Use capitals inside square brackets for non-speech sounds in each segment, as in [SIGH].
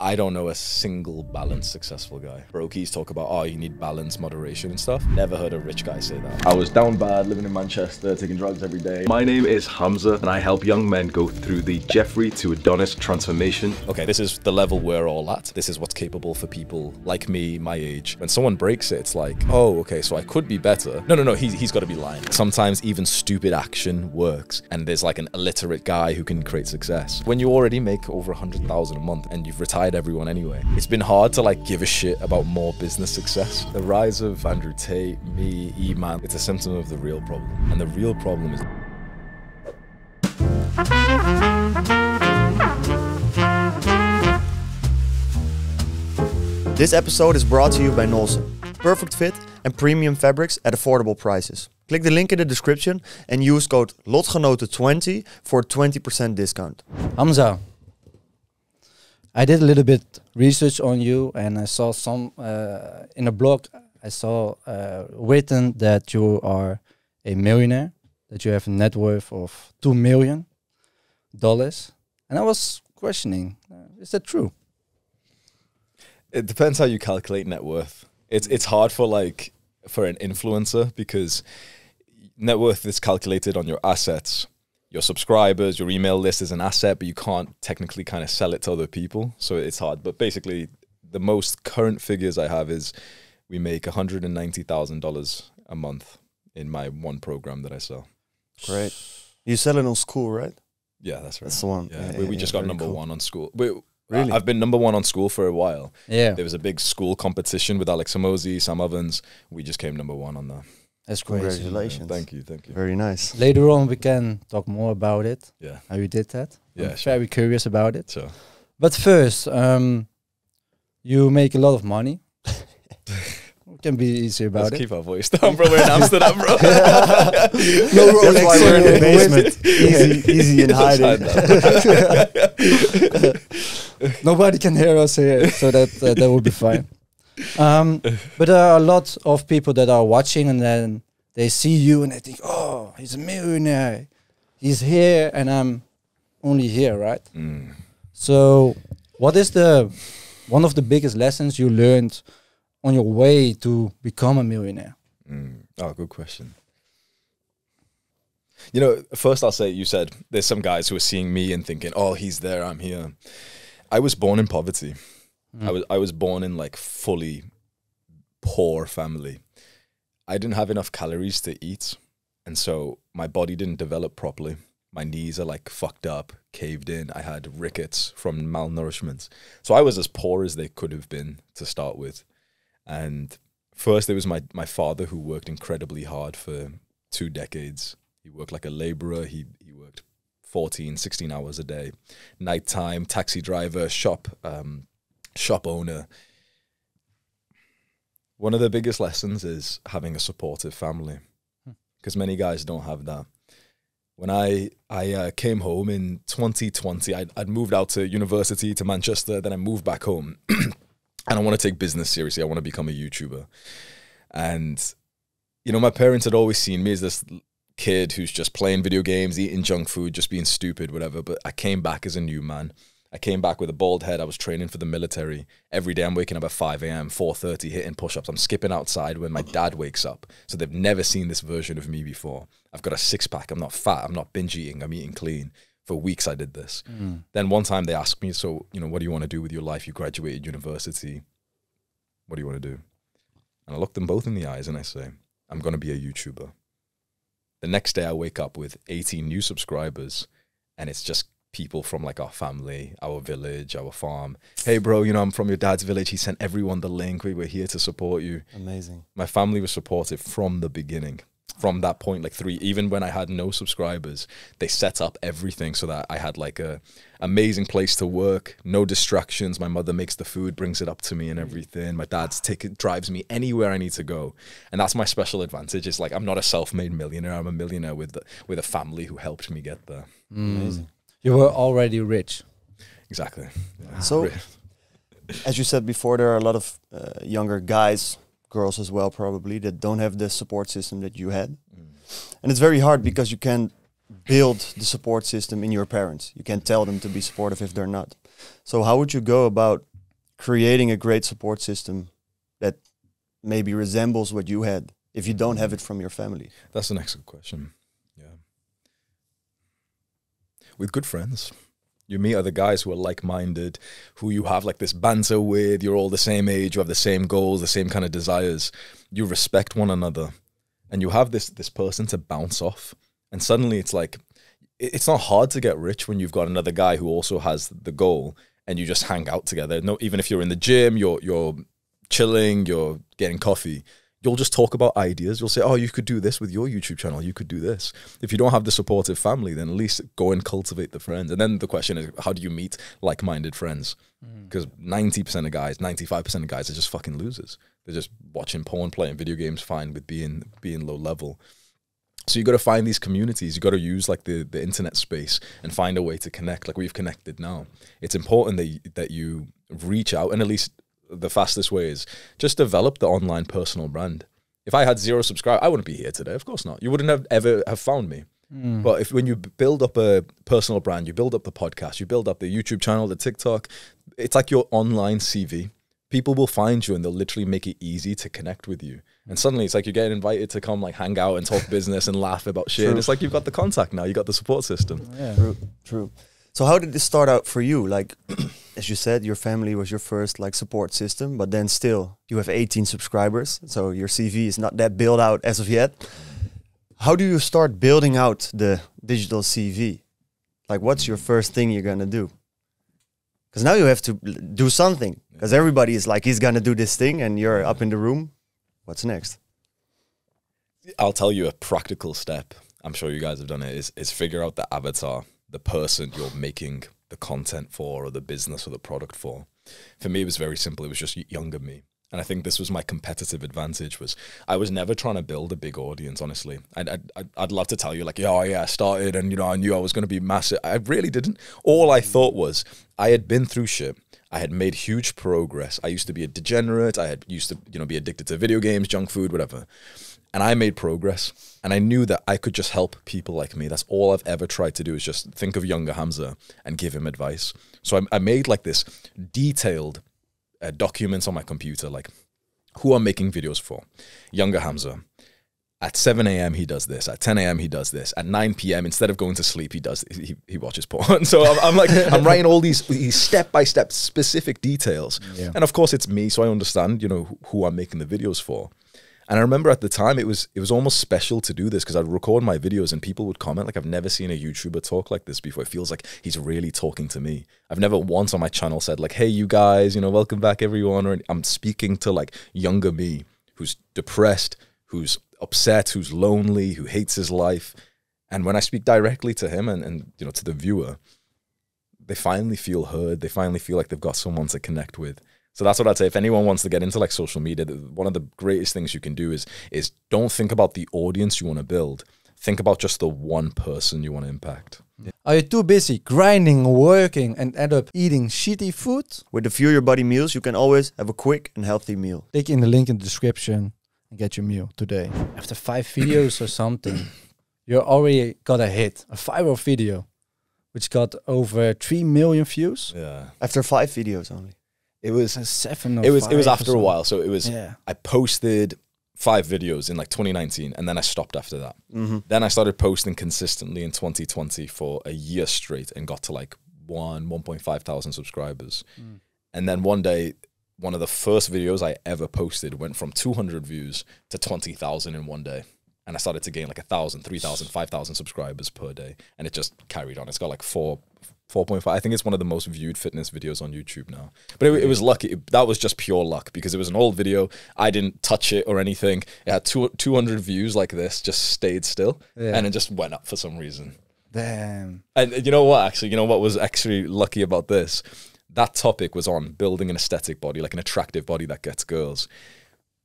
I don't know a single balanced successful guy. Brokies talk about, oh, you need balance, moderation, and stuff. Never heard a rich guy say that. I was down bad, living in Manchester, taking drugs every day. My name is Hamza, and I help young men go through the Jeffrey to Adonis transformation. Okay, this is the level we're all at. This is what's capable for people like me, my age. When someone breaks it, it's like, oh, okay, so I could be better. No, no, no, he's, he's got to be lying. Sometimes even stupid action works, and there's like an illiterate guy who can create success. When you already make over a hundred thousand a month and you've retired everyone anyway. It's been hard to like give a shit about more business success. The rise of Andrew Tate, me, Iman, it's a symptom of the real problem. And the real problem is This episode is brought to you by Nolson. Perfect fit and premium fabrics at affordable prices. Click the link in the description and use code LOTGENOTEN20 for 20% discount. Hamza, I did a little bit research on you, and I saw some uh, in a blog. I saw uh, written that you are a millionaire, that you have a net worth of two million dollars, and I was questioning: uh, Is that true? it depends how you calculate net worth. It's it's hard for like for an influencer because net worth is calculated on your assets. Your subscribers, your email list is an asset, but you can't technically kind of sell it to other people. So it's hard. But basically, the most current figures I have is we make $190,000 a month in my one program that I sell. Great. You sell it on Skool, right? Yeah, that's right. That's the one. Yeah, Yeah, we, yeah, we yeah, just got number cool. one on Skool. We, Really? I've been number one on Skool for a while. Yeah, There was a big Skool competition with Alex Hormozi, Sam Ovens. We just came number one on that. That's crazy. Congratulations. Thank you, thank you. Very nice. Later on, we can talk more about it. Yeah, How you did that? Yeah, I'm sure. very curious about it. so But first, um, you make a lot of money. [LAUGHS] can be easy about let's it. keep our voice down, bro. We're in Amsterdam, bro. [LAUGHS] No That's why we're in the basement. easy, easy in hiding. [LAUGHS] Nobody can hear us here, so that uh, that will be fine. Um, [LAUGHS] but there are a lot of people that are watching, and then they see you and they think, "Oh, he's a millionaire. He's here, and I'm only here, right?" Mm. So, what is the one of the biggest lessons you learned on your way to become a millionaire? Mm. Oh, good question. You know, first I'll say you said there's some guys who are seeing me and thinking, "Oh, he's there, I'm here." I was born in poverty. I was I was born in like fully poor family. I didn't have enough calories to eat, and so my body didn't develop properly. My knees are like fucked up, caved in. I had rickets from malnourishment. So I was as poor as they could have been to start with. And first there was my my father who worked incredibly hard for two decades. He worked like a laborer. He he worked 14, 16 hours a day. Nighttime, taxi driver, shop um, shop owner. One of the biggest lessons is having a supportive family, because many guys don't have that. When I I uh, came home in 2020, I'd, I'd moved out to university to Manchester. Then I moved back home, [CLEARS THROAT] and I want to take business seriously. I want to become a YouTuber, and you know my parents had always seen me as this kid who's just playing video games, eating junk food, just being stupid, whatever. But I came back as a new man. I came back with a bald head. I was training for the military. Every day I'm waking up at 5 a.m., 4.30, hitting push-ups. I'm skipping outside when my dad wakes up. So they've never seen this version of me before. I've got a six-pack. I'm not fat. I'm not binge eating. I'm eating clean. For weeks I did this. Mm. Then one time they asked me, so, you know, what do you want to do with your life? You graduated university. What do you want to do? And I look them both in the eyes and I say, I'm going to be a YouTuber. The next day I wake up with 18 new subscribers and it's just people from like our family, our village, our farm. Hey bro, you know, I'm from your dad's village. He sent everyone the link. We were here to support you. Amazing. My family was supportive from the beginning. From that point, like three, even when I had no subscribers, they set up everything so that I had like a amazing place to work, no distractions. My mother makes the food, brings it up to me and everything. My dad's ticket drives me anywhere I need to go, and that's my special advantage. It's like I'm not a self-made millionaire. I'm a millionaire with with a family who helped me get there. Amazing. You were already rich. Exactly. Yeah. So- [LAUGHS] As you said before, there are a lot of uh, younger guys, girls as well, probably, that don't have the support system that you had. And it's very hard because you can't build the support system in your parents. You can't tell them to be supportive if they're not. So how would you go about creating a great support system that maybe resembles what you had if you don't have it from your family? That's an excellent question. With good friends. You meet other guys who are like minded, who you have like this banter with, you're all the same age, you have the same goals, the same kind of desires. You respect one another. And you have this this person to bounce off. And suddenly it's like it's not hard to get rich when you've got another guy who also has the goal and you just hang out together. No even if you're in the gym, you're you're chilling, you're getting coffee, you'll just talk about ideas. You'll say, "Oh, you could do this with your YouTube channel. You could do this." If you don't have the supportive family, then at least go and cultivate the friends. And then the question is, how do you meet like-minded friends? Mm. Because ninety percent of guys, ninety-five percent of guys are just fucking losers. They're just watching porn, playing video games, fine with being being low level. So you got to find these communities. You got to use like the the internet space and find a way to connect, like we've connected now. It's important that you, that you reach out, and at least the fastest way is just develop the online personal brand. If I had zero subscribers, I wouldn't be here today. Of course not. You wouldn't have ever have found me. Hmm. But if when you build up a personal brand, you build up the podcast, you build up the YouTube channel, the TikTok, it's like your online CV. People will find you and they'll literally make it easy to connect with you. And suddenly it's like you're getting invited to come like hang out and talk business and laugh about shit. And it's like you've got the contact now, you've got the support system. Yeah. True, true. So how did this start out for you? Like, [CLEARS THROAT] as you said, your family was your first like support system, but then still you have 18 subscribers, so your CV is not that built out as of yet. How do you start building out the digital CV? Like, what's your first thing you're gonna do? Because now you have to do something. Because everybody is like, he's gonna do this thing, and you're up in the room. What's next? I'll tell you a practical step. I'm sure you guys have done it. Is is figure out the avatar, the person you're making the content for, or the business or the product for. For me, it was very simple. It was just younger me, and I think this was my competitive advantage. Was I was never trying to build a big audience. Honestly, I'd I'd, I'd- love to tell you like, oh, yeah, I started, and you know, I knew I was going to be massive. I really didn't. All I thought was I had been through shit. I had made huge progress. I used to be a degenerate. I had used to, you know, be addicted to video games, junk food, whatever and I made progress. And I knew that I could just help people like me. That's all I've ever tried to do is just think of younger Hamza and give him advice. So I, I made like this detailed uh, documents on my computer, like who I'm making videos for. Younger Hamza. At 7 a.m. he does this. At 10 a.m. he does this. At 9 p.m. instead of going to sleep, he does he, he watches porn. [LAUGHS] So I'm, I'm like I'm [LAUGHS] writing all these these step by step specific details. Yeah. And of course it's me, so I understand you know who- who I'm making the videos for. And I remember at the time it was it was almost special to do this because I'd record my videos and people would comment like I've never seen a YouTuber talk like this before. It feels like he's really talking to me. I've never once on my channel said like, "Hey, you guys, you know, welcome back, everyone." Or I'm speaking to like younger me who's depressed, who's upset, who's lonely, who hates his life. And when I speak directly to him and, and you know to the viewer, they finally feel heard. They finally feel like they've got someone to connect with. So that's what I'd say. If anyone wants to get into like social media, one of the greatest things you can do is is don't think about the audience you want to build. Think about just the one person you want to impact. Are you too busy grinding, working, and end up eating shitty food? With the Fuel Your Body meals, you can always have a quick and healthy meal. Click in the link in the description and get your meal today. After five videos or something, [COUGHS] you already got a hit, a viral video, which got over three million views. Yeah, After five videos only. It was And seven. It was it was after a while. So it was Yeah. I posted five videos in like 2019, and then I stopped after that. Mm-hmm. Then I started posting consistently in 2020 for a year straight and got to like one, 1.5 thousand subscribers. And then one day, one of the first videos I ever posted went from 200 views to 20,000 in one day. And I started to gain like a thousand, three thousand, five thousand subscribers per day. And it just carried on. It's got like four, 4.5. I think it's one of the most viewed fitness videos on YouTube now. But it, it was lucky. It- that was just pure luck because it was an old video. I didn't touch it or anything. It had two, 200 views like this, just stayed still. Yeah. And it just went up for some reason. Damn. And you know what? Actually, you know what was actually lucky about this? That topic was on building an aesthetic body, like an attractive body that gets girls.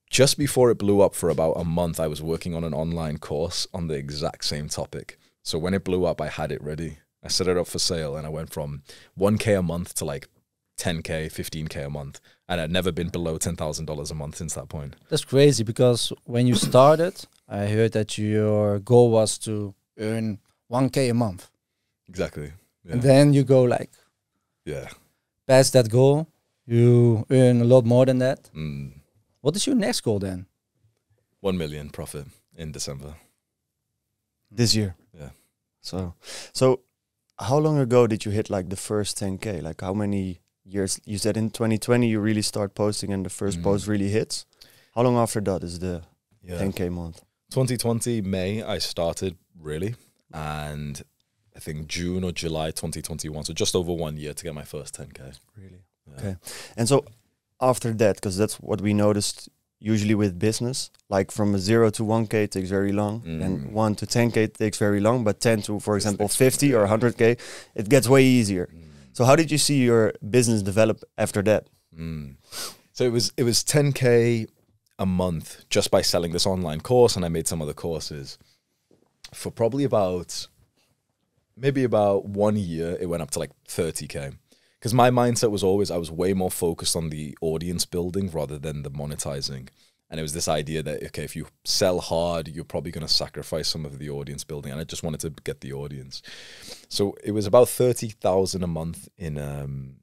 Just before it blew up for about a month, I was working on an online course on the exact same topic. So when it blew up, I had it ready. I set it up for sale and I went from 1K a month to like 10K, 15K a month. And I'd never been below $10,000 a month since that point. That's crazy because when you started, I heard that your goal was to earn 1k a month. Exactly. Yeah. And then you go like yeah. pass that goal, you earn a lot more than that. Mm, What is your next goal then? one million profit in December. this year. Yeah. So, so how long ago did you hit like the first 10k? Like how many years? You said in 2020 you really start posting and the first Mm. post really hits. How long after that is the Yeah. 10k month? 2020 May I started really, and I think June or July 2021. So just over one year to get my first 10k. Really? Yeah. Okay. And so after that, because that's what we noticed usually with business, like from a zero to 1k takes very long, and Mm. one to 10k takes very long, but 10 to, for example, 50 or 100k, it gets way easier. Mm. So how did you see your business develop after that? Mm. So it was it was 10k a month just by selling this online course, and I made some other courses for probably about maybe about one year. It went up to like 30k because my mindset was always I was way more focused on the audience building rather than the monetizing. And it was this idea that okay, if you sell hard, you're probably going to sacrifice some of the audience building. And I just wanted to get the audience. So it was about thirty thousand a month in um,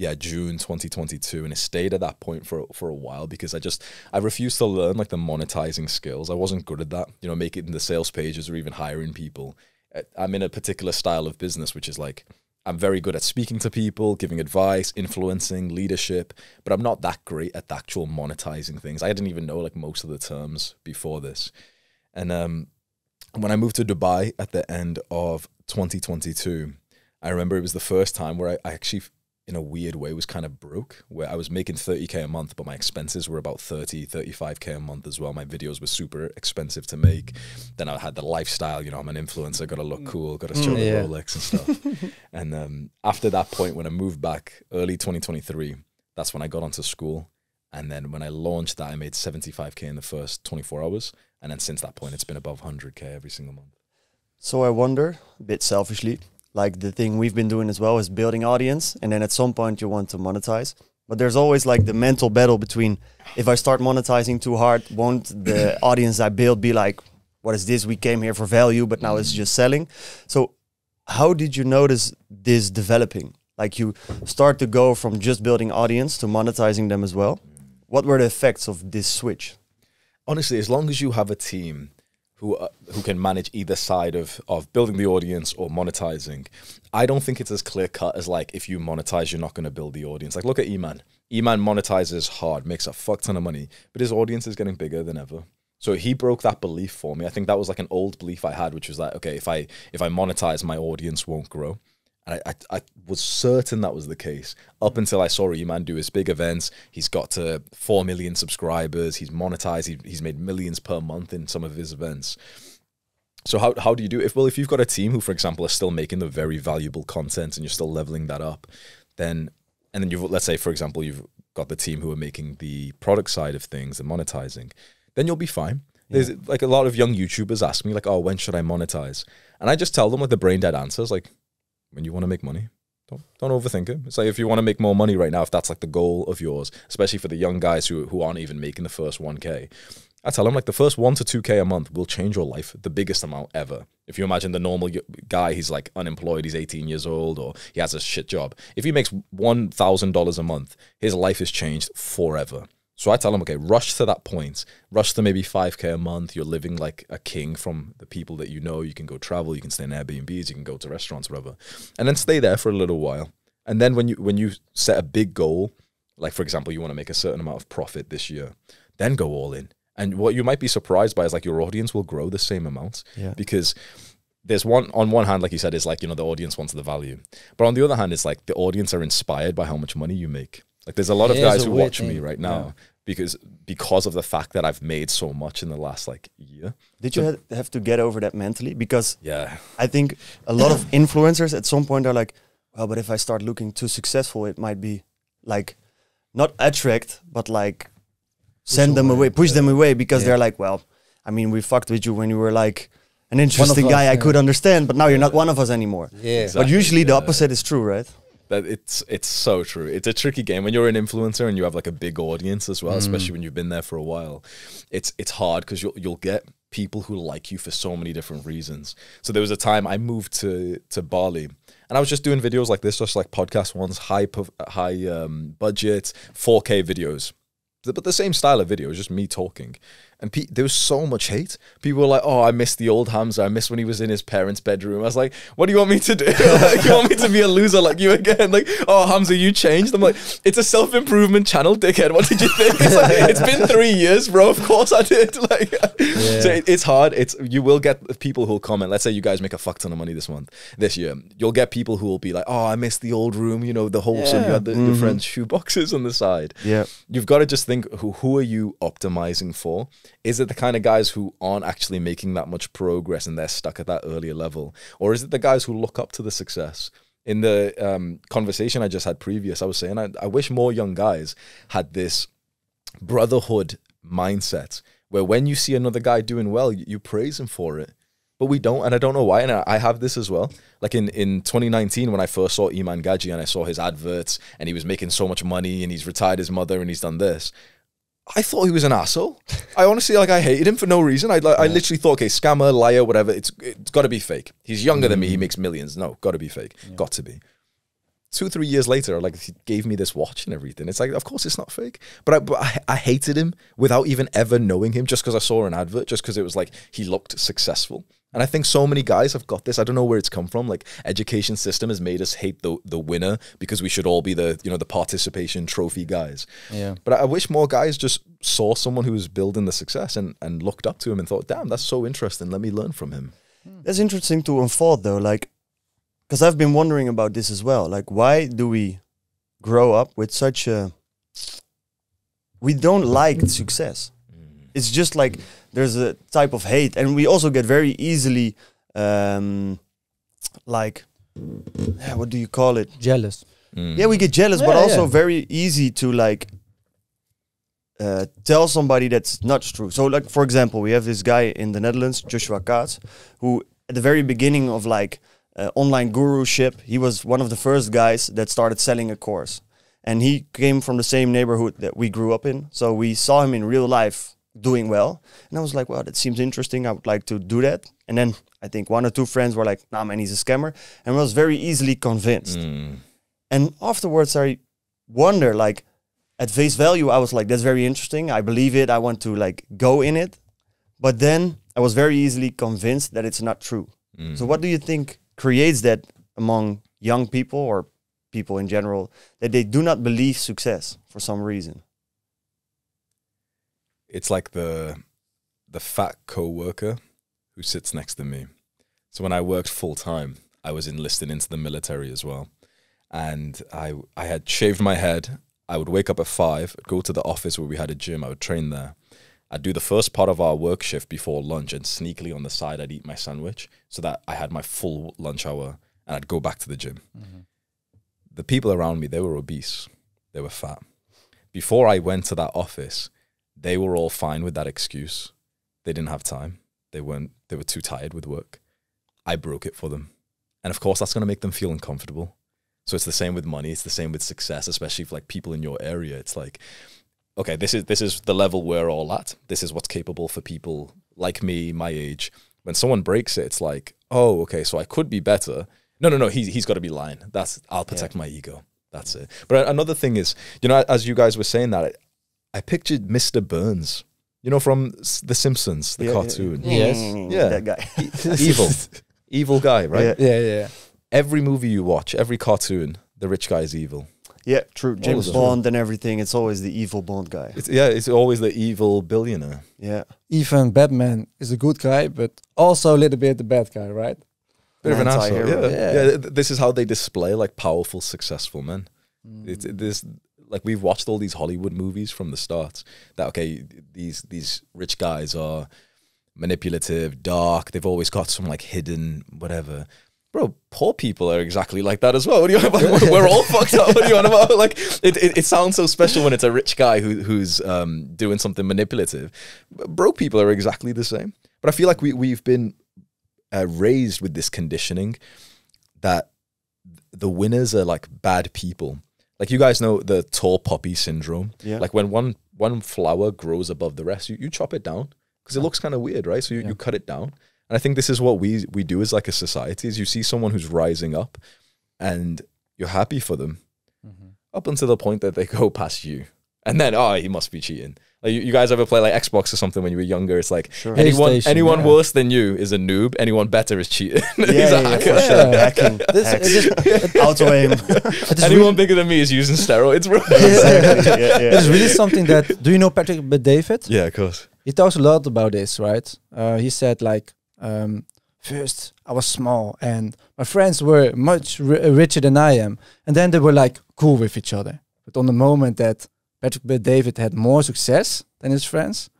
yeah June 2022 and it stayed at that point for for a while because I just I refused to learn like the monetizing skills I wasn't good at that you know making the sales pages or even hiring people I'm in a particular style of business which is like I'm very good at speaking to people giving advice influencing leadership but I'm not that great at the actual monetizing things. I didn't even know like most of the terms before this. And um when I moved to Dubai at the end of 2022 I remember it was the first time where I, I actually in a weird way was kind of broke where I was making 30k a month but my expenses were about 30 35k a month as well. My videos were super expensive to make. Then I had the lifestyle you know I'm an influencer got to look cool got to show the Yeah. Rolex and stuff. [LAUGHS] And um, after that point when I moved back early 2023 that's when I got onto Skool. And then when I launched that I made 75k in the first 24 hours. And then since that point it's been above 100k every single month. So I wonder, a bit selfishly, like the thing we've been doing as well is building audience, and then at some point you want to monetize. But there's always like the mental battle between if I start monetizing too hard, won't the [COUGHS] audience I build be like, what is this? We came here for value, but now it's just selling. So how did you notice this developing? Like you start to go from just building audience to monetizing them as well. What were the effects of this switch? honestly, as long as you have a team who uh, who can manage either side of of building the audience or monetizing, I don't think it's as clear cut as like if you monetize, you're not going to build the audience. Like look at Iman. Iman monetizes hard, makes a fuck ton of money, but his audience is getting bigger than ever. So he broke that belief for me. I think that was like an old belief I had, which was like, okay, if I if I monetize, my audience won't grow. I, I, I was certain that was the case up mm. until I saw Iman do his big events. He's got to 4 million subscribers. He's monetized. He, he's made millions per month in some of his events. So how, how do you do it? If, well, if you've got a team who, for example, are still making the very valuable content and you're still leveling that up, then, and then you've, let's say, for example, you've got the team who are making the product side of things and monetizing, then you'll be fine. There's like a lot of young YouTubers ask me like, oh, when should I monetize? And I just tell them like the brain dead answers, like when you want to make money. Don't don't overthink it. It's like if you want to make more money right now, if that's like the goal of yours, especially for the young guys who who aren't even making the first one k. I tell them like the first one to two k a month will change your life, the biggest amount ever. If you imagine the normal guy, he's like unemployed, he's eighteen years old, or he has a shit job. If he makes one thousand dollars a month, his life is changed forever. So I tell them, okay, rush to that point. Rush to maybe 5K a month. You're living like a king from the people that you know. You can go travel, you can stay in Airbnbs, you can go to restaurants, whatever. And then stay there for a little while. And then when you when you set a big goal, like for example, you want to make a certain amount of profit this year, then go all in. And what you might be surprised by is like your audience will grow the same amount Yeah. because there's one on one hand, like you said, is like you know the audience wants the value, but on the other hand, it's like the audience are inspired by how much money you make. Like there's a lot of Yeah, guys who watch me right now because because of the fact that I've made so much in the last like year. Did you have to get over that mentally? Because Yeah, I think a lot of influencers at some point are like, well, but if I start looking too successful, it might be like not attract, but like send them away, push them away because Yeah. they're like, well, I mean, we fucked with you when you were like an interesting us, guy I yeah. could understand, but now you're not one of us anymore. Yeah. Exactly, but usually the opposite is true, right? That it's it's so true. It's a tricky game when you're an influencer and you have like a big audience as well, especially when you've been there for a while. It's it's hard because you'll you'll get people who like you for so many different reasons. So there was a time I moved to to Bali, and I was just doing videos like this, just like podcast ones, high high um, budget, 4K videos, but the same style of video, just me talking. And pe- there was so much hate. People were like, "Oh, I miss the old Hamza. I miss when he was in his parents' bedroom." I was like, "What do you want me to do? [LAUGHS] like, you want me to be a loser like you again? Like, oh, Hamza, you changed." I'm like, "It's a self improvement channel, dickhead. What did you think? It's, like, [LAUGHS] it's been three years, bro. Of course I did." [LAUGHS] Like, so it, it's hard. It's you will get people who'll comment. Let's say you guys make a fuck ton of money this month, this year. You'll get people who will be like, "Oh, I miss the old room. You know, the wholesome. You had the, your mm-hmm. friend's shoe boxes on the side." Yeah. You've got to just think who who are you optimizing for? Is it the kind of guys who aren't actually making that much progress and they're stuck at that earlier level, or is it the guys who look up to the success? In the um, conversation I just had previous, I was saying I, I wish more young guys had this brotherhood mindset where when you see another guy doing well, you, you praise him for it. But we don't, and I don't know why. And I, have this as well. Like in, in 2019, when I first saw Iman Gadzhi and I saw his adverts and he was making so much money and he's retired his mother and he's done this, I thought he was an asshole. I honestly like I hated him for no reason. I like, I literally thought, okay, scammer, liar, whatever. It's it's got to be fake. He's younger than me. He makes millions. No, got to be fake. Got to be. Two three years later, like he gave me this watch and everything. It's like, of course, it's not fake. But I but I, I hated him without even ever knowing him, just because I saw an advert, just because it was like he looked successful. And I think so many guys have got this. I don't know where it's come from. Like education system has made us hate the the winner because we should all be the you know the participation trophy guys. Yeah. But I wish more guys just saw someone who was building the success and, and looked up to him and thought, damn, that's so interesting. Let me learn from him. That's interesting to unfold though, like, because I've been wondering about this as well. Like, why do we grow up with such a? We don't like success. It's just like there's a type of hate, and we also get very easily, um, like, yeah, what do you call it? Jealous. Yeah, we get jealous, but also yeah. very easy to like uh, tell somebody that's not true. So, like for example, we have this guy in the Netherlands, Joshua Katz, who at the very beginning of like uh, online guruship, he was one of the first guys that started selling a course, and he came from the same neighborhood that we grew up in. So we saw him in real life doing well, and I was like, "Wow, that seems interesting. I would like to do that." And then I think one or two friends were like, "Nah, man, he's a scammer," and I was very easily convinced. And afterwards, I wonder, like, at face value, I was like, that's very interesting. I believe it. I want to like go in it. But then I was very easily convinced that it's not true. So, what do you think creates that among young people or people in general that they do not believe success for some reason? It's like the the fat co-worker who sits next to me. So when I worked full time, I was enlisted into the military as well. And I I had shaved my head. I would wake up at five, go to the office where we had a gym. I would train there. I'd do the first part of our work shift before lunch, and sneakily on the side, I'd eat my sandwich so that I had my full lunch hour, and I'd go back to the gym. Mm-hmm. The people around me, they were obese, they were fat. Before I went to that office, they were all fine with that excuse. They didn't have time. They weren't. They were too tired with work. I broke it for them, and of course, that's going to make them feel uncomfortable. So it's the same with money. It's the same with success, especially for like people in your area. It's like, okay, this is this is the level we're all at. This is what's capable for people like me, my age. When someone breaks it, it's like, oh, okay, so I could be better. No, no, no. He's he's got to be lying. That's I'll protect my ego. That's it. But another thing is, you know, as you guys were saying that, I pictured Mr. Burns. You know, from The Simpsons, the Yeah, yeah, cartoon. Yes. Yeah. that guy. Evil, [LAUGHS] evil guy, right? Yeah. Yeah, yeah. Every movie you watch, every cartoon, the rich guy is evil. Yeah, true. James of them. Bond and everything. It's always the evil Bond guy. It's, yeah, it's always the evil billionaire. Yeah. Even Batman is a good guy, but also a little bit the bad guy, right? Bit of an asshole. Yeah. Yeah. yeah, This is how they display like powerful, successful men. Mm. It's it, this like we've watched all these Hollywood movies from the start. That okay, these these rich guys are manipulative, dark. They've always got some like hidden whatever. Bro, poor people are exactly like that as well. What do you on about? We're all fucked up. What are you on about? Like, it, it, it sounds so special when it's a rich guy who, who's um, doing something manipulative. But broke people are exactly the same. But I feel like we, we've been uh, raised with this conditioning that the winners are like bad people. Like you guys know the tall poppy syndrome. Yeah. Like when one one flower grows above the rest, you, you chop it down because it looks kind of weird, right? So you, you cut it down. And I think this is what we we do as like a society is you see someone who's rising up and you're happy for them up until the point that they go past you. And then, oh, he must be cheating. Like you, you guys ever play like Xbox or something when you were younger? It's like anyone PlayStation, anyone yeah. worse than you is a noob. Anyone better is cheating. [LAUGHS] Yeah, He's yeah, a yeah, hacker. for sure. [LAUGHS] Yeah. Hacking, This- hacks, it just- [LAUGHS] auto aim. Anyone really- bigger than me is using steroids, bro. exactly. Yeah, it yeah. is really something that. Do you know Patrick Bet-David? yeah, of course. He talks a lot about this, right? Uh, he said like, um, first I was small and my friends were much ri- richer than I am, and then they were like cool with each other. But on the moment that Patrick Bet-David had more success than his friends,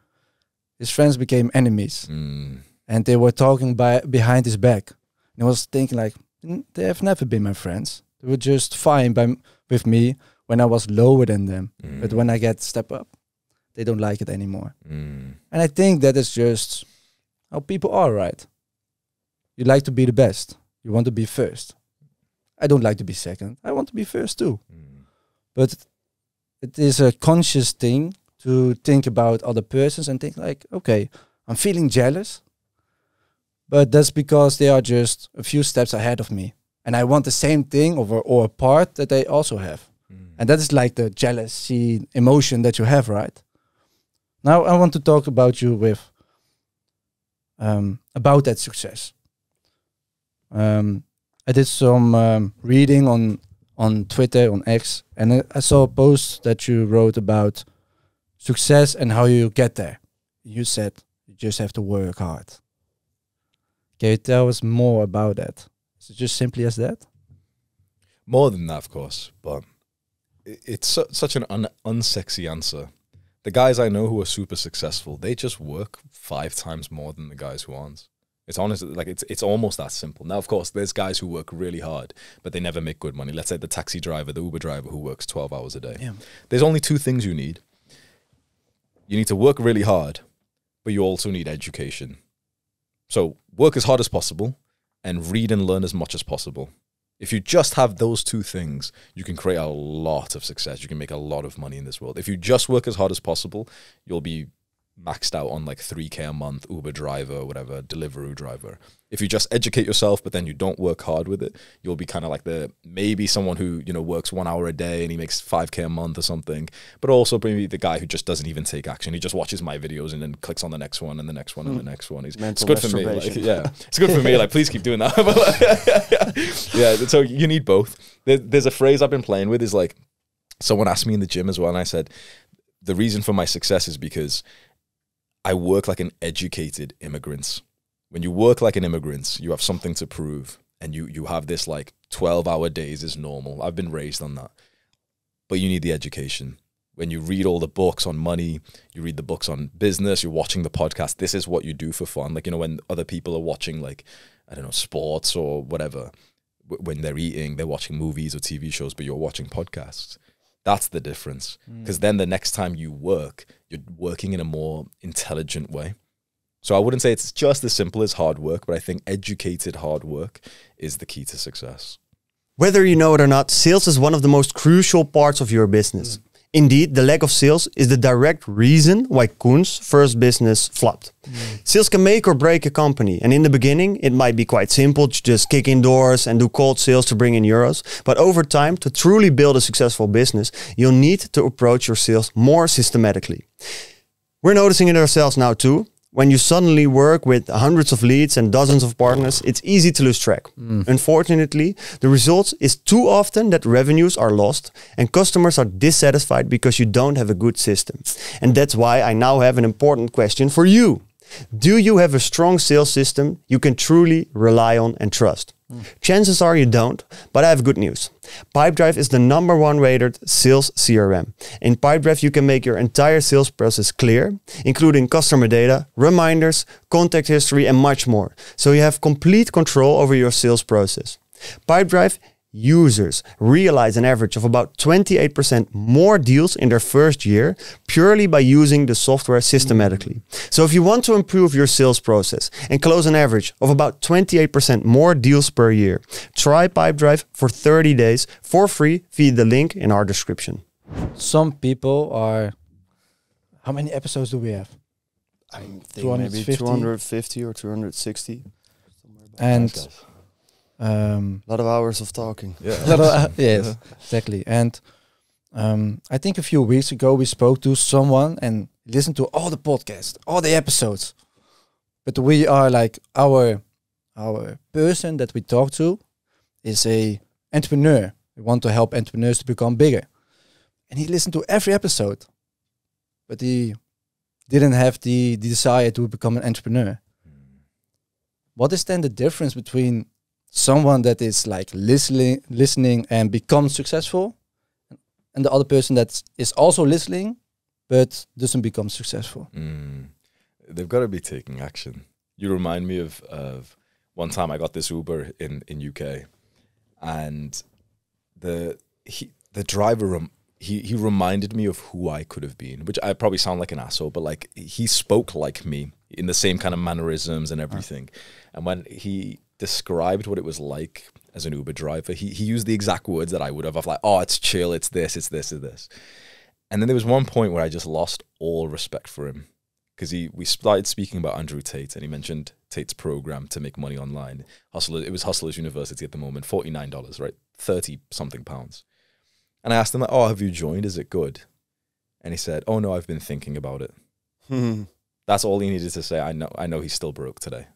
his friends became enemies, Mm. and they were talking by behind his back. And I was thinking like, "Mm, they have never been my friends. They were just fine by m- with me when I was lower than them. But Mm. when I get step up, they don't like it anymore. Mm. And I think that is just how people are, right? You like to be the best. You want to be first. I don't like to be second. I want to be first too. Mm. But it is a conscious thing to think about other persons and think like, okay, I'm feeling jealous. But that's because they are just a few steps ahead of me. And I want the same thing or, or a part that they also have. Mm. And that is like the jealousy emotion that you have, right? Now I want to talk about you with um, about that success. Um, I did some um, reading on on Twitter on X, and I- saw a post that you wrote about success and how you get there. You said you just have to work hard. Can you tell us more about that? Is it just simply as that? More than that, of course, but it's su- such an un- unsexy answer. The guys I know who are super successful, they just work five times more than the guys who aren't. It's honestly like it's it's almost that simple. Now, of course, there's guys who work really hard, but they never make good money. Let's say the taxi driver, the Uber driver who works twelve hours a day. Yeah. There's only two things you need. You need to work really hard, but you also need education. So work as hard as possible and read and learn as much as possible. If you just have those two things, you can create a lot of success. You can make a lot of money in this world. If you just work as hard as possible, you'll be maxed out on like 3k a month Uber driver, whatever, Deliveroo driver. If you just educate yourself but then you don't work hard with it, you'll be kind of like the maybe someone who, you know, works 1 hour a day and he makes 5k a month or something, but also maybe the guy who just doesn't even take action. He just watches my videos and then clicks on the next one and the next one and the hmm. next one. He's, it's good for me. Like, yeah. It's good for me. Like please keep doing that. [LAUGHS] Yeah, so you need both. There, there's a phrase I've been playing with is like someone asked me in the gym as well and I said the reason for my success is because I work like an educated immigrant. When you work like an immigrant, you have something to prove and you you have this like 12 hour days is normal. I've been raised on that. But you need the education. When you read all the books on money, you read the books on business, you're watching the podcast, this is what you do for fun. Like, you know, when other people are watching like I don't know, sports or whatever, when they're eating, they're watching movies or TV shows, but you're watching podcasts. That's the difference. Mm. Because then the next time you work, you're working in a more intelligent way. So I wouldn't say it's just as simple as hard work, but I think educated hard work is the key to success. Whether you know it or not, sales is one of the most crucial parts of your business. Mm. Indeed, the lack of sales is the direct reason why Koen's first business flopped. Mm. Sales can make or break a company, and in the beginning, it might be quite simple to just kick in doors and do cold sales to bring in euros. But over time, to truly build a successful business, you'll need to approach your sales more systematically. We're noticing it ourselves now too. When you suddenly work with hundreds of leads and dozens of partners, it's easy to lose track. Mm. Unfortunately, the result is too often that revenues are lost and customers are dissatisfied because you don't have a good system. And that's why I now have an important question for you. Do you have a strong sales system you can truly rely on and trust? Chances are you don't, but I have good news. Pipedrive is the number one rated sales CRM. In Pipedrive, you can make your entire sales process clear, including customer data, reminders, contact history, and much more. So you have complete control over your sales process. Pipedrive users realize an average of about 28% more deals in their first year purely by using the software systematically. So if you want to improve your sales process and close an average of about 28% more deals per year, try Pipedrive for 30 days for free via the link in our description. Some people are. How many episodes do we have? I think maybe 250. 250 or 260. and Nice guys. Um, A lot of hours of talking. yeah, Little, uh, yes, [LAUGHS] exactly. And um, I think a few weeks ago we spoke to someone and listened to all the podcasts, all the episodes. But we are like our our person that we talk to is a entrepreneur. We want to help entrepreneurs to become bigger. And he listened to every episode, but he didn't have the, the desire to become an entrepreneur. What is then the difference between someone that is like listening listening and becomes successful and the other person that is also listening but doesn't become successful Mm. They've got to be taking action. You remind me of of one time I got this Uber in in UK, and the he the driver he he reminded me of who I could have been, which I probably sound like an asshole, but like he spoke like me in the same kind of mannerisms and everything. And when he described what it was like as an Uber driver, he he used the exact words that I would have of like, oh, it's chill, it's this, it's this, it's this. And then there was one point where I just lost all respect for him because he we started speaking about Andrew Tate and he mentioned Tate's program to make money online. Hustler, it was Hustlers University at the moment, forty nine dollars, right, thirty something pounds. And I asked him, like, "Oh, have you joined? Is it good?" And he said, "Oh no, I've been thinking about it." Hmm. That's all he needed to say. I know. I know he's still broke today.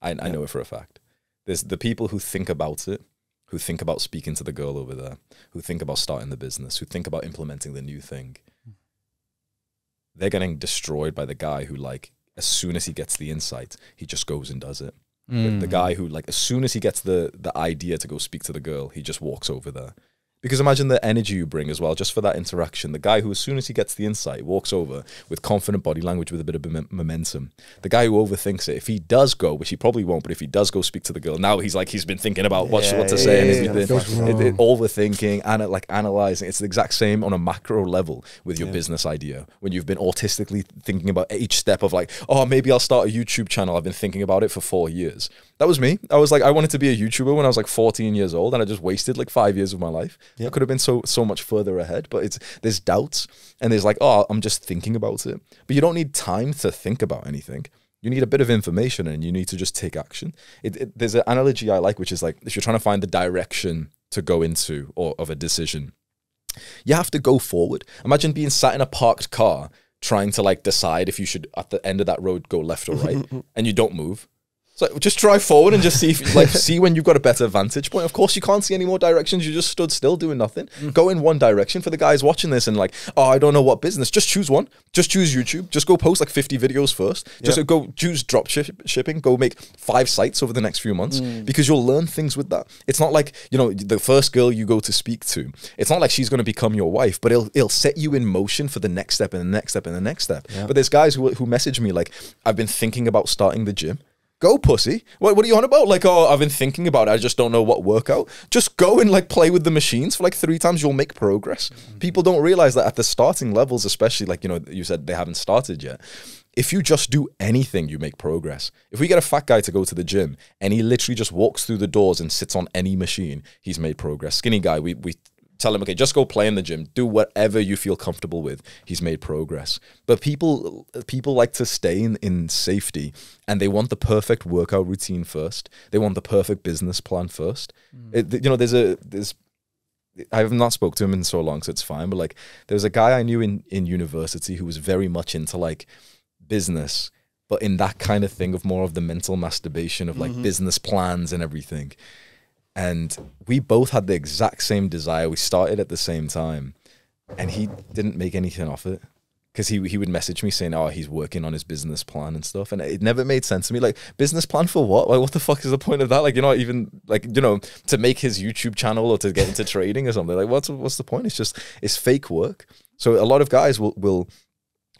I, I know it for a fact. There's the people who think about it, who think about speaking to the girl over there, who think about starting the business, who think about implementing the new thing. They're getting destroyed by the guy who, like, as soon as he gets the insight, he just goes and does it. The, Mm. the guy who, like, as soon as he gets the the idea to go speak to the girl, he just walks over there. Because imagine the energy you bring as well, just for that interaction. The guy who, as soon as he gets the insight, walks over with confident body language with a bit of momentum. The guy who overthinks it, if he does go, which he probably won't, but if he does go speak to the girl, now he's like he's been thinking about what, Yeah, what to yeah, say and yeah, yeah. everything. It- it- overthinking and like analyzing. It's the exact same on a macro level with your business idea. When you've been autistically thinking about each step of like, oh, maybe I'll start a YouTube channel. I've been thinking about it for four years. That was me. I was like, I wanted to be a YouTuber when I was like 14 years old, and I just wasted like five years of my life. Yeah. I could have been so so much further ahead, but it's there's doubts and there's like, oh, I'm just thinking about it. But you don't need time to think about anything. You need a bit of information and you need to just take action. It, it, there's an analogy I like, which is like if you're trying to find the direction to go into or of a decision, you have to go forward. Imagine being sat in a parked car trying to like decide if you should at the end of that road go left or right, [LAUGHS] and you don't move. So just drive forward and just see if like [LAUGHS] see when you've got a better vantage point. Of course, you can't see any more directions. You just stood still doing nothing. Mm. Go in one direction. For the guys watching this and like, oh, I don't know what business. Just choose one. Just choose YouTube. Just go post like fifty videos first. Just go choose drop ship- shipping. Go make five sites over the next few months mm. because you'll learn things with that. It's not like you know the first girl you go to speak to. It's not like she's going to become your wife, but it'll it'll set you in motion for the next step and the next step and the next step. But there's guys who who message me like, I've been thinking about starting the gym. Go, pussy. What, what are you on about? Like, oh, I've been thinking about it. I just don't know what workout. Just go and like play with the machines for like three times. You'll make progress. Mm-hmm. People don't realize that at the starting levels, especially like, you know, you said they haven't started yet. If you just do anything, you make progress. If we get a fat guy to go to the gym and he literally just walks through the doors and sits on any machine, he's made progress. Skinny guy, we, we tell him, okay, just go play in the gym, do whatever you feel comfortable with. He's made progress. But people people like to stay in, in safety and they want the perfect workout routine first. They want the perfect business plan first. Mm. It- you know, there's a there's I have not spoke to him in so long, so it's fine. But like, there was a guy I knew in in university who was very much into like business, but in that kind of thing of more of the mental masturbation of like mm-hmm. business plans and everything. And we both had the exact same desire. We started at the same time, and he didn't make anything off it because he he would message me saying, "Oh, he's working on his business plan and stuff," and it never made sense to me. Like, business plan for what? Like, what the fuck is the point of that? Like, you're not even like you know to make his YouTube channel or to get into [LAUGHS] trading or something. Like, what's what's the point? It's just it's fake work. So a lot of guys will will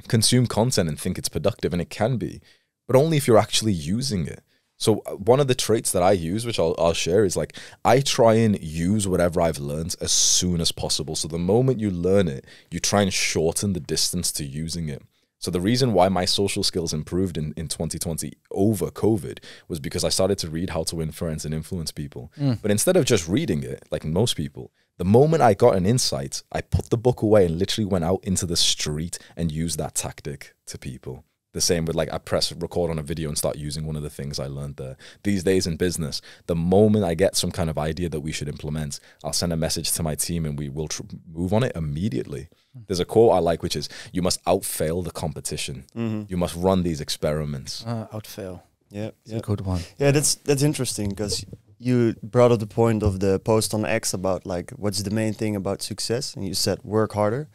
consume content and think it's productive, and it can be, but only if you're actually using it. So uh, one of the traits that I use, which I'll, I'll share, is like I try and use whatever I've learned as soon as possible. So the moment you learn it, you try and shorten the distance to using it. So the reason why my social skills improved in, in 2020 over COVID was because I started to read how to influence and influence people. But instead of just reading it, like most people, the moment I got an insight, I put the book away and literally went out into the street and used that tactic to people. The same with like I press record on a video and start using one of the things I learned there. These days in business, the moment I get some kind of idea that we should implement, I'll send a message to my team and we will tr- move on it immediately. There's a quote I like, which is, "You must outfail the competition. You must run these experiments." Uh, outfail. Yeah, It's yeah. a good one. Yeah, that's that's interesting because you brought up the point of the post on X about like what's the main thing about success, and you said work harder.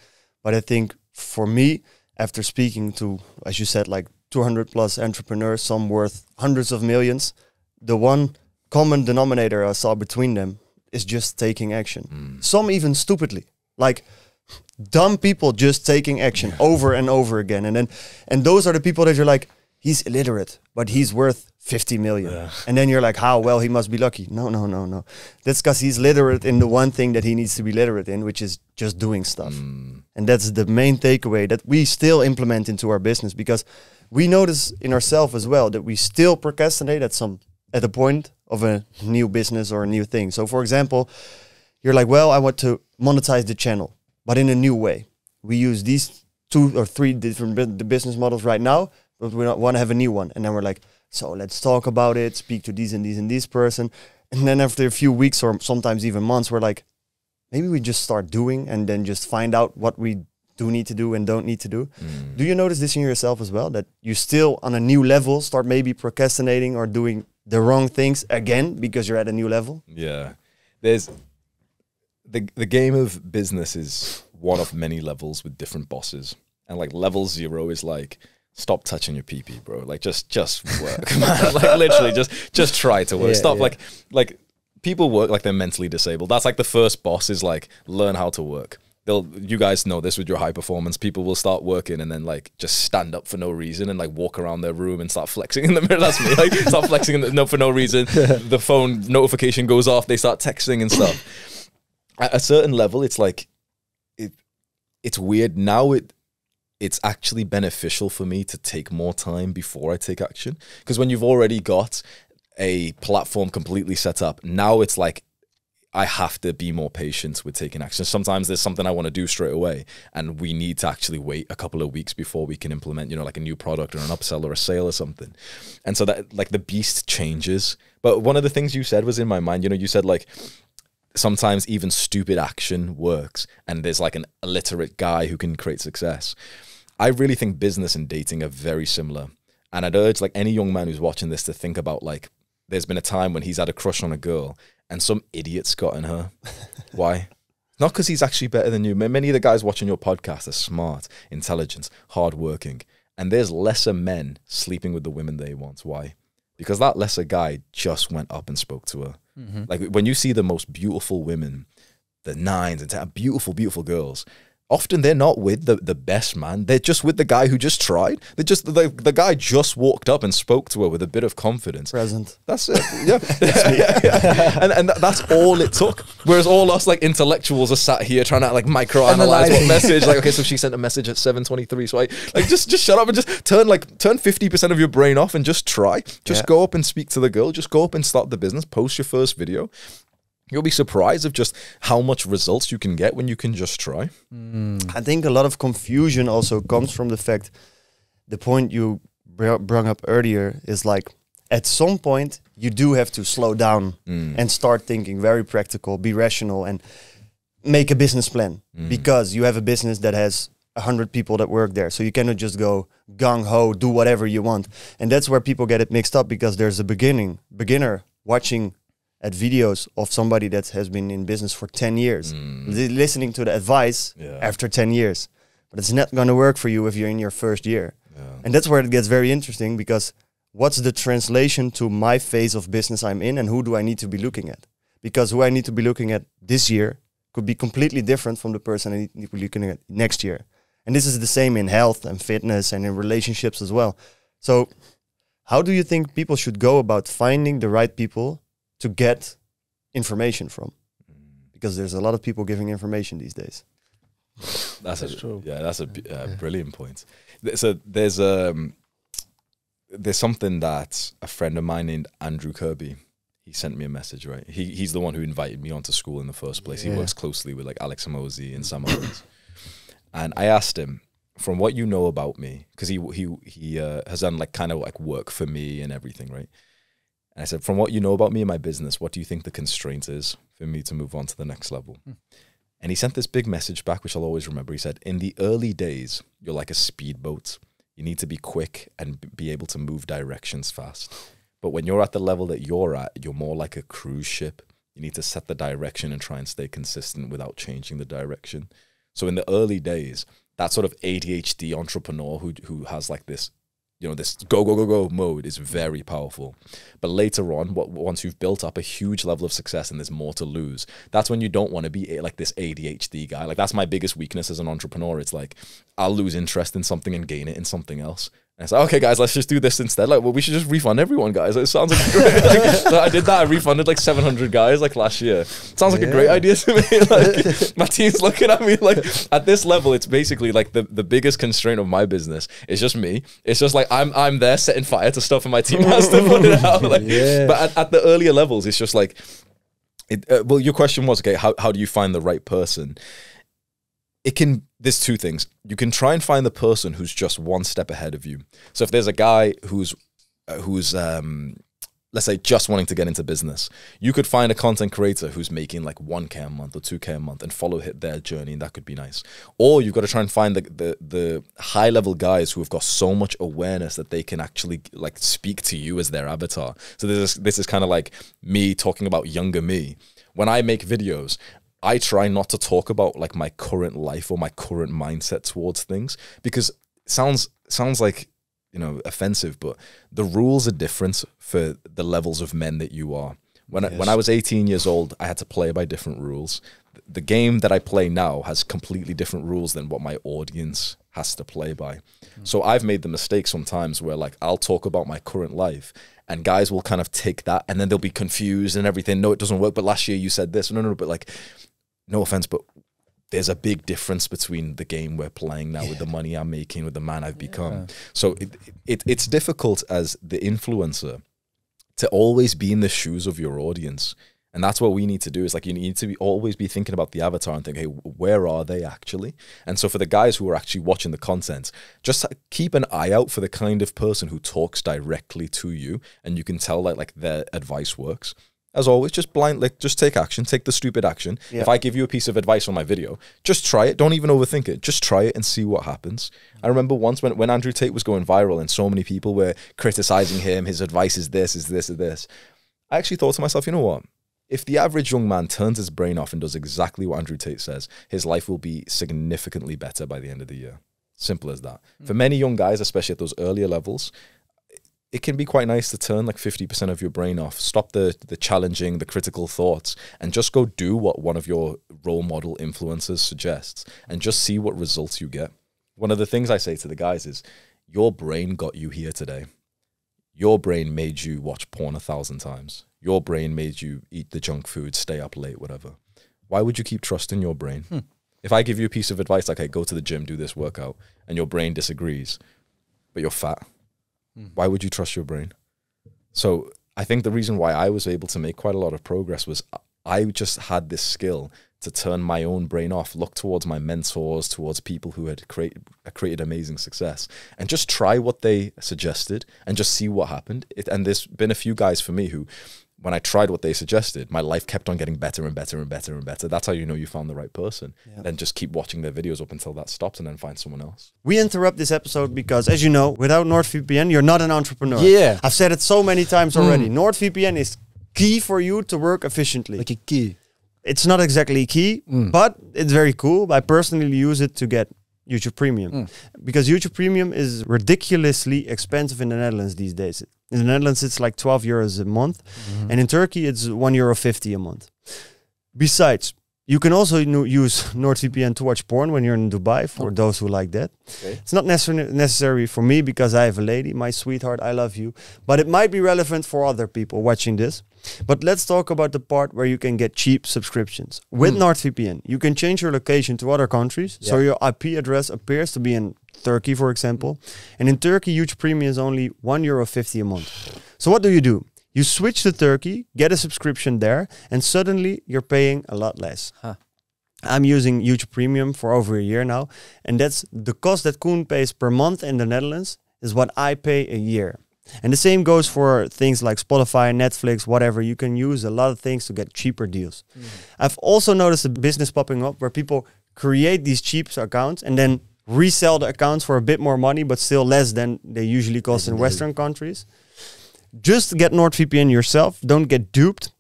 But I think for me, after speaking to, as you said, like 200 plus entrepreneurs, some worth hundreds of millions, the one common denominator I saw between them is just taking action. Hmm. Some even stupidly, like dumb people just taking action over and over again, and then and those are the people that you're like, he's illiterate, but he's worth 50 million. And then you're like, how? Well, he must be lucky. No, no, no, no. That's because he's literate in the one thing that he needs to be literate in, which is just doing stuff. Mm. And that's the main takeaway that we still implement into our business because we notice in ourselves as well that we still procrastinate at some at the point of a new business or a new thing. So for example, you're like, well, I want to monetize the channel, but in a new way. We use these two or three different business models right now, but we want to have a new one. And then we're like, so let's talk about it, speak to these and these and this person. And then after a few weeks or sometimes even months, we're like, maybe we just start doing and then just find out what we do need to do and don't need to do. Mm. Do you notice this in yourself as well? That you still on a new level start maybe procrastinating or doing the wrong things again because you're at a new level? Yeah. There's the the game of business is one of many levels with different bosses. And like level 0 is like stop touching your pee pee, bro. Like just just work. [LAUGHS] man. like literally just just try to work. Yeah, stop yeah. like like people work like they're mentally disabled. That's like the first boss is like learn how to work. They'll you guys know this with your high performance. People will start working and then like just stand up for no reason and like walk around their room and start flexing in the mirror. [LAUGHS] That's me. Like start flexing in the, no for no reason. [LAUGHS] the phone notification goes off. They start texting and stuff. At a certain level, it's like it. It's weird now. It it's actually beneficial for me to take more time before I take action because when you've already got a platform completely set up, now it's like I have to be more patient with taking action. Sometimes there's something I want to do straight away, and we need to actually wait a couple of weeks before we can implement, you know, like a new product or an upsell or a sale or something. And so that, like, the beast changes. But one of the things you said was in my mind, you know, you said, like, sometimes even stupid action works, and there's like an illiterate guy who can create success. I really think business and dating are very similar. And I'd urge like any young man who's watching this to think about like there's been a time when he's had a crush on a girl and some idiot's gotten her. [LAUGHS] Why? Not because he's actually better than you. Many of the guys watching your podcast are smart, intelligent, hardworking. And there's lesser men sleeping with the women they want. Why? Because that lesser guy just went up and spoke to her. Mm-hmm. Like when you see the most beautiful women, the nines and ten, beautiful, beautiful girls. Often they're not with the, the best man. They're just with the guy who just tried. They just the, the guy just walked up and spoke to her with a bit of confidence. Present. That's it. Yeah. [LAUGHS] yeah, [LAUGHS] yeah. And and tha- that's all it took. Whereas all us like intellectuals are sat here trying to like microanalyze what message. Like, okay, so she sent a message at 723. So I like just just shut up and just turn like turn 50% of your brain off and just try. Just Yeah. go up and speak to the girl. Just go up and start the business. Post your first video. You'll be surprised of just how much results you can get when you can just try. Hmm. I think a lot of confusion also comes from the fact the point you br- brought up earlier is like at some point you do have to slow down hmm. and start thinking very practical, be rational, and make a business plan hmm. because you have a business that has a hundred people that work there. So you cannot just go gung ho, do whatever you want, and that's where people get it mixed up because there's a beginning beginner watching at videos of somebody that has been in business for 10 years. Mm. Li- listening to the advice Yeah. after 10 years. But it's not going to work for you if you're in your first year. And that's where it gets very interesting because what's the translation to my phase of business i'm in and who do i need to be looking at? Because who i need to be looking at this year could be completely different from the person i need to be looking at next year. And this is the same in health and fitness and in relationships as well. So how do you think people should go about finding the right people to get information from? Because there's a lot of people giving information these days. That's, That's a, true. Yeah, that's a b- uh, brilliant point. So there's um there's something that a friend of mine named Andrew Kirby. He sent me a message, right? He he's the one who invited me onto Skool in the first place. He works closely with like Alex Hormozi and Sam Ovens. And I asked him, from what you know about me, because he he he uh, has done like kind of like work for me and everything, right? And I said, from what you know about me and my business, what do you think the constraint is for me to move on to the next level? Hmm. And he sent this big message back, which I'll always remember. He said, In the early days, you're like a speedboat. You need to be quick and be able to move directions fast. But when you're at the level that you're at, you're more like a cruise ship. You need to set the direction and try and stay consistent without changing the direction. So in the early days, that sort of ADHD entrepreneur who who has like this, you know, this go go go go mode is very powerful. But later on, what once you've built up a huge level of success and there's more to lose, that's when you don't want to be like this ADHD guy. Like that's my biggest weakness as an entrepreneur. It's like I'll lose interest in something and gain it in something else. And it's like, okay, guys, let's just do this instead. Like, well, we should just refund everyone, guys. It sounds like great. [LAUGHS] like, so I did that. I refunded like 700 guys like last year. Sounds like a great idea to me. [LAUGHS] like, [LAUGHS] my team's looking at me like at this level. It's basically like the, the biggest constraint of my business is just me. It's just like I'm I'm there setting fire to stuff, and my team has to put it out. Like, Yeah. But at, at the earlier levels, it's just like. It, uh, well, your question was okay. How how do you find the right person? It can there's two things. You can try and find the person who's just one step ahead of you. So if there's a guy who's uh, who's um let's say just wanting to get into business you could find a content creator who's making like 1k a month or 2k a month and follow hit their journey and that could be nice. Or you've got to try and find the, the the high level guys who have got so much awareness that they can actually like speak to you as their avatar. So this is this is kind of like me talking about younger me. When i make videos I try not to talk about like my current life or my current mindset towards things because it sounds sounds like you know offensive, but the rules are different for the levels of men that you are. When I, when I was 18 years old, I had to play by different rules. The game that I play now has completely different rules than what my audience has to play by. Hmm. So I've made the mistake sometimes where like I'll talk about my current life and guys will kind of take that and then they'll be confused and everything. No, it doesn't work. But last year you said this. No, no, no. But like, no offense, but there's a big difference between the game we're playing now with the money I'm making, with the man I've become. So it, it it's difficult as the influencer to always be in the shoes of your audience. And that's what we need to do is like you need to be, always be thinking about the avatar and think, hey, where are they actually? And so for the guys who are actually watching the content, just uh, keep an eye out for the kind of person who talks directly to you, and you can tell that like their advice works. As always, just blind, like just take action, take the stupid action. Yeah. If I give you a piece of advice on my video, just try it. Don't even overthink it. Just try it and see what happens. I mm. remember once when, when Andrew Tate was going viral and so many people were criticizing him, his advice is this, is this, is this. I actually thought to myself, you know what? If the average young man turns his brain off and does exactly what Andrew Tate says, his life will be significantly better by the end of the year. Simple as that. For mm. many young guys, especially at those earlier levels, it can be quite nice to turn like 50% of your brain off stop the the challenging the critical thoughts and just go do what one of your role model influencers suggests and just see what results you get. One of the things i say to the guys is your brain got you here today. Your brain made you watch porn a thousand times. Your brain made you eat the junk food stay up late whatever. Why would you keep trusting your brain? Hmm. If i give you a piece of advice like hey go to the gym do this workout and your brain disagrees but you're fat Mm-hmm. why would you trust your brain? So I think the reason why I was able to make quite a lot of progress was I just had this skill to turn my own brain off, look towards my mentors, towards people who had create, created amazing success, and just try what they suggested and just see what happened. It, and there's been a few guys for me who, when I tried what they suggested, my life kept on getting better and better and better and better. That's how you know you found the right person. Then just keep watching their videos up until that stops and then find someone else. We interrupt this episode because, as you know, without NordVPN, you're not an entrepreneur. Yeah. I've said it so many times hmm. already. NordVPN is key for you to work efficiently. Like a key. it's not exactly key, hmm. but it's very cool. I personally use it to get YouTube Premium hmm. because YouTube Premium is ridiculously expensive in the Netherlands these days. In the Netherlands, it's like 12 euros a month, mm-hmm. and in Turkey, it's one euro 50 a month. Besides, you can also use NordVPN to watch porn when you're in Dubai for oh. those who like that. It's not necessarily necessary for me because I have a lady, my sweetheart, I love you. But it might be relevant for other people watching this. But let's talk about the part where you can get cheap subscriptions. With hmm. NordVPN, you can change your location to other countries. So your IP address appears to be in Turkey, for example. And in Turkey, YouTube Premium is only one euro fifty a month. So what do you do? You switch to Turkey, get a subscription there, and suddenly you're paying a lot less. Huh. I'm using YouTube Premium for over a year now, and that's the cost that Koen pays per month in the Netherlands is what I pay a year. And the same goes for things like Spotify, Netflix, whatever. You can use a lot of things to get cheaper deals. I've also noticed a business popping up where people create these cheap accounts and then resell the accounts for a bit more money, but still less than they usually cost in Western countries. Just get NordVPN yourself. Don't get duped.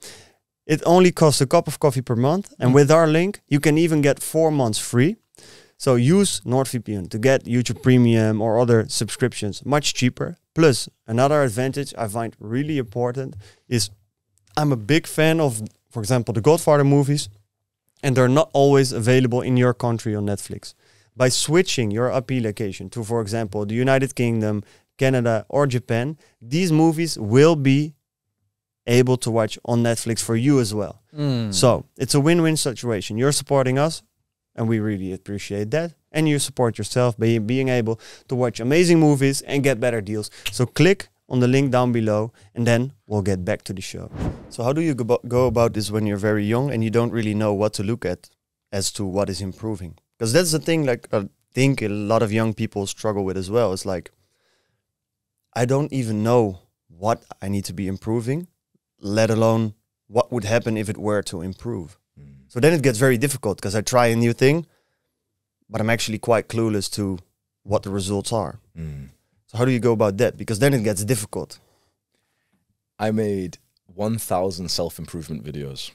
It only costs a cup of coffee per month. And mm. with our link, you can even get four months free. So use NordVPN to get YouTube Premium or other subscriptions much cheaper. Plus, another advantage I find really important is I'm a big fan of, for example, the Godfather movies, and they're not always available in your country on Netflix. By switching your IP location to, for example, the United Kingdom, Canada, or Japan, these movies will be able to watch on Netflix for you as well. Mm. So it's a win-win situation. You're supporting us, and we really appreciate that. And you support yourself by being able to watch amazing movies and get better deals. So click on the link down below, and then we'll get back to the show. So how do you go, go about this when you're very young and you don't really know what to look at as to what is improving? Because that's the thing. Like I think a lot of young people struggle with as well. It's like I don't even know what I need to be improving, let alone what would happen if it were to improve. So then it gets very difficult because I try a new thing, but I'm actually quite clueless to what the results are. Mm. So how do you go about that? Because then it gets difficult. I made 1,000 self improvement videos.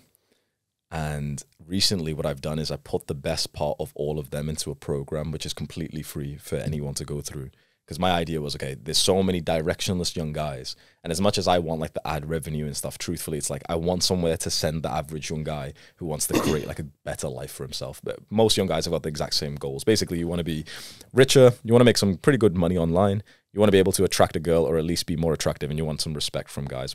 And recently, what I've done is I put the best part of all of them into a program which is completely free for anyone to go through. Because my idea was okay, there's so many directionless young guys. And as much as I want like the ad revenue and stuff, truthfully, it's like I want somewhere to send the average young guy who wants to create like a better life for himself. But most young guys have got the exact same goals. Basically, you want to be richer, you want to make some pretty good money online, you want to be able to attract a girl or at least be more attractive, and you want some respect from guys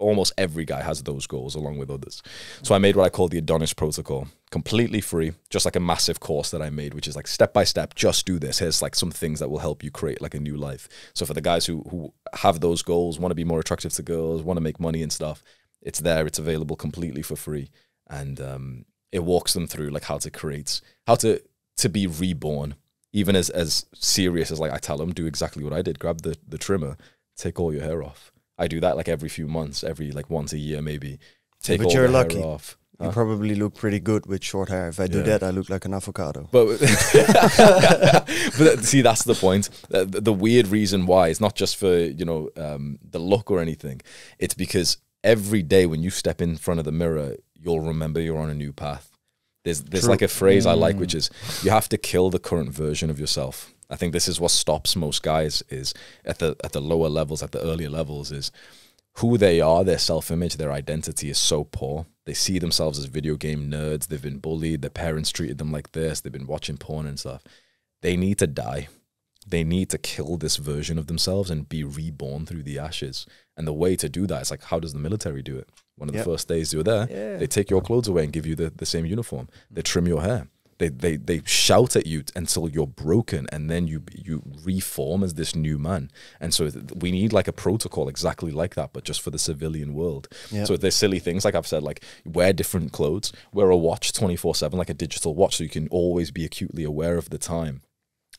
almost every guy has those goals along with others. So I made what I call the Adonis Protocol, completely free, just like a massive course that I made, which is like step by step, just do this. Here's like some things that will help you create like a new life. So for the guys who who have those goals, want to be more attractive to girls, want to make money and stuff, it's there. It's available completely for free, and um, it walks them through like how to create, how to to be reborn. Even as as serious as like I tell them, do exactly what I did. Grab the the trimmer, take all your hair off. I do that like every few months, every like once a year maybe. Take but all you're the hair lucky. off. You Huh? probably look pretty good with short hair. If I do Yeah. that, I look like an avocado. But [LAUGHS] but see, that's the point. The, the weird reason why it's not just for you know um, the look or anything. It's because every day when you step in front of the mirror, you'll remember you're on a new path. There's there's True. like a phrase I like, which is you have to kill the current version of yourself. I think this is what stops most guys is at the at the lower levels, at the earlier levels, is who they are, their self image, their identity is so poor. They see themselves as video game nerds. They've been bullied. Their parents treated them like this. They've been watching porn and stuff. They need to die. They need to kill this version of themselves and be reborn through the ashes. And the way to do that is like, how does the military do it? One of the Yep. first days you're there, Yeah. they take your clothes away and give you the, the same uniform. They trim your hair. They, they they shout at you until you're broken, and then you you reform as this new man. And so we need like a protocol exactly like that, but just for the civilian world. Yeah. So there's silly things like I've said, like wear different clothes, wear a watch 24 seven, like a digital watch, so you can always be acutely aware of the time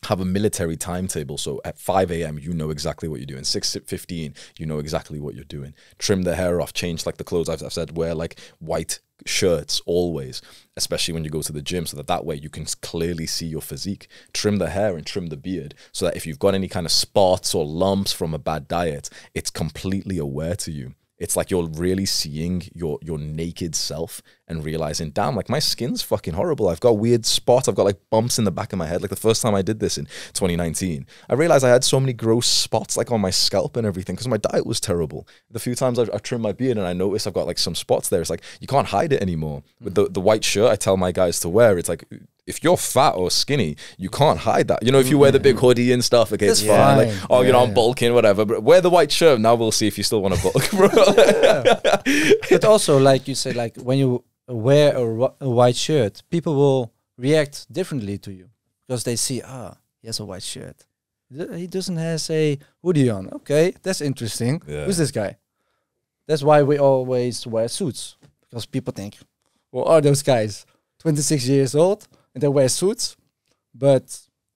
have a military timetable. So at 5 a.m., you know exactly what you're doing. 6.15, you know exactly what you're doing. Trim the hair off, change like the clothes. I've, I've said wear like white shirts always, especially when you go to the gym, so that that way you can clearly see your physique. Trim the hair and trim the beard so that if you've got any kind of spots or lumps from a bad diet, it's completely aware to you it's like you're really seeing your your naked self and realizing, damn, like my skin's fucking horrible. I've got weird spots. I've got like bumps in the back of my head. Like the first time I did this in 2019, I realized I had so many gross spots like on my scalp and everything because my diet was terrible. The few times I've, I've trimmed my beard and I notice I've got like some spots there, it's like you can't hide it anymore. With the, the white shirt I tell my guys to wear, it's like if you're fat or skinny, you can't hide that. You know, if you wear the big hoodie and stuff, okay, it's fine. Like, oh, you know, I'm Yeah. bulking, whatever. But wear the white shirt. Now we'll see if you still want to bulk, [LAUGHS] bro. but also, like you say, like when you wear a, a white shirt, people will react differently to you because they see, ah, he has a white shirt. He doesn't has a hoodie on. Okay, that's interesting. Yeah. Who's this guy? That's why we always wear suits because people think, what are those guys? 26 years old and they wear suits, but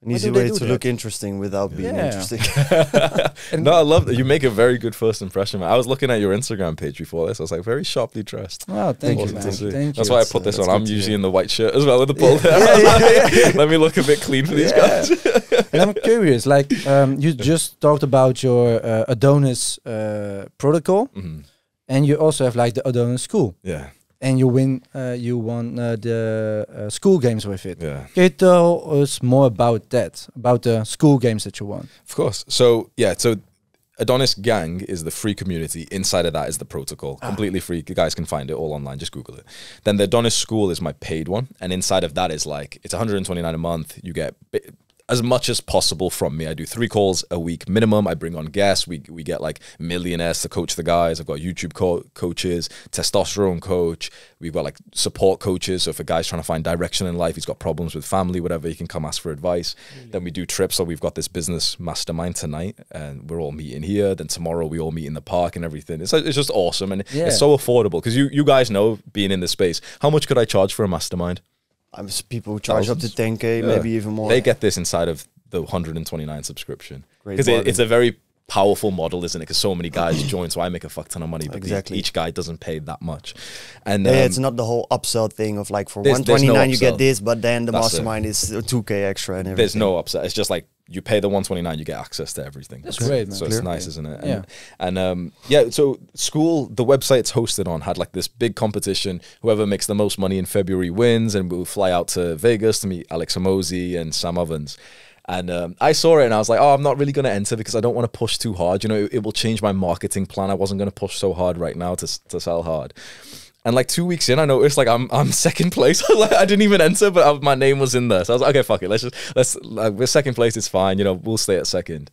An Why easy way to that? look interesting without being Yeah. interesting. [LAUGHS] [LAUGHS] no, I love that. You make a very good first impression, man. I was looking at your Instagram page before this. I was like, very sharply dressed. oh, thank you, man. to see. Thank That's you. why I put uh, this that's on. I'm usually in the white shirt as well with the pull. [LAUGHS] Let me look a bit clean for these Yeah. guys. and I'm curious, like um, you just talked about your uh, Adonis uh, protocol, Mhm. and you also have like the Adonis school, Yeah, and you win, uh, you won uh, the uh, Skool Games with it. yeah. Can you tell us more about that, about the Skool Games that you won? Of course. So yeah, so Adonis Gang is the free community. Inside of that is the protocol, completely free. You guys can find it all online. Just Google it. Then the Adonis School is my paid one, and inside of that is like it's 129 a month. You get as much as possible from me. I do three calls a week minimum. I bring on guests. We we get like millionaires to coach the guys. I've got YouTube co- coaches, testosterone coach. We've got like support coaches. So if a guy's trying to find direction in life, he's got problems with family, whatever, he can come ask for advice. Then we do trips. So we've got this business mastermind tonight, and we're all meeting here. Then tomorrow we all meet in the park and everything. It's it's just awesome, and Yeah. it's so affordable because you you guys know being in this space. How much could I charge for a mastermind? I'm people charge up to 10k, Yeah. maybe even more. They get this inside of the 129 subscription because it, it's a very powerful model, isn't it? Because so many guys [CLEARS THROAT] join, so I make a fuck ton of money, but Exactly. each guy doesn't pay that much. And yeah, um, it's not the whole upsell thing of like for There's- there's no 129 you get this, but then the That's it. mastermind is uh, 2k extra and everything. there's no upsell. It's just like you pay the 129, you get access to everything. That's great, man. So it's nice, isn't it? And, Yeah. And um, yeah, so Skool, the website it's hosted on had like this big competition. Whoever makes the most money in February wins, and we'll fly out to Vegas to meet Alex Hormozi and Sam Ovens. And um, I saw it and I was like, oh, I'm not really going to enter because I don't want to push too hard. You know, it, it will change my marketing plan. I wasn't going to push so hard right now to, to sell hard. And like two weeks in, I noticed like I'm I'm [LAUGHS] second place. [LAUGHS] I didn't even enter, but I, my name was in there. So I was like, okay, fuck it. Let's just let's like we're second place. It's fine. You know, we'll stay at second.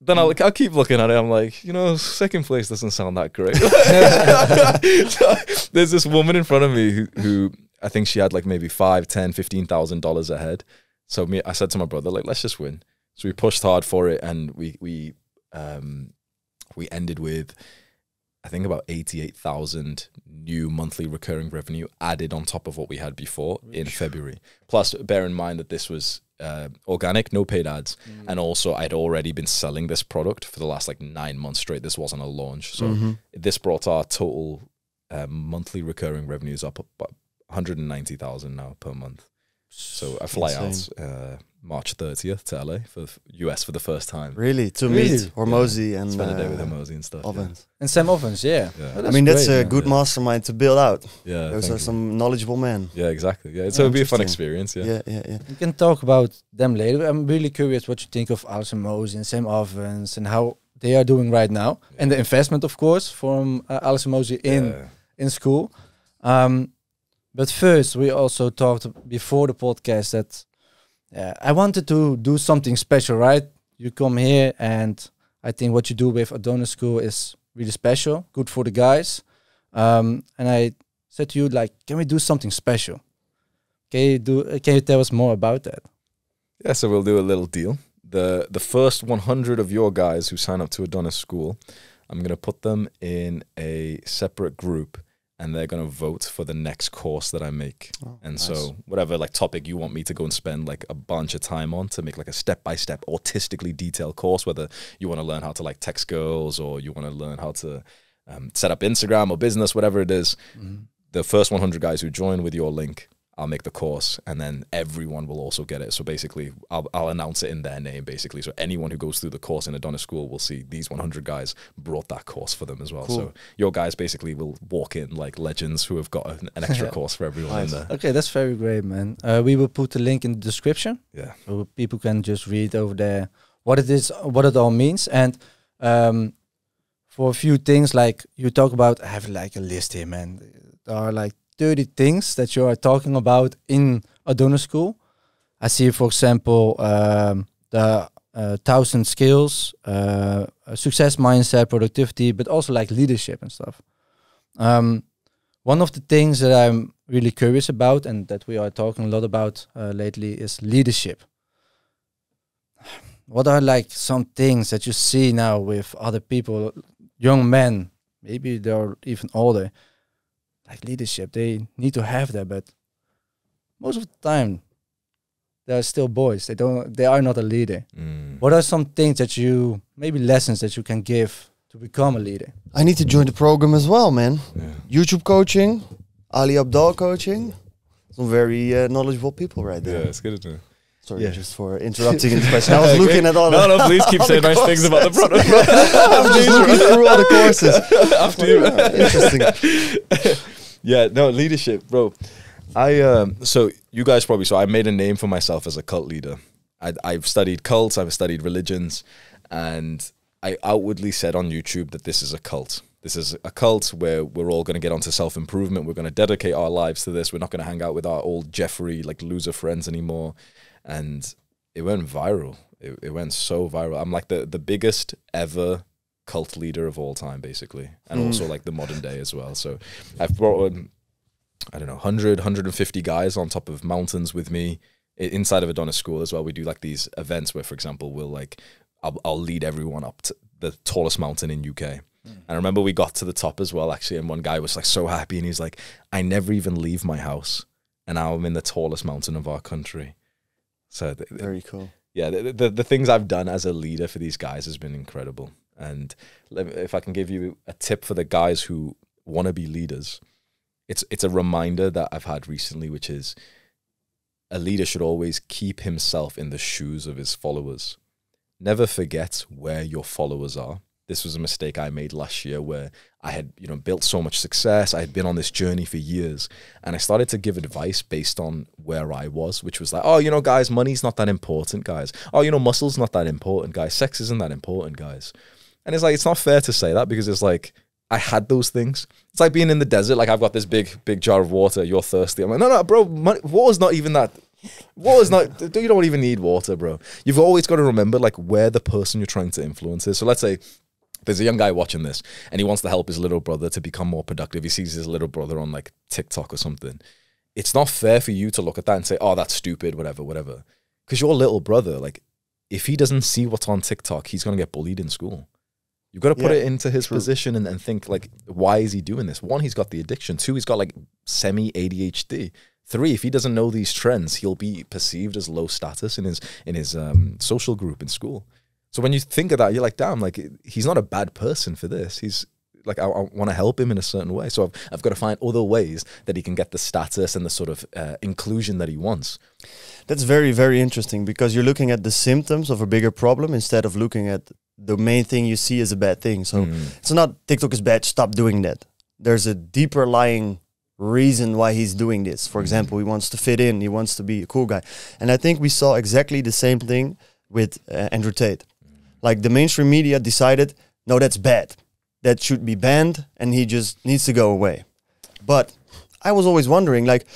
Then I'll I'll keep looking at it. I'm like, you know, second place doesn't sound that great. [LAUGHS] There's this woman in front of me who, who I think she had like maybe five, ten, fifteen thousand dollars ahead. So me, I said to my brother, like, let's just win. So we pushed hard for it, and we we um we ended with I think about 88,000 new monthly recurring revenue added on top of what we had before in February. Plus, bear in mind that this was uh, organic, no paid ads. And also, I'd already been selling this product for the last like nine months straight. This wasn't a launch. So, Mm-hmm. this brought our total um, monthly recurring revenues up about 190,000 now per month. So, I fly Insane. out uh, March 30th to LA for US for the first time. Really, to Really? meet Hormozi and Spend a day with uh, Hormozi and stuff. yeah. Ovens. And Sam Ovens, yeah. Yeah. Oh, I mean, that's great, a man. good Yeah. mastermind to build out. Yeah, Those are you. some knowledgeable men. Yeah, exactly. Yeah, it's Yeah, it'll be a fun experience. Yeah. Yeah, yeah, yeah. We can talk about them later. I'm really curious what you think of Alex Hormozi and Sam Ovens and how they are doing right now, and the investment, of course, from uh, Alex Hormozi in Yeah. in Skool. Um, but first, we also talked before the podcast that uh, I wanted to do something special, right? You come here, and I think what you do with Adonis School is really special, good for the guys. Um, and I said to you, like, can we do something special? Can you do? Uh, can you tell us more about that? Yeah, so we'll do a little deal. The the first 100 of your guys who sign up to Adonis School, I'm going to put them in a separate group and they're going to vote for the next course that I make. and so whatever like topic you want me to go and spend like a bunch of time on to make like a step-by-step autistically detailed course whether you want to learn how to like text girls or you want to learn how to um, set up Instagram or business whatever it is, the first 100 guys who join with your link I'll make the course and then everyone will also get it. So basically, I'll, I'll announce it in their name, basically. So anyone who goes through the course in Adonis School will see these 100 guys brought that course for them as well. So your guys basically will walk in like legends who have got an, an extra [LAUGHS] course for everyone in there. Okay, that's very great, man. Uh, we will put the link in the description. Yeah. so people can just read over there what it is, what it all means, and um, for a few things like you talk about, I have like a list here, man. There are like thirty things that you are talking about in Adonis School. I see, for example, um, the uh, thousand skills, uh, success mindset, productivity, but also like leadership and stuff. Um, one of the things that I'm really curious about and that we are talking a lot about uh, lately is leadership. What are like some things that you see now with other people, young men, maybe they're even older? Like leadership. They need to have that, but most of the time, they are still boys. They don't. They are not a leader. Mm. What are some things that you maybe lessons that you can give to become a leader? I need to join the program as well, man. Yeah. YouTube coaching, Ali Abdaal coaching. Some very uh, knowledgeable people right there. Yeah, it's good. Isn't it? Sorry, Yeah. just for interrupting the question. [LAUGHS] I was looking at all No, the no, please keep [LAUGHS] saying nice things about the product. [LAUGHS] I'm just looking through all the courses. After you. Interesting. Yeah, no leadership, bro. I um so you guys probably saw I made a name for myself as a cult leader. I I've studied cults, I've studied religions, and I outwardly said on YouTube that this is a cult. This is a cult where we're all going to get onto self improvement. We're going to dedicate our lives to this. We're not going to hang out with our old Jeffrey like loser friends anymore. And it went viral. It, it went so viral. I'm like the the biggest ever cult leader of all time, basically, and hmm. also like the modern day as well. So I've brought on, I don't know, 100, 150 guys on top of mountains with me inside of Adonis School as well. We do like these events where, for example, we'll like, I'll, I'll lead everyone up to the tallest mountain in UK. Hmm. And I remember we got to the top as well, actually, and one guy was like so happy, and he's like, "I never even leave my house, and now I'm in the tallest mountain of our country." So Very cool. yeah, the, the the things I've done as a leader for these guys has been incredible. And if I can give you a tip for the guys who want to be leaders, it's it's a reminder that I've had recently, which is a leader should always keep himself in the shoes of his followers. Never forget where your followers are. This was a mistake I made last year where I had, you know, built so much success. I had been on this journey for years and I started to give advice based on where I was, which was like, oh, you know, guys, money's not that important, guys. Oh, you know, muscle's not that important, guys. Sex isn't that important, guys. And it's like, it's not fair to say that because it's like, I had those things. It's like being in the desert. Like I've got this big, big jar of water. You're thirsty. I'm like, no, no, bro. Money, water's not even that. Water's not. [LAUGHS] You don't even need water, bro. You've always got to remember like where the person you're trying to influence is. So let's say there's a young guy watching this and he wants to help his little brother to become more productive. He sees his little brother on like TikTok or something. It's not fair for you to look at that and say, "Oh, that's stupid," whatever, whatever. Because your little brother, like, if he doesn't see what's on TikTok, he's gonna get bullied in school. You've got to put Yeah, it into his true. position and, and think like, why is he doing this? One, he's got the addiction. Two, he's got like semi ADHD. Three, if he doesn't know these trends, he'll be perceived as low status in his in his um, social group in school. So when you think of that, you're like, damn, like he's not a bad person for this. He's like, I, I want to help him in a certain way. So I've, I've got to find other ways that he can get the status and the sort of uh, inclusion that he wants. That's very, very interesting because you're looking at the symptoms of a bigger problem instead of looking at the main thing you see is a bad thing. So Mm. it's not TikTok is bad, stop doing that. There's a deeper lying reason why he's doing this. For example, he wants to fit in, he wants to be a cool guy. And I think we saw exactly the same thing with uh, Andrew Tate. Like the mainstream media decided, no, that's bad. That should be banned and he just needs to go away. But I was always wondering, like,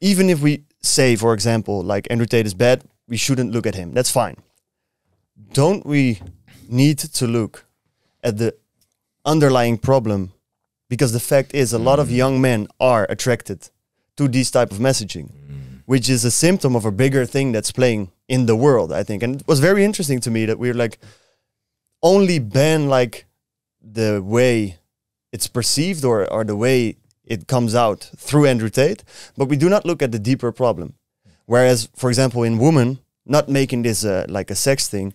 even if we say, for example, like Andrew Tate is bad, we shouldn't look at him. That's fine. Don't we need to look at the underlying problem? Because the fact is, a lot of young men are attracted to these type of messaging, which is a symptom of a bigger thing that's playing in the world. I think, and it was very interesting to me that we're like only ban like the way it's perceived or or the way it comes out through Andrew Tate, but we do not look at the deeper problem. Whereas, for example, in women, not making this uh, like a sex thing,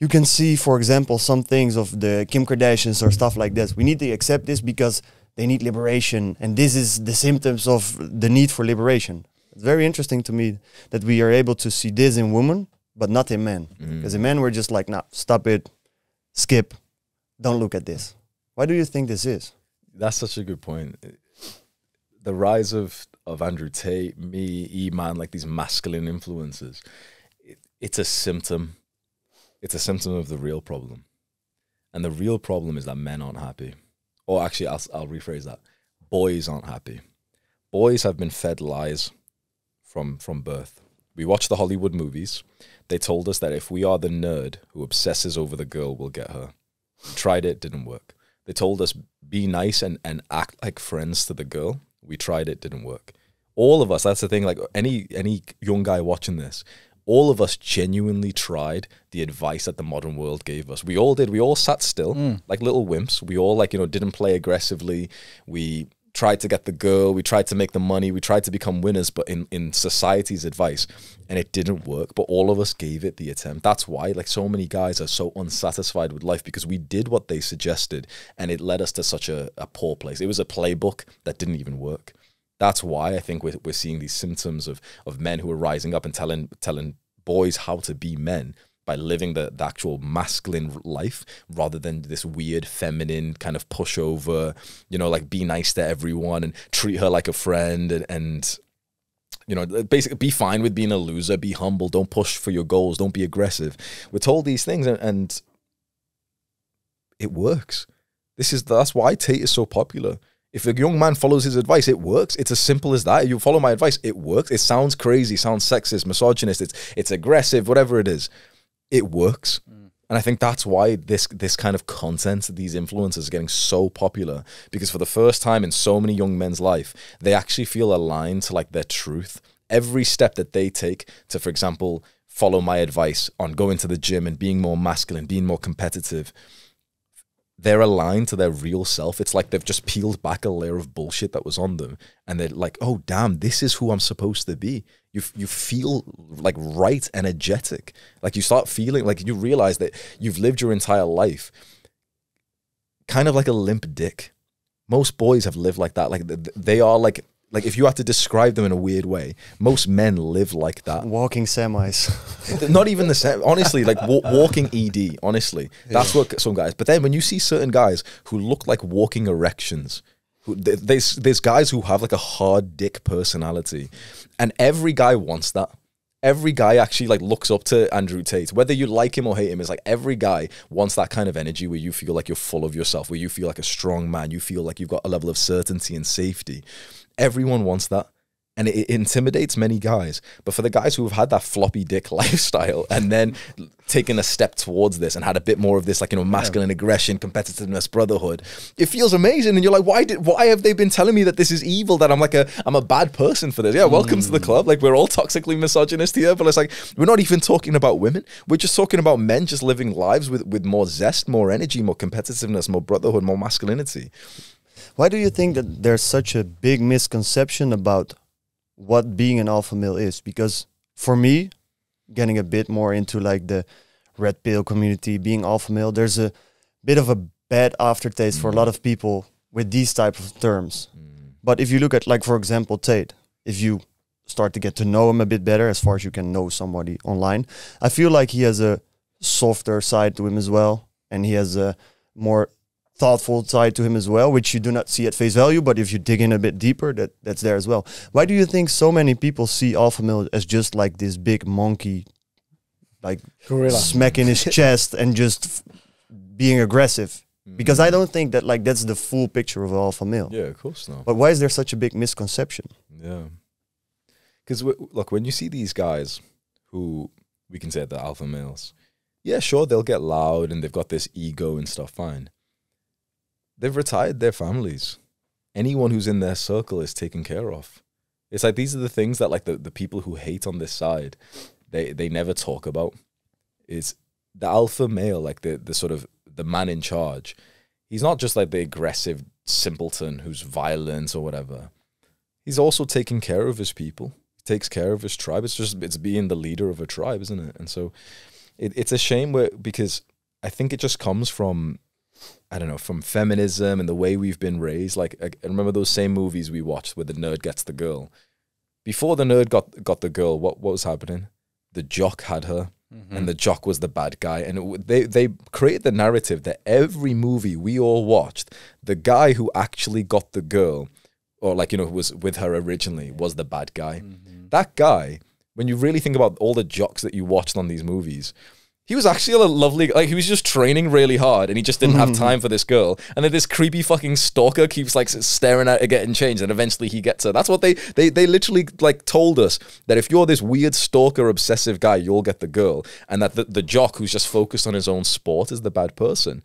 you can see, for example, some things of the Kim Kardashians or stuff like this. We need to accept this because they need liberation, and this is the symptoms of the need for liberation. It's very interesting to me that we are able to see this in women, but not in men. Mm. Because in men, we're just like, nah, stop it, skip, don't look at this. Why do you think this is? That's such a good point. The rise of of Andrew Tate, me, E Man, like these masculine influences, it, it's a symptom. It's a symptom of the real problem, and the real problem is that men aren't happy. Or actually, I'll I'll rephrase that: boys aren't happy. Boys have been fed lies from from birth. We watch the Hollywood movies. They told us that if we are the nerd who obsesses over the girl, we'll get her. We tried it, didn't work. They told us be nice and, and act like friends to the girl. We tried it, didn't work. All of us, that's the thing, like any any young guy watching this, all of us genuinely tried the advice that the modern world gave us. We all did. We all sat still hmm. like little wimps. We all like, you know, didn't play aggressively. We tried to get the girl, we tried to make the money, we tried to become winners, but in, in society's advice, and it didn't work. But all of us gave it the attempt. That's why, like, so many guys are so unsatisfied with life because we did what they suggested, and it led us to such a, a poor place. It was a playbook that didn't even work. That's why I think we're, we're seeing these symptoms of of men who are rising up and telling telling boys how to be men by living the, the actual masculine life rather than this weird feminine kind of pushover, you know, like be nice to everyone and treat her like a friend and, and you know, uh, basically be fine with being a loser, be humble, don't push for your goals, don't be aggressive. We're told these things and, and it works. This is that's why Tate is so popular. If a young man follows his advice, it works. It's as simple as that. You follow my advice, it works. It sounds crazy, sounds sexist, misogynist, it's it's aggressive, whatever it is it works. Mm. And I think that's why this this kind of content, these influencers are getting so popular because for the first time in so many young men's life, they actually feel aligned to like their truth. Every step that they take to, for example, follow my advice on going to the gym and being more masculine, being more competitive, they're aligned to their real self. It's like they've just peeled back a layer of bullshit that was on them, and they're like, "Oh, damn, this is who I'm supposed to be." You you feel like right, energetic. Like you start feeling like you realize that you've lived your entire life, kind of like a limp dick. Most boys have lived like that. Like they are like like if you had to describe them in a weird way, most men live like that. Walking semis. [LAUGHS] Not even the same. Honestly, like wa walking ED. Honestly, that's yeah. what some guys. But then when you see certain guys who look like walking erections, who there's there's guys who have like a hard dick personality, and every guy wants that. Every guy actually like looks up to Andrew Tate, whether you like him or hate him. Is like every guy wants that kind of energy where you feel like you're full of yourself, where you feel like a strong man, you feel like you've got a level of certainty and safety. Everyone wants that. And it, it intimidates many guys. But for the guys who have had that floppy dick [LAUGHS] lifestyle and then taken a step towards this and had a bit more of this, like, you know, masculine yeah. aggression, competitiveness, brotherhood, it feels amazing. And you're like, why did, why have they been telling me that this is evil, that I'm like a, I'm a bad person for this? Yeah, welcome mm. to the club. Like, we're all toxically misogynist here, but it's like, we're not even talking about women. We're just talking about men just living lives with, with more zest, more energy, more competitiveness, more brotherhood, more masculinity. Why do you think that there's such a big misconception about what being an alpha male is? Because for me, getting a bit more into like the red pill community, being alpha male, there's a bit of a bad aftertaste mm. for a lot of people with these type of terms. Mm. But if you look at like for example Tate, if you start to get to know him a bit better as far as you can know somebody online, I feel like he has a softer side to him as well and he has a more thoughtful side to him as well, which you do not see at face value. But if you dig in a bit deeper, that that's there as well. Why do you think so many people see alpha male as just like this big monkey, like Gorilla. smacking his [LAUGHS] chest and just being aggressive? Mm. Because I don't think that like that's the full picture of alpha male. Yeah, of course not. But why is there such a big misconception? Yeah, because look, when you see these guys who we can say the alpha males, yeah, sure, they'll get loud and they've got this ego and stuff, fine they've retired their families. Anyone who's in their circle is taken care of. It's like these are the things that like the, the people who hate on this side, they they never talk about. Is the alpha male, like the the sort of the man in charge. He's not just like the aggressive simpleton who's violent or whatever. He's also taking care of his people. He takes care of his tribe. It's just it's being the leader of a tribe, isn't it? And so it, it's a shame where because I think it just comes from I don't know, from feminism and the way we've been raised. Like, I remember those same movies we watched where the nerd gets the girl. Before the nerd got got the girl, what what was happening? The jock had her, mm-hmm. and the jock was the bad guy. And it, they they created the narrative that every movie we all watched, the guy who actually got the girl, or like you know, who was with her originally, was the bad guy. Mm-hmm. That guy, when you really think about all the jocks that you watched on these movies, he was actually a lovely like he was just training really hard and he just didn't have mm-hmm. time for this girl. And then this creepy fucking stalker keeps like staring at her getting changed and eventually he gets her. That's what they they they literally like told us that if you're this weird stalker obsessive guy you'll get the girl. And that the, the jock who's just focused on his own sport is the bad person.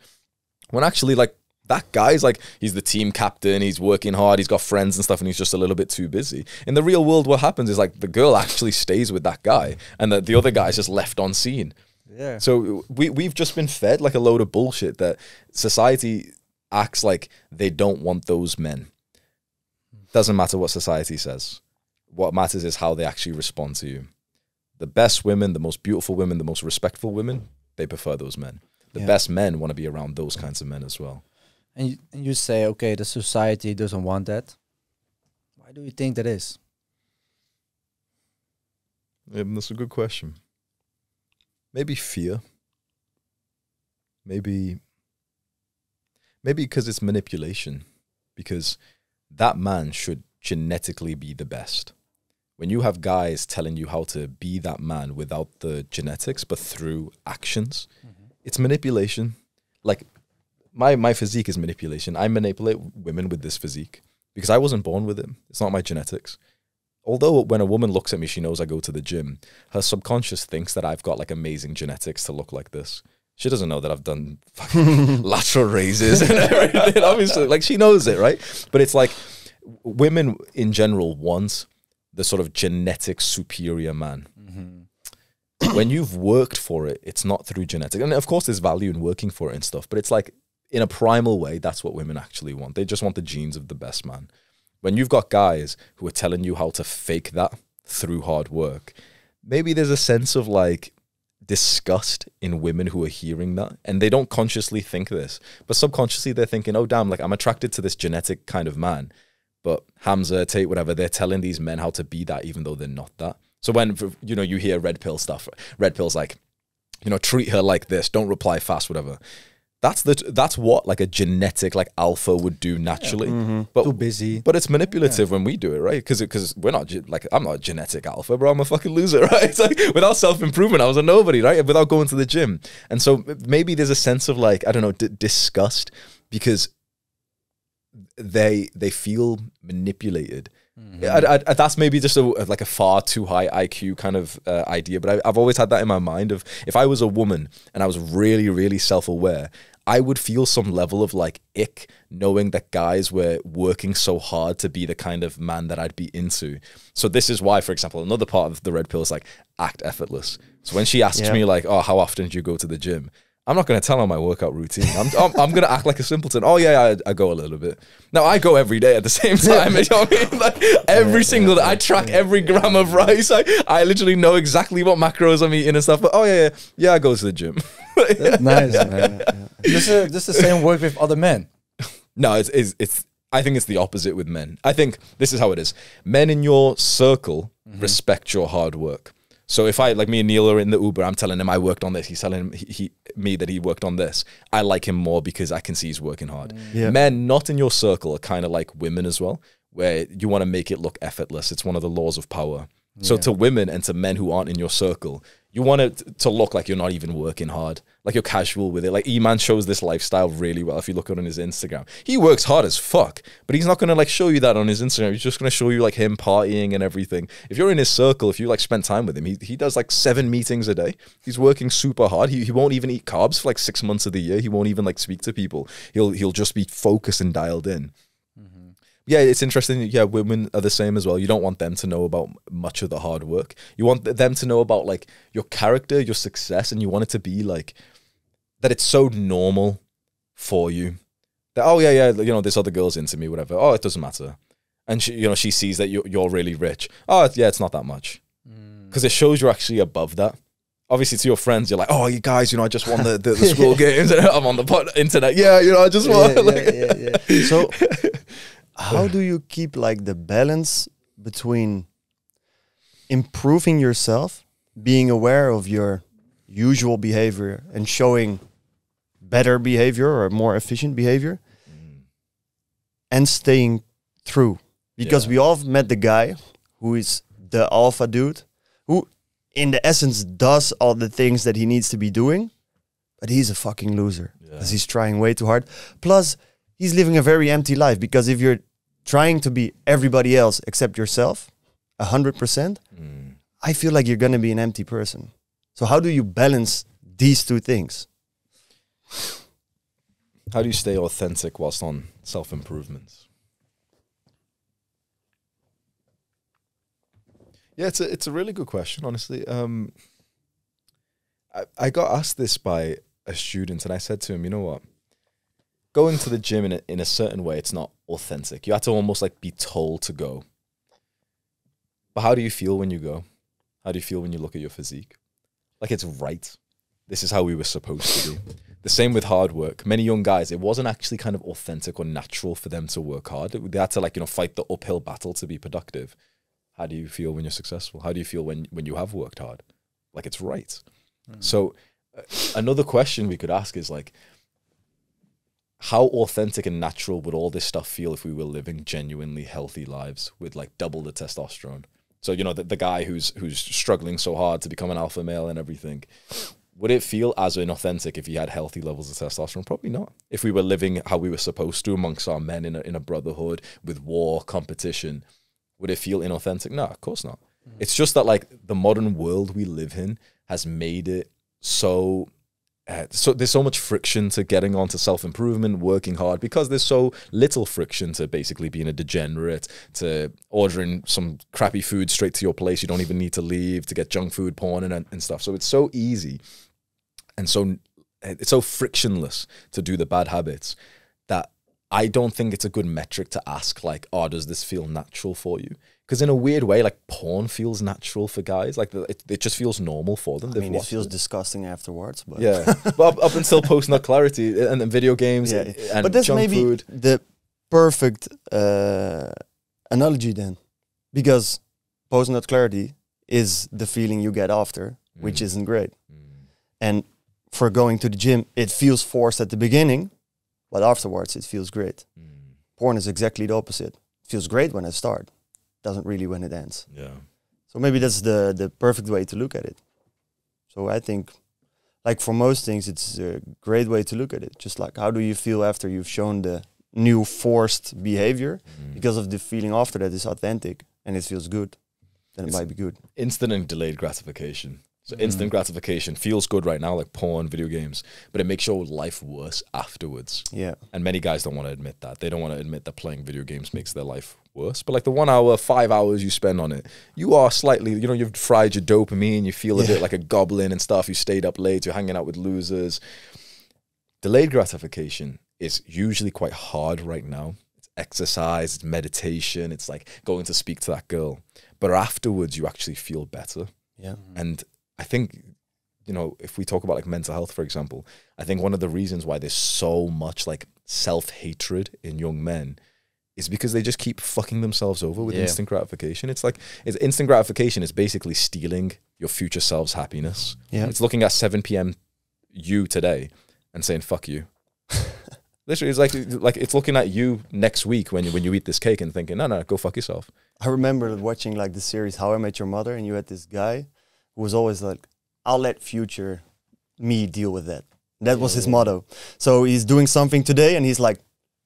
When actually like that guy's like he's the team captain he's working hard he's got friends and stuff and he's just a little bit too busy. In the real world what happens is like the girl actually stays with that guy and the, the other guy's just left on scene yeah. So we we've just been fed like a load of bullshit that society acts like they don't want those men. Doesn't matter what society says. What matters is how they actually respond to you. The best women, the most beautiful women, the most respectful women, they prefer those men. The Yeah. best men want to be around those kinds of men as well. And you, and you say, okay, the society doesn't want that. Why do you think that is? Yeah, that's a good question. Maybe fear. Maybe maybe because it's manipulation. Because that man should genetically be the best. When you have guys telling you how to be that man without the genetics, but through actions, mm-hmm. it's manipulation. Like my my physique is manipulation. I manipulate women with this physique because I wasn't born with it. It's not my genetics although when a woman looks at me, she knows I go to the gym. Her subconscious thinks that I've got like amazing genetics to look like this. She doesn't know that I've done fucking [LAUGHS] lateral raises and everything. [LAUGHS] Obviously, like she knows it, right? But it's like women in general want the sort of genetic superior man. Mm-hmm. when you've worked for it, it's not through genetics. And of course, there's value in working for it and stuff, but it's like in a primal way, that's what women actually want. They just want the genes of the best man. When you've got guys who are telling you how to fake that through hard work, maybe there's a sense of like disgust in women who are hearing that and they don't consciously think this, but subconsciously they're thinking, oh, damn, like I'm attracted to this genetic kind of man. But Hamza, Tate, whatever, they're telling these men how to be that even though they're not that. So when, you know, you hear red pill stuff, red pill's like, you know, treat her like this, don't reply fast, whatever. That's the that's what like a genetic like alpha would do naturally. But Too busy. but it's manipulative when we do it, right? Because because we're not like I'm not a genetic alpha, bro. I'm a fucking loser, [LAUGHS] right? It's like without self improvement, I was a nobody, right? Without going to the gym, and so maybe there's a sense of like I don't know d- disgust because they they feel manipulated. I, I, that's maybe just a like a far too high IQ kind of uh, idea, but I, I've always had that in my mind of if I was a woman and I was really really self aware, I would feel some level of like ick knowing that guys were working so hard to be the kind of man that I'd be into. So this is why, for example, another part of the red pill is like act effortless. So when she asks Yeah. me like, "Oh, how often do you go to the gym?" I'm not going to tell her my workout routine. I'm, I'm, I'm going to act like a simpleton. Oh yeah, I, I go a little bit. No, I go every day at the same time. [LAUGHS] you know what I mean? Like every single day, I track every gram of rice. I, I literally know exactly what macros I'm eating and stuff. But oh yeah, yeah, yeah, I go to the gym. [LAUGHS] nice, man. This is this is the same work with other men. No, it's, it's it's. I think it's the opposite with men. I think this is how it is. Men in your circle mm-hmm. respect your hard work. So if I like me and Neil are in the Uber, I'm telling him I worked on this. He's telling him, he, he me that he worked on this. I like him more because I can see he's working hard. Mm. Yeah. Men not in your circle are kind of like women as well, where you want to make it look effortless. It's one of the laws of power. So to women and to men who aren't in your circle, you want it to look like you're not even working hard, like you're casual with it. Like Iman shows this lifestyle really well. If you look on his Instagram, he works hard as fuck, but he's not gonna like show you that on his Instagram. He's just gonna show you like him partying and everything. If you're in his circle, if you like spend time with him, he, he does like seven meetings a day. He's working super hard. He, he won't even eat carbs for like six months of the year. He won't even like speak to people. He'll he'll just be focused and dialed in yeah, it's interesting. Yeah, women are the same as well. You don't want them to know about much of the hard work. You want them to know about like your character, your success, and you want it to be like that. It's so normal for you that oh yeah yeah you know this other girl's into me whatever. Oh, it doesn't matter. And she, you know she sees that you're you're really rich. Oh yeah, it's not that much mm. because it shows you're actually above that. Obviously, to your friends, you're like, "Oh, you guys, you know, I just won the, the, the [LAUGHS] Skool Games, and I'm on the internet. Yeah, you know, I just won." Yeah, Like- [LAUGHS] so how do you keep like the balance between improving yourself being aware of your usual behavior and showing better behavior or more efficient behavior mm. and staying true? Because Yeah. we all have met the guy who is the alpha dude who in the essence does all the things that he needs to be doing but he's a fucking loser because he's trying way too hard. Plus he's living a very empty life because if you're trying to be everybody else except yourself 100% i feel like you're going to be an empty person so how do you balance these two things How do you stay authentic whilst on self improvements? Yeah, it's a it's a really good question, honestly. Um, I I got asked this by a student, and I said to him, you know what? Going to the gym in a, in a certain way, it's not authentic. You have to almost like be told to go. But how do you feel when you go? How do you feel when you look at your physique? Like it's right. This is how we were supposed to do. The same with hard work. Many young guys, it wasn't actually kind of authentic or natural for them to work hard. They had to like, you know, fight the uphill battle to be productive. How do you feel when you're successful? How do you feel when when you have worked hard? Like it's right. So uh, another question we could ask is like how authentic and natural would all this stuff feel if we were living genuinely healthy lives with like double the testosterone? So you know the, the guy who's who's struggling so hard to become an alpha male and everything. Would it feel as inauthentic if he had healthy levels of testosterone? Probably not. If we were living how we were supposed to amongst our men in a, in a brotherhood with war, competition, would it feel inauthentic? No, of course not. Mm-hmm. It's just that like the modern world we live in has made it so uh, so there's so much friction to getting onto self improvement, working hard because there's so little friction to basically being a degenerate, to ordering some crappy food straight to your place. You don't even need to leave to get junk food, porn, and and stuff. So it's so easy, and so it's so frictionless to do the bad habits that I don't think it's a good metric to ask. Like, oh, does this feel natural for you? Because in a weird way, like porn feels natural for guys. Like it, it just feels normal for them. I They've mean, it feels disgusting afterwards, but yeah, [LAUGHS] but up, up until post nut clarity and, and video games yeah. and, and but that's junk maybe food. the perfect uh, analogy then, because post nut clarity is the feeling you get after, which Mm. isn't great. And for going to the gym, it feels forced at the beginning, but afterwards it feels great. Mm. Porn is exactly the opposite. It feels great when it starts, doesn't really when it ends. Yeah, So maybe that's the the perfect way to look at it. So I think, like for most things, it's a great way to look at it. Just like how do you feel after you've shown the new forced behavior, Mm. because of the feeling after that is authentic and it feels good, then it might be good. instant and delayed gratification. So Mm. instant gratification feels good right now, like porn, video games, but it makes your life worse afterwards. Yeah, And many guys don't want to admit that. They don't want to admit that playing video games makes their life worse. But like the one hour, five hours you spend on it, you are slightly, you know, you've fried your dopamine, you feel a Yeah. bit like a goblin and stuff. You stayed up late, you're hanging out with losers. Delayed gratification is usually quite hard right now. It's exercise, it's meditation, it's like going to speak to that girl. But afterwards, you actually feel better. yeah, And I think, you know, if we talk about like mental health, for example, I think one of the reasons why there's so much like self hatred in young men is because they just keep fucking themselves over with Yeah. instant gratification. It's like it's instant gratification is basically stealing your future self's happiness. yeah. It's looking at 7 p.m. you today and saying fuck you. [LAUGHS] Literally, it's like like it's looking at you next week when you when you eat this cake and thinking, no, no, go fuck yourself. I remember watching like the series How I Met Your Mother, and you had this guy who was always like, "I'll let future me deal with that." That was his motto. So he's doing something today, and he's like,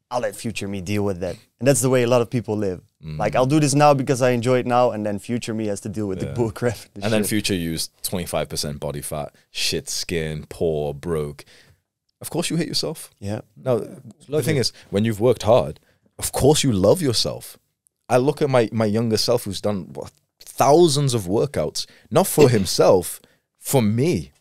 "I'll let future me deal with that." And that's the way a lot of people live. Mm. Like, I'll do this now because I enjoy it now, and then future me has to deal with Yeah. the bull crap. the and then future used 25% body fat, shit skin, poor, broke. Of course you hate yourself. yeah, Now, the thing is, when you've worked hard, of course you love yourself. I look at my, my younger self who's done what, thousands of workouts, not for [LAUGHS] himself, for me.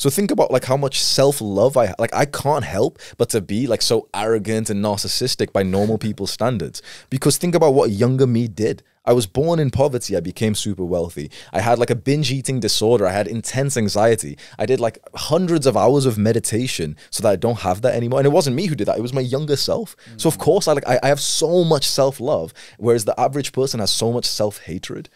So think about like how much self love I like. I can't help but to be like so arrogant and narcissistic by normal people's standards. Because think about what younger me did. I was born in poverty. I became super wealthy. I had like a binge eating disorder. I had intense anxiety. I did like hundreds of hours of meditation so that I don't have that anymore. And it wasn't me who did that. It was my younger self. So of mm. course I like I, I have so much self love, whereas the average person has so much self hatred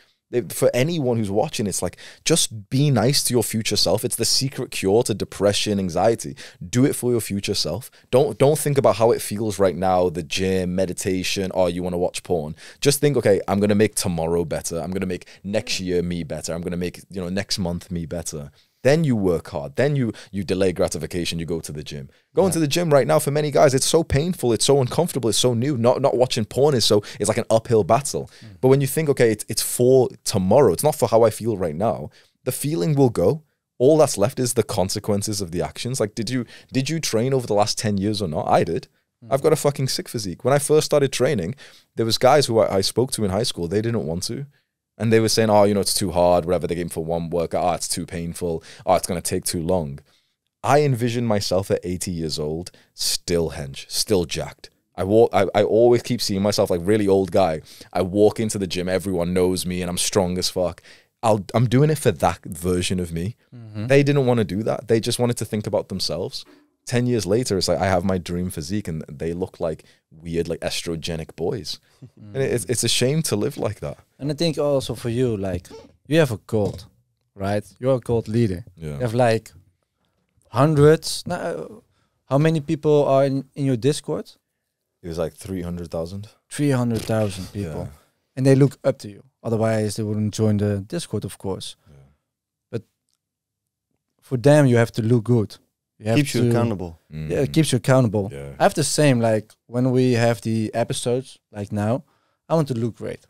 for anyone who's watching, it's like just be nice to your future self. It's the secret cure to depression, anxiety. Do it for your future self. Don't don't think about how it feels right now, the gym, meditation, or you want to watch porn. Just think, okay, I'm gonna make tomorrow better. I'm gonna make next year me better. I'm gonna make you know next month me better. Then you work hard. Then you you delay gratification. You go to the gym. Going to the gym right now for many guys, it's so painful. It's so uncomfortable. It's so new. Not not watching porn is so it's like an uphill battle. Mm. But when you think, okay, it's it's for tomorrow. It's not for how I feel right now. The feeling will go. All that's left is the consequences of the actions. Like, did you did you train over the last ten years or not? I did. Mm. I've got a fucking sick physique. When I first started training, there was guys who I, I spoke to in high school. They didn't want to. And they were saying, oh, you know, it's too hard, whatever. They came for one workout. Oh, ah, it's too painful. Oh, it's going to take too long. I envision myself at 80 years old, still hench, still jacked, I walk. I, I always keep seeing myself like really old guy. I walk into the gym, everyone knows me, and I'm strong as fuck. I'll, I'm doing it for that version of me. Mm-hmm. They didn't want to do that. They just wanted to think about themselves. Ten years later, it's like I have my dream physique, and they look like weird, like estrogenic boys. [LAUGHS] and it's it's a shame to live like that. And I think also for you, like you have a cult, right? You're a cult leader. Yeah. You have like hundreds. Now, how many people are in, in your Discord? It was like three hundred thousand. Three hundred thousand people, Yeah. and they look up to you. Otherwise, they wouldn't join the Discord, of course. Yeah. But for them, you have to look good. You have Keeps you to- accountable. Yeah, it keeps you accountable. Yeah. I have the same. Like when we have the episodes, like now, I want to look great.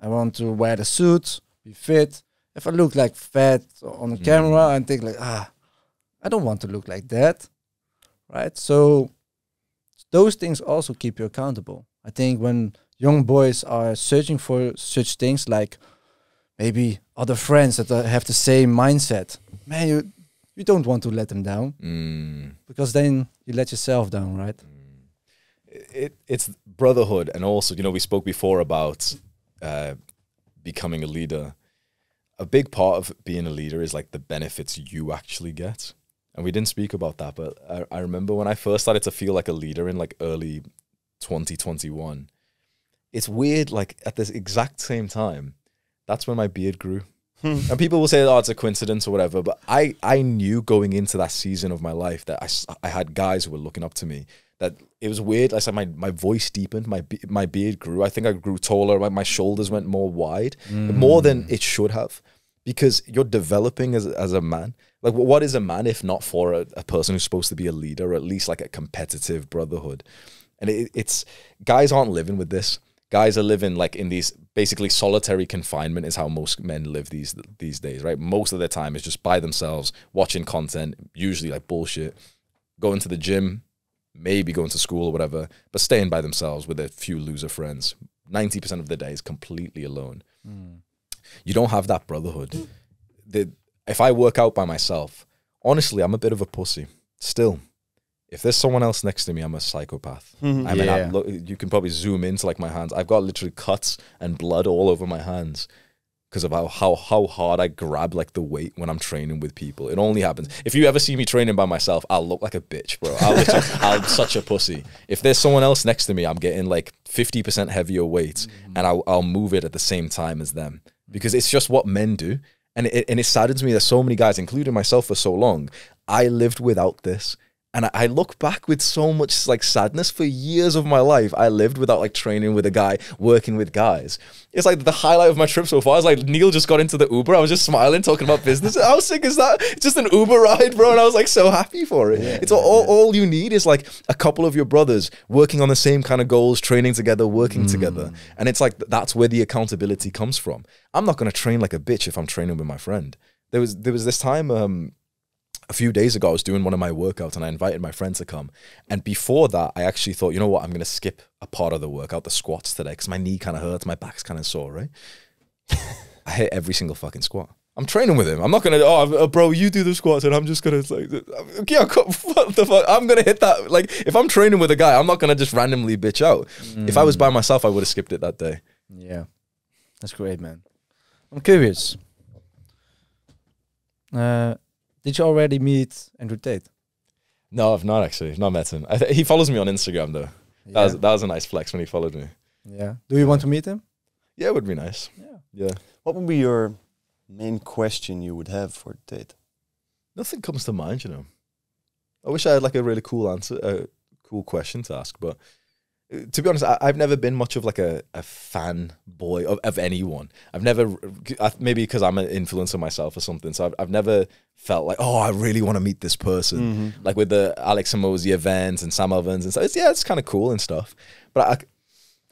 I want to wear the suit, be fit. If I look like fat on the camera, I think like ah, I don't want to look like that, right? So those things also keep you accountable. I think when young boys are searching for such things, like maybe other friends that uh, have the same mindset, man, you you don't want to let them down. Mm. because then you let yourself down, right? it it's brotherhood and also you know we spoke before about uh becoming a leader. A big part of being a leader is like the benefits you actually get. And we didn't speak about that but I, I remember when i first started to feel like a leader in like early 2021 it's weird like at this exact same time that's when my beard grew [LAUGHS] and people will say oh it's a coincidence or whatever but i i knew going into that season of my life that I, I had guys who were looking up to me that it was weird. I said my, my voice deepened my be- my beard grew. I think i grew taller my, my shoulders went more wide mm. more than it should have because you're developing as, as a man. Like what is a man if not for a, a person who's supposed to be a leader or at least like a competitive brotherhood? And it, it's guys aren't living with this. Guys are living like in these basically solitary confinement is how most men live these these days right? Most of their time is just by themselves watching content usually like bullshit. Going to the gym maybe going to school or whatever but staying by themselves with a few loser friends. 90% of the day is completely alone. Hmm. You don't have that brotherhood. The, if i work out by myself honestly i'm a bit of a pussy. Still if there's someone else next to me i'm a psychopath mm-hmm. I mean, Yeah. Look, you can probably zoom into like my hands. I've got literally cuts and blood all over my hands because of how, how how hard I grab like the weight when I'm training with people. It only happens if you ever see me training by myself. I'll look like a bitch, bro. I'll [LAUGHS] I'm such a pussy. If there's someone else next to me, I'm getting like 50% heavier weight, mm-hmm. and I'll I'll move it at the same time as them because it's just what men do. And it, and it saddens me that so many guys, including myself for so long, I lived without this. And I, look back with so much like sadness for years of my life. I lived without like training with a guy, working with guys. It's like the highlight of my trip so far. I was like, Neil just got into the Uber. I was just smiling, talking about business. How sick is that? It's just an Uber ride, bro. And I was like so happy for it. it's all, all, all you need is like a couple of your brothers working on the same kind of goals, training together, working together. And it's like that's where the accountability comes from. I'm not gonna train like a bitch if I'm training with my friend. There was there was this time um a few days ago, I was doing one of my workouts and I invited my friend to come. And before that, I actually thought, you know what, I'm going to skip a part of the workout, the squats today, because my knee kind of hurts, my back's kind of sore, right? [LAUGHS] I hit every single fucking squat. I'm training with him. I'm not gonna. Oh, uh, bro, you do the squats, and I'm just gonna like, yeah, [LAUGHS] what the fuck? I'm gonna hit that. Like, if I'm training with a guy, I'm not gonna just randomly bitch out. If I was by myself, I would have skipped it that day. Yeah, that's great, man. I'm curious. Uh, did you already meet Andrew Tate? No, I've not actually. I've not met him. I th- he follows me on Instagram though. That was that was a nice flex when he followed me. Yeah. Do you want to meet him? Yeah, it would be nice. Yeah. Yeah. What would be your main question you would have for Tate? Nothing comes to mind, you know. I wish I had like a really cool answer, a cool question to ask, but to be honest, I, I've never been much of like a, a fan boy of, of anyone. I've never, I- maybe because I'm an influencer myself or something, so I've, I've never felt like, oh, I really want to meet this person. Mm-hmm. Like with the Alex Hormozi events and Sam Ovens and stuff. It's, yeah, it's kind of cool and stuff, but I,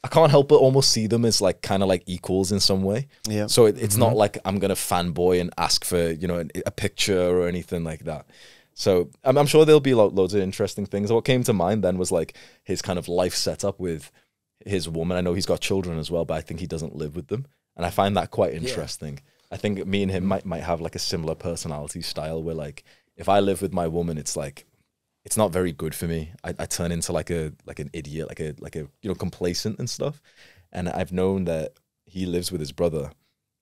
I can't help but almost see them as like kind of like equals in some way. Yeah. So it, it's not mm-hmm. like I'm gonna fanboy and ask for you know a picture or anything like that. So I'm, I'm sure there'll be lo- loads of interesting things. What came to mind then was like his kind of life setup with his woman. I know he's got children as well, but I think he doesn't live with them, and I find that quite interesting. I think me and him might might have like a similar personality style where like if I live with my woman, it's like it's not very good for me. I, I turn into like a like an idiot, like a like a you know complacent and stuff. And I've known that he lives with his brother,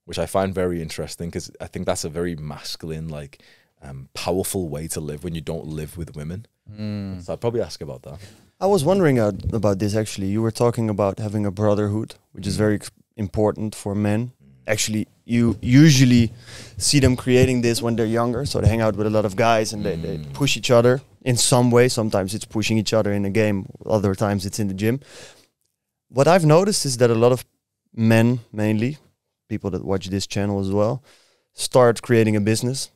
which I find very interesting because I think that's a very masculine, like um, powerful way to live when you don't live with women. Mm. So I'd probably ask about that. I was wondering uh, about this actually. You were talking about having a brotherhood, which is very important for men. Actually, you usually see them creating this when they're younger, so they hang out with a lot of guys and they, they Mm. push each other in some way. Sometimes it's pushing each other in a game, other times it's in the gym. What I've noticed is that a lot of men, mainly people that watch this channel as well, start creating a business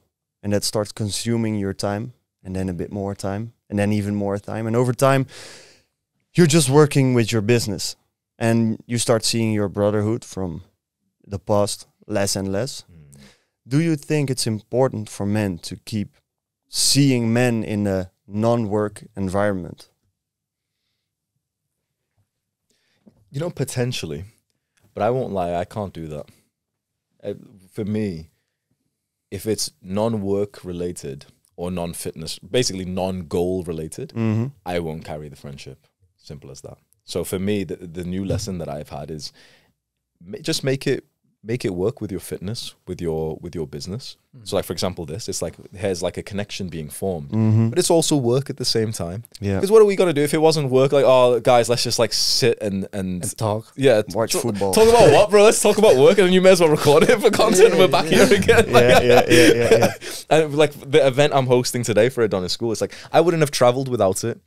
and that starts consuming your time and then a bit more time and then even more time. And over time, you're just working with your business and you start seeing your brotherhood from the past less and less. Do you think it's important for men to keep seeing men in a non work environment? You know, potentially, but I won't lie, I can't do that. Uh, for me, if it's non-work related or non-fitness, basically non-goal related, Mm-hmm. I won't carry the friendship. Simple as that. So for me, the, the new lesson that I've had is just make it make it work with your fitness, with your with your business. So like for example, this it's like here's like a connection being formed, Mm-hmm. but it's also work at the same time. Yeah. Because what are we gonna do if it wasn't work? Like, oh guys, let's just like sit and and, And talk. yeah, Watch t- football. Talk about what, bro? Let's talk about work, and then you may as well record it for content. and we're back here again. Like, yeah, yeah, yeah, yeah, yeah. [LAUGHS] and like the event I'm hosting today for Adonis School, it's like I wouldn't have traveled without it.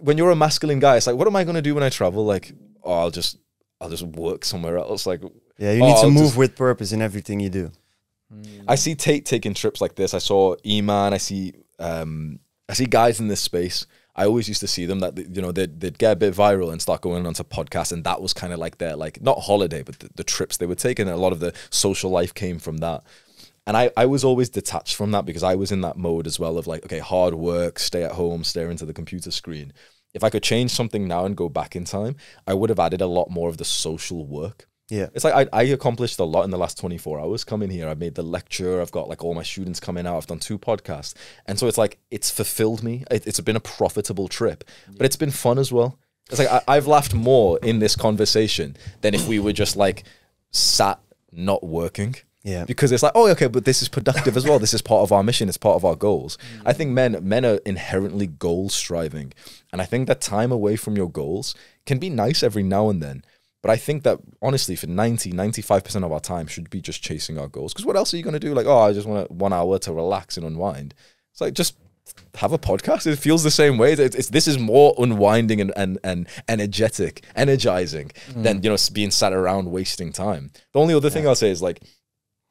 When you're a masculine guy, it's like, what am I going to do when I travel? Like, oh, I'll just, I'll just work somewhere else. Like, Yeah, you need Oh, to I'll move just- with purpose in everything you do. I see Tate taking trips like this. I saw Iman. I see, um, I see guys in this space. I always used to see them that you know they'd, they'd get a bit viral and start going onto podcasts, and that was kind of like their like not holiday, but the, the trips they were taking. a lot of the social life came from that. And I, I was always detached from that because I was in that mode as well of like, okay, hard work, stay at home, stare into the computer screen. If I could change something now and go back in time, I would have added a lot more of the social work. Yeah. It's like I, I accomplished a lot in the last 24 hours coming here. I've made the lecture. I've got like all my students coming out. I've done two podcasts. And so it's like, it's fulfilled me. It, it's been a profitable trip, but it's been fun as well. It's like I, I've laughed more in this conversation than if we were just like sat not working. Yeah. Because it's like, oh, okay, but this is productive as well. This is part of our mission. It's part of our goals. I think men men are inherently goal striving, and I think that time away from your goals can be nice every now and then. But I think that honestly, for 90, 95% of our time should be just chasing our goals. Because what else are you going to do? Like, oh, I just want one hour to relax and unwind. It's like, just have a podcast. It feels the same way. It's, it's this is more unwinding and, and, and energetic, energizing mm. than, you know, being sat around wasting time. The only other thing I'll say is like,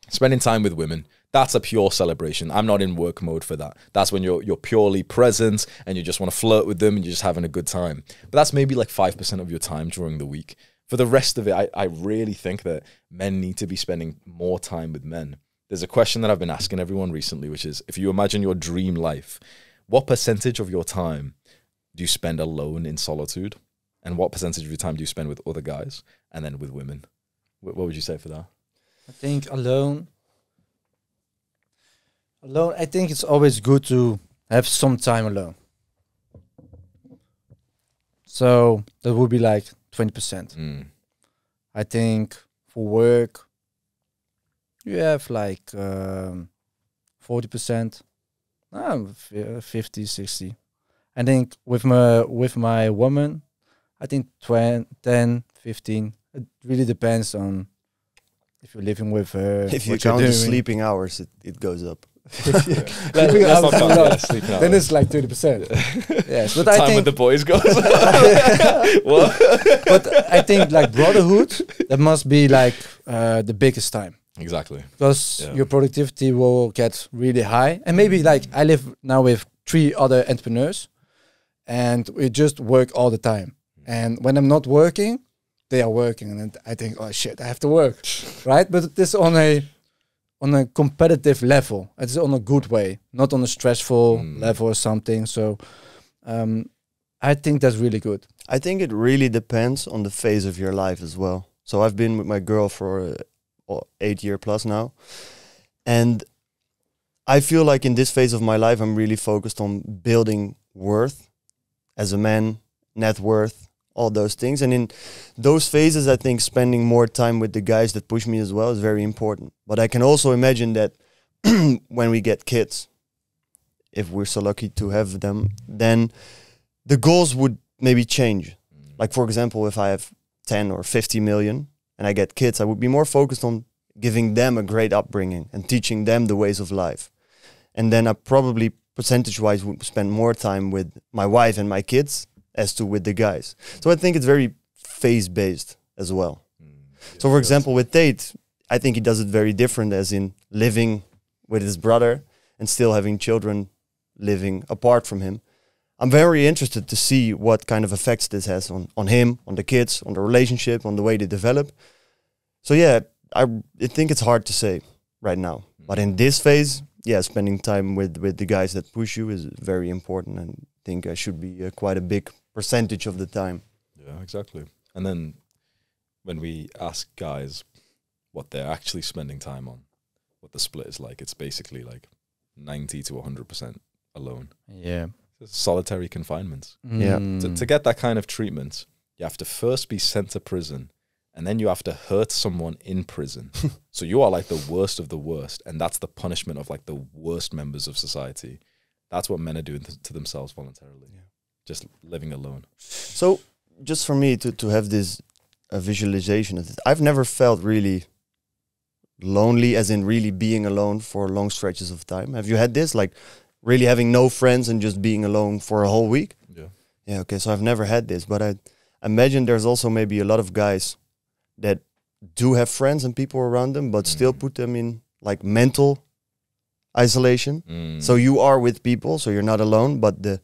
spending time with women that's a pure celebration. I'm not in work mode for that. That's when you're you're purely present and you just want to flirt with them and you're just having a good time. But that's maybe like 5% of your time during the week. For the rest of it i, I really think that men need to be spending more time with men. There's a question that i've been asking everyone recently which is if you imagine your dream life what percentage of your time do you spend alone in solitude? And what percentage of your time do you spend with other guys and then with women? What would you say for that I think alone. Alone, I think it's always good to have some time alone. So that would be like twenty percent. Mm. I think for work, you have like um, forty percent, um, 50, 60. I think with my with my woman, I think 20, 10, 15. It really depends on if you're living with her. [LAUGHS] If you count the sleeping hours, it, it goes up. Let, [LAUGHS] Sleeping let's not hours count a lot. that, sleeping then it's like thirty percent. [LAUGHS] yes, but time I think with the boys goes. what? but I think like brotherhood that must be like uh, the biggest time Exactly. because Yeah. your productivity will get really high and maybe like I live now with three other entrepreneurs and we just work all the time and when I'm not working they are working and I think oh shit I have to work [LAUGHS] right but it is on a on a competitive level it's on a good way not on a stressful Mm. level or something so um, I think that's really good I think it really depends on the phase of your life as well. So I've been with my girl for uh, o- eight year plus now, and I feel like in this phase of my life, I'm really focused on building worth as a man, net worth, all those things. And in those phases, I think spending more time with the guys that push me as well is very important. But I can also imagine that [CLEARS THROAT] when we get kids, if we're so lucky to have them, then the goals would maybe change. Mm. Like, for example, if I have 10 or 50 million and I get kids, I would be more focused on giving them a great upbringing and teaching them the ways of life. And then I probably percentage wise would spend more time with my wife and my kids as to with the guys. So I think it's very phase based as well. Mm, so for example with Tate, I think he does it very different as in living with his brother and still having children living apart from him. I'm very interested to see what kind of effects this has on, on him, on the kids, on the relationship, on the way they develop. So yeah, I, I think it's hard to say right now. But in this phase, yeah, spending time with with the guys that push you is very important, and I think I should be uh, quite a big percentage of the time. Yeah, exactly. And then when we ask guys what they're actually spending time on, what the split is like, it's basically like 90 to 100% alone. Yeah. Solitary confinement. Yeah. To, Mm. to get that kind of treatment, you have to first be sent to prison and then you have to hurt someone in prison. [LAUGHS] so you are like the worst of the worst. And that's the punishment of like the worst members of society. That's what men are doing to, to themselves voluntarily. Just living alone. So just for me to to have this uh, visualization of it, I've never felt really lonely, as in really being alone for long stretches of time. Have you had this, like really having no friends and just being alone for a whole week? Yeah. Yeah, okay. So I've never had this, but I imagine there's also maybe a lot of guys that do have friends and people around them, but still Mhm. put them in like mental isolation. Mm. So you are with people, so you're not alone, but the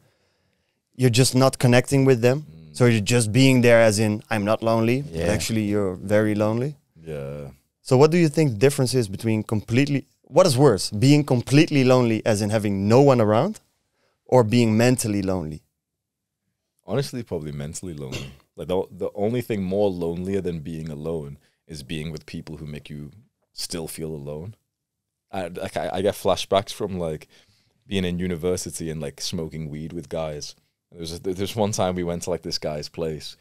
you're just not connecting with them. Mm. So you're just being there as in I'm not lonely, Yeah. actually you're very lonely. yeah. So what do you think the difference is between completely what is worse, being completely lonely as in having no one around or being mentally lonely? Honestly, probably mentally lonely. [CLEARS THROAT] like the the only thing more lonelier than being alone is being with people who make you still feel alone. I like I, I get flashbacks from like being in university and like smoking weed with guys. There was there's one time we went to like this guy's place,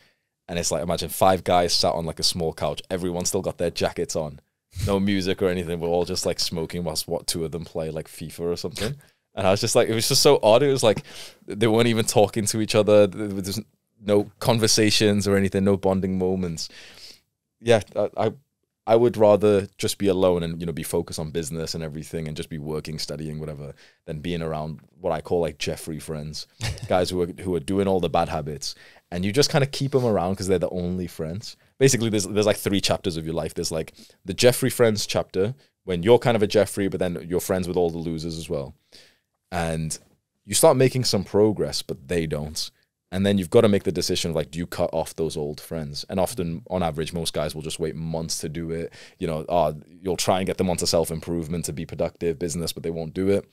and it's like imagine five guys sat on like a small couch. Everyone still got their jackets on, no music or anything. We're all just like smoking whilst what two of them play like FIFA or something. And I was just like, it was just so odd. It was like they weren't even talking to each other. There was no conversations or anything, no bonding moments. Yeah, I, I I would rather just be alone and you know be focused on business and everything and just be working, studying, whatever, than being around what I call like Jeffrey friends, [LAUGHS] guys who are who are doing all the bad habits, and you just kind of keep them around because they're the only friends. Basically, there's there's like three chapters of your life. There's like the Jeffrey friends chapter when you're kind of a Jeffrey, but then you're friends with all the losers as well, and you start making some progress, but they don't. And then you've got to make the decision of like, do you cut off those old friends? And often, on average, most guys will just wait months to do it. You know, uh, you'll try and get them onto self improvement to be productive business, but they won't do it.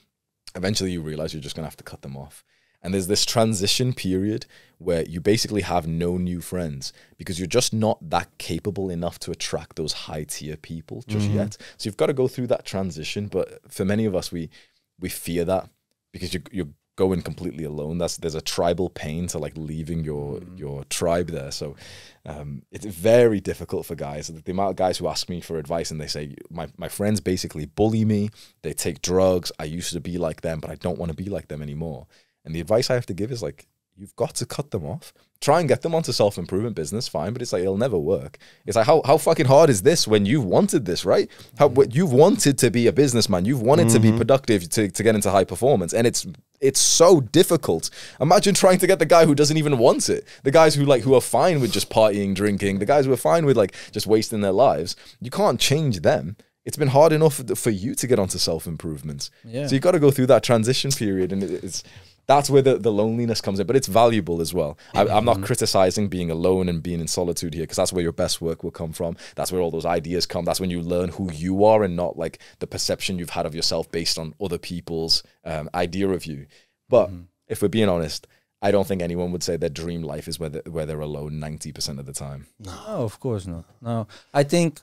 Eventually, you realize you're just going to have to cut them off. And there's this transition period where you basically have no new friends because you're just not that capable enough to attract those high tier people just yet. So you've got to go through that transition. But for many of us, we we fear that because you you're going completely alone. That's there's a tribal pain to like leaving your your tribe there. So um, it's very difficult for guys. The amount of guys who ask me for advice and they say my my friends basically bully me. They take drugs. I used to be like them, but I don't want to be like them anymore. And the advice I have to give is like you've got to cut them off. Try and get them onto self improvement business, fine, but it's like it'll never work. It's like how how fucking hard is this when you've wanted this, right? How mm-hmm. what you've wanted to be a businessman, you've wanted to be mm-hmm. productive to, to get into high performance, and it's it's so difficult. Imagine trying to get the guy who doesn't even want it, the guys who like who are fine with just partying, drinking, the guys who are fine with like just wasting their lives. You can't change them. It's been hard enough for you to get onto self improvement. Yeah. So you got to go through that transition period, and it's that's where the, the loneliness comes in. But it's valuable as well. I, I'm not criticizing being alone and being in solitude here because that's where your best work will come from. That's where all those ideas come. That's when you learn who you are and not like the perception you've had of yourself based on other people's um, idea of you. But if we're being honest, I don't think anyone would say their dream life is where they're, where they're alone 90% of the time. No, of course not. No, I think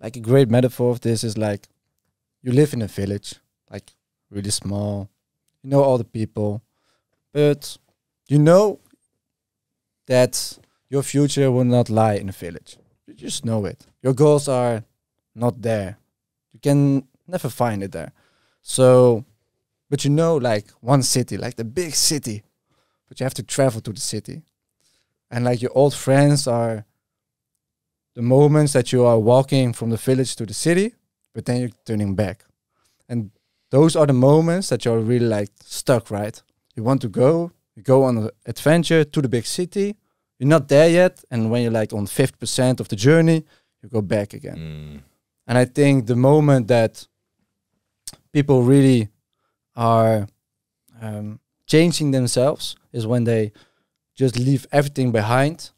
like a great metaphor of this is like you live in a village, like really small. You know all the people, but you know that your future will not lie in a village. You just know it. Your goals are not there. You can never find it there. So, but you know, like one city, like the big city, but you have to travel to the city. And like your old friends are the moments that you are walking from the village to the city, but then you're turning back. And those are the moments that you're really like stuck, right? You want to go, you go on an adventure to the big city, you're not there yet, and when you're like on 50% of the journey, you go back again. Mm. And I think the moment that people really are um, changing themselves is when they just leave everything behind,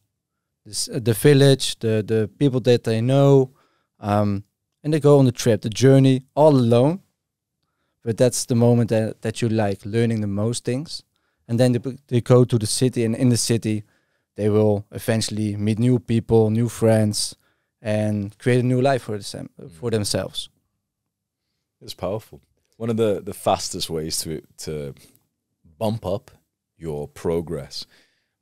this, uh, the village, the the people that they know, um, and they go on the trip, the journey, all alone. But that's the moment that, that you like learning the most things, and then they, they go to the city, and in the city, they will eventually meet new people, new friends, and create a new life for them, mm. for themselves. It's powerful. One of the, the fastest ways to to bump up your progress,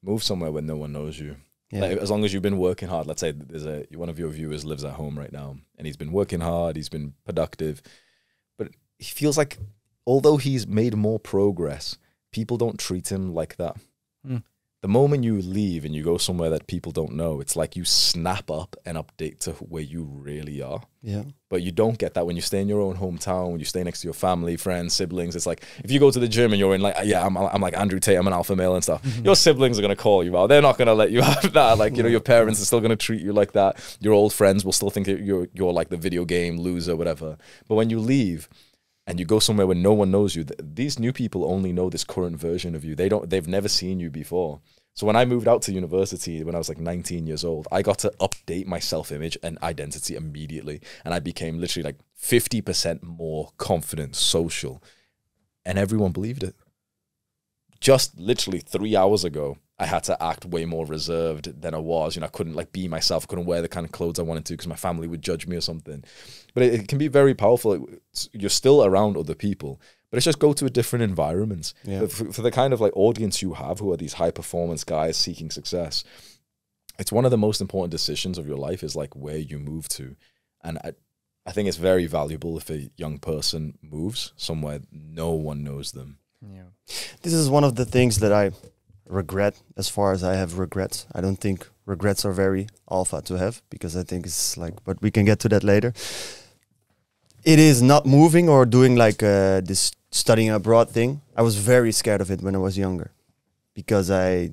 move somewhere where no one knows you. Yeah. Like, as long as you've been working hard. Let's say there's a one of your viewers lives at home right now, and he's been working hard. He's been productive, he feels like although he's made more progress, people don't treat him like that. Mm. The moment you leave and you go somewhere that people don't know, it's like you snap up and update to where you really are. Yeah. but you don't get that when you stay in your own hometown when you stay next to your family friends siblings. It's like if you go to the gym and you're in like yeah i'm, I'm like andrew tate i'm an alpha male and stuff your siblings are going to call you out. They're not going to let you [LAUGHS] have that. Like you know your parents are still going to treat you like that. Your old friends will still think that you're you're like the video game loser whatever. But when you leave and you go somewhere where no one knows you th- these new people only know this current version of you they don't they've never seen you before so when I moved out to university when I was like 19 years old, I got to update my self-image and identity immediately, and I became literally like 50% more confident, social, and everyone believed it. Just literally three hours ago, I had to act way more reserved than I was. You know, I couldn't like be myself. I couldn't wear the kind of clothes I wanted to because my family would judge me or something. But it, it can be very powerful. It's- You're still around other people, but it's just go to a different environment. Yeah. For, for the kind of like audience you have, who are these high performance guys seeking success, it's one of the most important decisions of your life is like where you move to, and I, I think it's very valuable if a young person moves somewhere no one knows them. Yeah. This is one of the things that I regret as far as I have regrets. I don't think regrets are very alpha to have because I think it's like, but we can get to that later. It is not moving or doing like uh, this studying abroad thing. I was very scared of it when I was younger because I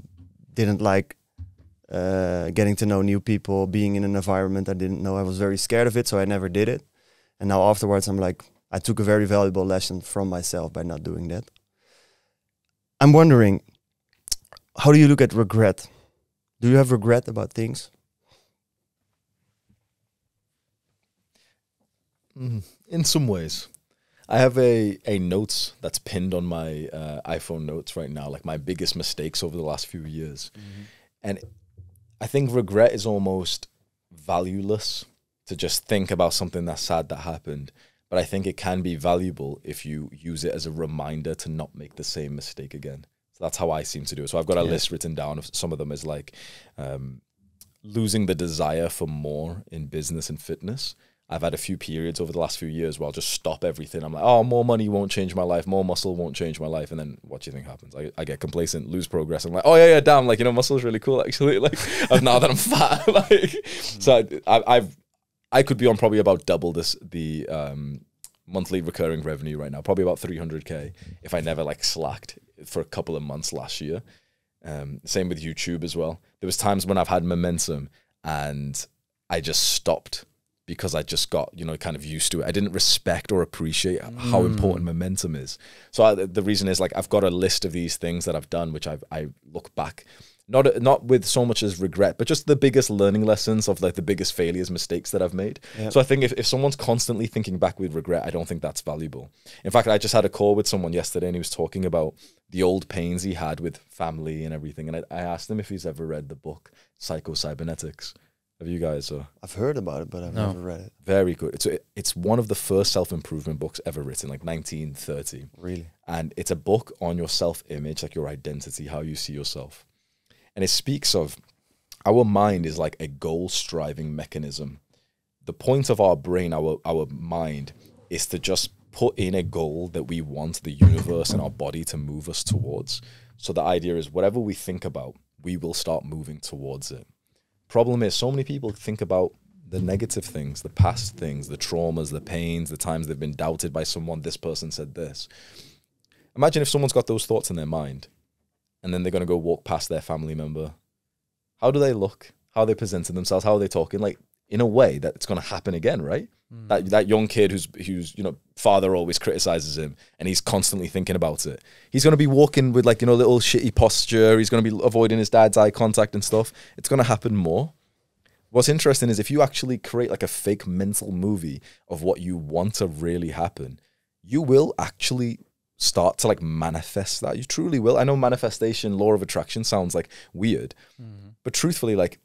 didn't like uh, getting to know new people, being in an environment I didn't know. I was very scared of it, so I never did it. And now afterwards, I'm like, I took a very valuable lesson from myself by not doing that. I'm wondering, how do you look at regret? Do you have regret about things? Mm, in some ways. I have a, a notes that's pinned on my uh, iPhone notes right now, like my biggest mistakes over the last few years. And I think regret is almost valueless to just think about something that's sad that happened. But I think it can be valuable if you use it as a reminder to not make the same mistake again. That's how I seem to do it. So I've got a Yeah. list written down of some of them is like um, losing the desire for more in business and fitness. I've had a few periods over the last few years where I'll just stop everything. I'm like, oh, more money won't change my life. More muscle won't change my life. And then what do you think happens? I, I get complacent, lose progress. I'm like, oh, yeah, yeah, damn. Like, you know, muscle is really cool, actually. [LAUGHS] Like, now that I'm [LAUGHS] fat. [LAUGHS] like, so I, I, I've, I could be on probably about double this, the um, monthly recurring revenue right now, probably about 300K if I never like slacked for a couple of months last year. Um, same with YouTube as well. There was times when I've had momentum and I just stopped because I just got you know kind of used to it. I didn't respect or appreciate how important momentum is. So I, the reason is like I've got a list of these things that I've done, which I I look back. Not, not with so much as regret, but just the biggest learning lessons of like the biggest failures, mistakes that I've made. Yeah. So I think if, if someone's constantly thinking back with regret, I don't think that's valuable. In fact, I just had a call with someone yesterday and he was talking about the old pains he had with family and everything. And I, I asked him if he's ever read the book Psycho Cybernetics. Have you guys? Uh, I've heard about it, but I've No. never read it. very good. It's it's one of the first self improvement books ever written, like 1930. Really? and it's a book on your self image, like your identity, how you see yourself. And it speaks of our mind is like a goal striving mechanism. The point of our brain, our our mind, is to just put in a goal that we want the universe and our body to move us towards. So the idea is whatever we think about, we will start moving towards it. Problem is, so many people think about the negative things, the past things, the traumas, the pains, the times they've been doubted by someone. This person said this. Imagine if someone's got those thoughts in their mind and then they're going to go walk past their family member. How do they look? How are they presenting themselves? How are they talking? Like, in a way that it's going to happen again, right? Hmm. That that young kid who's who's you know father always criticizes him and he's constantly thinking about it. He's going to be walking with like you know little shitty posture. He's going to be avoiding his dad's eye contact and stuff. It's going to happen more. What's interesting is if you actually create like a fake mental movie of what you want to really happen, you will actually start to like manifest that. You truly will. I know manifestation, law of attraction sounds like weird, but truthfully, like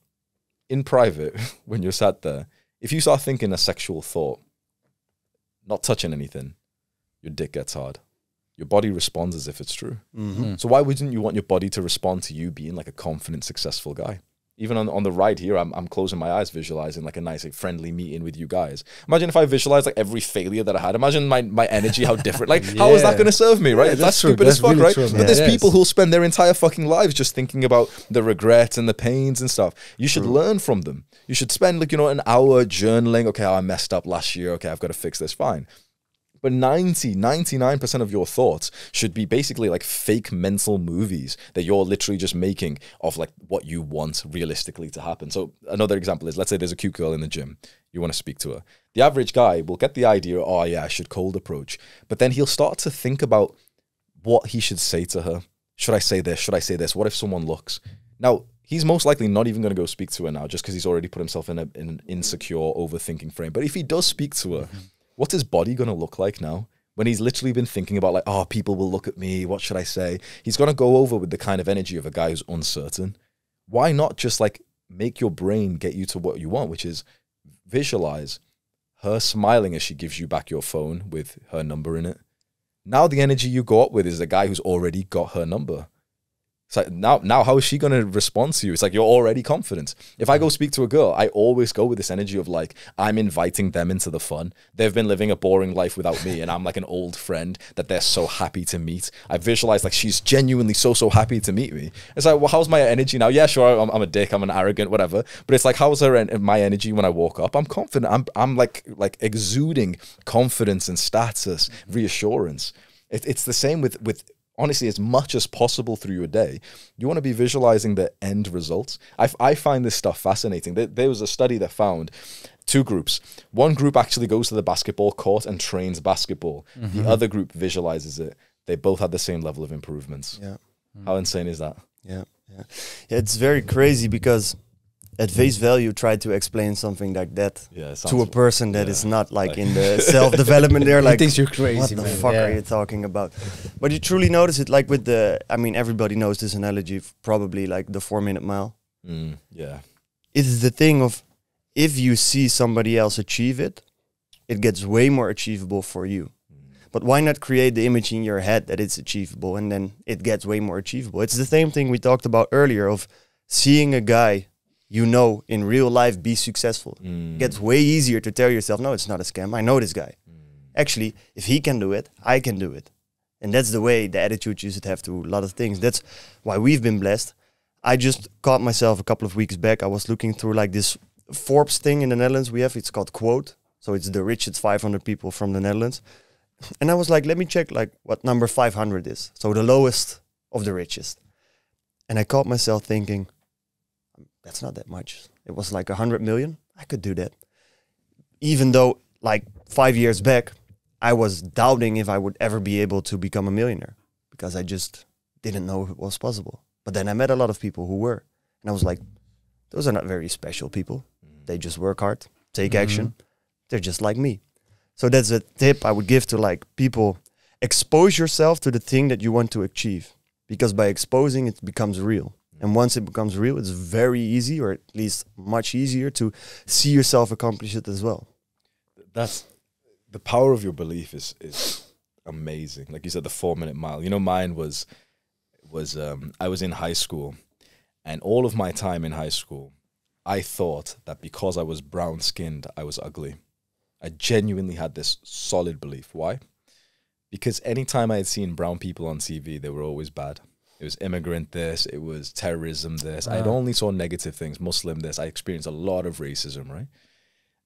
in private, [LAUGHS] when you're sat there, if you start thinking a sexual thought, not touching anything, your dick gets hard. Your body responds as if it's true. Mm-hmm. So why wouldn't you want your body to respond to you being like a confident, successful guy? Even on, on the ride here, I'm, I'm closing my eyes, visualizing like a nice, like, friendly meeting with you guys. Imagine if I visualized like every failure that I had. Imagine my, my energy, how different. Like, [LAUGHS] how is that going to serve me, right? Yeah, that's that's true. stupid as fuck, really right? true, but man. there's people who'll spend their entire fucking lives just thinking about the regrets and the pains and stuff. You should learn from them. You should spend like you know an hour journaling. Okay, I messed up last year. Okay, I've got to fix this. Fine. But 90, 99% of your thoughts should be basically like fake mental movies that you're literally just making of like what you want realistically to happen. So another example is let's say there's a cute girl in the gym. You want to speak to her. The average guy will get the idea, oh yeah, I should cold approach. But then he'll start to think about what he should say to her. Should I say this? Should I say this? What if someone looks? Now, he's most likely not even going to go speak to her now just because he's already put himself in, a, in an insecure, overthinking frame. But if he does speak to her, mm-hmm. What's his body going to look like now? When he's literally been thinking about, like, oh, people will look at me. What should I say? He's going to go over with the kind of energy of a guy who's uncertain. Why not just like make your brain get you to what you want, which is visualize her smiling as she gives you back your phone with her number in it. Now the energy you go up with is the guy who's already got her number. It's like now, now how is she going to respond to you? It's like you're already confident. If I go speak to a girl, I always go with this energy of like I'm inviting them into the fun. They've been living a boring life without me, and I'm like an old friend that they're so happy to meet. I visualize like she's genuinely so so happy to meet me. It's like, well, how's my energy now? Yeah, sure, I'm, I'm a dick, I'm an arrogant, whatever. But it's like, how's her en- my energy when I walk up? I'm confident. I'm I'm like like exuding confidence and status, reassurance. It, it's the same with with honestly as much as possible through your day you want to be visualizing the end results. I find this stuff fascinating. There, there was a study that found two groups. One group actually goes to the basketball court and trains basketball. The mm-hmm. other group visualizes it. They both had the same level of improvements. Yeah. how insane is that? Yeah, yeah, yeah. It's very crazy because at face value, try to explain something like that yeah to a person that is yeah, not like like- in the [LAUGHS] [LAUGHS] self development. They're He like, thinks you're crazy, what the man. fuck are you talking about? But you truly notice it, like with the. I mean, everybody knows this analogy, f- probably like the four minute mile. mm, yeah It is the thing of if you see somebody else achieve it, it gets way more achievable for you. But why not create the image in your head that it's achievable and then it gets way more achievable? It's the same thing we talked about earlier of seeing a guy you know in real life be successful. Mm, It gets way easier to tell yourself, no, it's not a scam. I know this guy. Actually, if he can do it, I can do it. And that's the way the attitude you should have to a lot of things. That's why we've been blessed. I just caught myself a couple of weeks back. I was looking through like this Forbes thing in the Netherlands we have. It's called Quote. So it's the richest 500 people from the Netherlands. And I was like, let me check like what number 500 is. So the lowest of the richest. And I caught myself thinking, that's not that much. It was like 100 million. I could do that. Even though like five years back, I was doubting if I would ever be able to become a millionaire because I just didn't know if it was possible. But then I met a lot of people who were. And I was like, those are not very special people. They just work hard, take mm-hmm. action. They're just like me. So that's a tip I would give to like people expose yourself to the thing that you want to achieve because by exposing it becomes real. And once it becomes real, it's very easy, or at least much easier, to see yourself accomplish it as well. That's the power of your belief is is amazing. Like you said, the four minute mile. You know, mine was was um, I was in high school, and all of my time in high school, I thought that because I was brown skinned, I was ugly. I genuinely had this solid belief. Why? Because anytime I had seen brown people on TV, they were always bad. It was immigrant this, it was terrorism this. I Ah. only saw negative things, Muslim this. I experienced a lot of racism, right?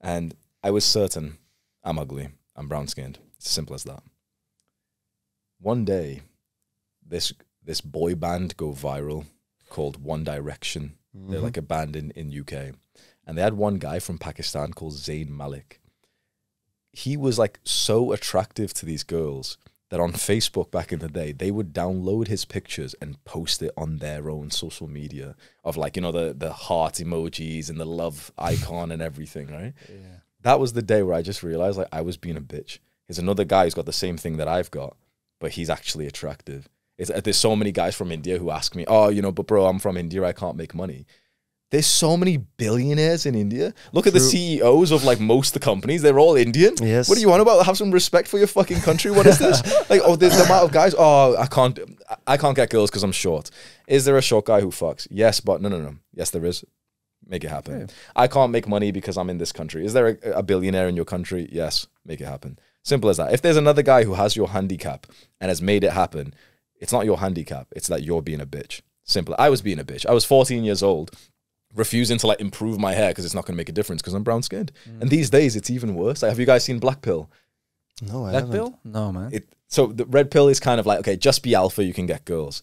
And I was certain I'm ugly. I'm brown skinned. It's as simple as that. One day, this this boy band go viral called One Direction. They're like a band in, in UK. And they had one guy from Pakistan called Zayn Malik. He was like so attractive to these girls that on Facebook back in the day, they would download his pictures and post it on their own social media of like, you know, the the heart emojis and the love icon and everything, right? That was the day where I just realized like I was being a bitch. There's another guy who's got the same thing that I've got, but he's actually attractive. It's, uh, there's so many guys from India who ask me, "Oh, you know, but bro, I'm from India. I can't make money." There's so many billionaires in India. Look at the CEOs of like most of the companies. They're all Indian. Yes. What do you want about? Have some respect for your fucking country. What is this? [LAUGHS] like, oh, the, the amount of guys. Oh, I can't. I can't get girls because I'm short. Is there a short guy who fucks? Yes, but no, no, no. Yes, there is. Make it happen. I can't make money because I'm in this country. Is there a, a billionaire in your country? Yes, make it happen. Simple as that. If there's another guy who has your handicap and has made it happen, it's not your handicap. It's that you're being a bitch. Simple. I was being a bitch. I was 14 years old, refusing to like improve my hair because it's not going to make a difference because I'm brown skinned. And these days, it's even worse. Like, have you guys seen Black Pill? No, I Black haven't. pill? No, man. It so the red pill is kind of like okay, just be alpha, you can get girls.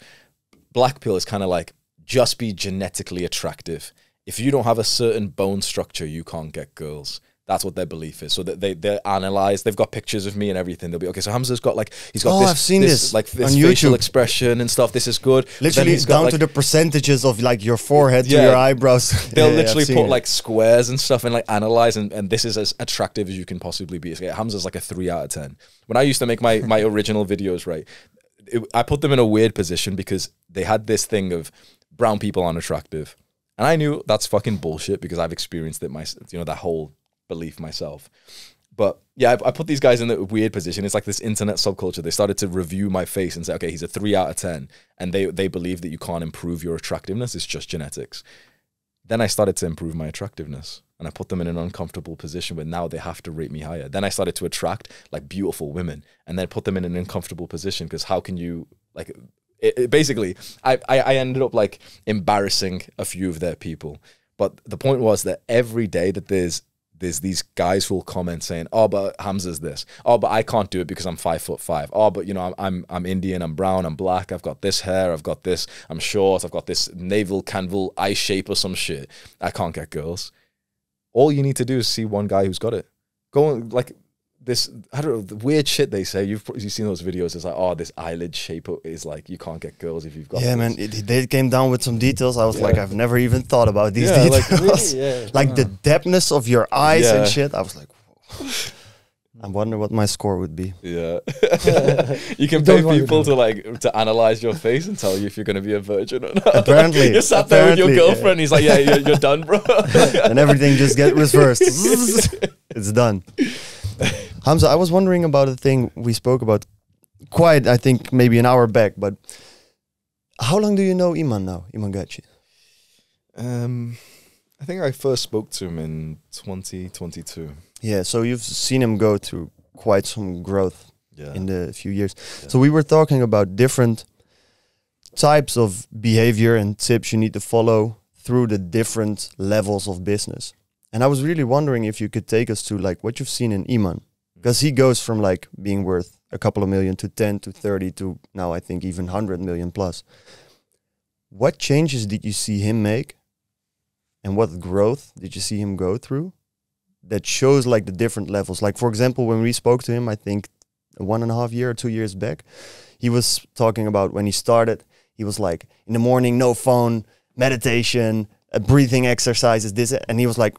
Black pill is kind of like just be genetically attractive. If you don't have a certain bone structure, you can't get girls. That's what their belief is. So that they they analyze. They've got pictures of me and everything. They'll be okay. So Hamza's got like he's got Oh, this. I've seen this like this on facial YouTube. expression and stuff. This is good. Literally got, down like- to the percentages of like your forehead to your eyebrows. [LAUGHS] They'll Yeah, yeah, literally put it. like squares and stuff and like analyze and, and this is as attractive as you can possibly be. It's like, Hamza's like a three out of ten. When I used to make my [LAUGHS] my original videos, right, it, I put them in a weird position because they had this thing of brown people unattractive, and I knew that's fucking bullshit because I've experienced it my you know that whole belief myself. But yeah, I, I put these guys in a weird position. It's like this internet subculture. They started to review my face and say, okay, he's a three out of ten, and they they believe that you can't improve your attractiveness. It's just genetics then I started to improve my attractiveness and I put them in an uncomfortable position where now they have to rate me higher. Then I started to attract like beautiful women and then put them in an uncomfortable position because how can you like it, it basically I I ended up like embarrassing a few of their people. But the point was that every day that there's there's these guys who will comment saying, "Oh, but Hamza's this. Oh, but I can't do it because I'm five foot five. Oh, but you know, I'm I'm, I'm Indian. I'm brown. I'm black. I've got this hair. I've got this. I'm short. I've got this navel canval eye shape or some shit. I can't get girls. All you need to do is see one guy who's got it. Go like this. I don't know the weird shit they say. You've you've seen those videos. It's like, oh, this eyelid shape is like you can't get girls if you've got. yeah, this. man, it, they came down with some details. I was Yeah. like, I've never even thought about these Yeah, like, details. [LAUGHS] yeah. like the depthness of your eyes Yeah. and shit. I was like, I wonder what my score would be. Yeah, [LAUGHS] you can Don't pay people to like to analyze your face and tell you if you're going to be a virgin or not. Apparently, [LAUGHS] you sat there with your apparently, yeah. girlfriend. He's like, "Yeah, you're, you're done, bro." and everything just get reversed. it's done. Hamza, I was wondering about a thing we spoke about quite, I think, maybe an hour back. But how long do you know Iman now, Iman Gadzhi? um, I think I first spoke to him in 2022. Yeah, so you've seen him go through quite some growth Yeah, in the few years. So we were talking about different types of behavior and tips you need to follow through the different levels of business. And I was really wondering if you could take us to like what you've seen in Iman. Because he goes from like being worth a couple of million to 10 to 30 to now I think even 100 million plus. What changes did you see him make? And what growth did you see him go through that shows like the different levels? Like, for example, when we spoke to him, I think one and a half year or two years back, he was talking about when he started, he was like, in the morning, no phone, meditation, uh, breathing exercises, this, and he was like,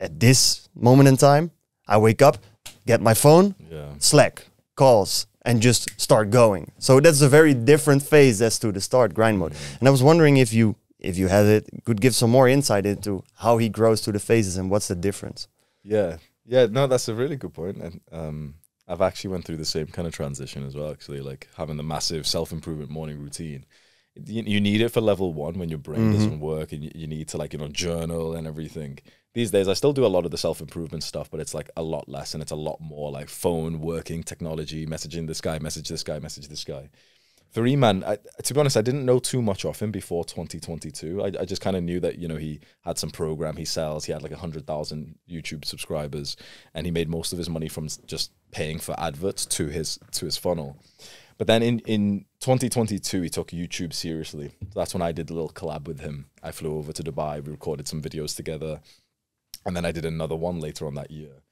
at this moment in time, I wake up, get my phone, yeah, Slack, calls, and just start going. So that's a very different phase as to the start grind mode. And I was wondering if you if you had it, could give some more insight into how he grows to the phases and what's the difference. Yeah, yeah. No, that's a really good point, and um, I've actually went through the same kind of transition as well. Actually, like having the massive self improvement morning routine. You, you need it for level one when your brain Mhm. doesn't work, and you, you need to like you know journal and everything. These days, I still do a lot of the self improvement stuff, but it's like a lot less, and it's a lot more like phone working, technology, messaging this guy, message this guy, message this guy. For Iman, I, to be honest, I didn't know too much of him before 2022. I, I just kind of knew that you know he had some program he sells. He had like hundred thousand YouTube subscribers, and he made most of his money from just paying for adverts to his to his funnel. But then in in 2022, he took YouTube seriously. That's when I did a little collab with him. I flew over to Dubai. We recorded some videos together, and then I did another one later on that year.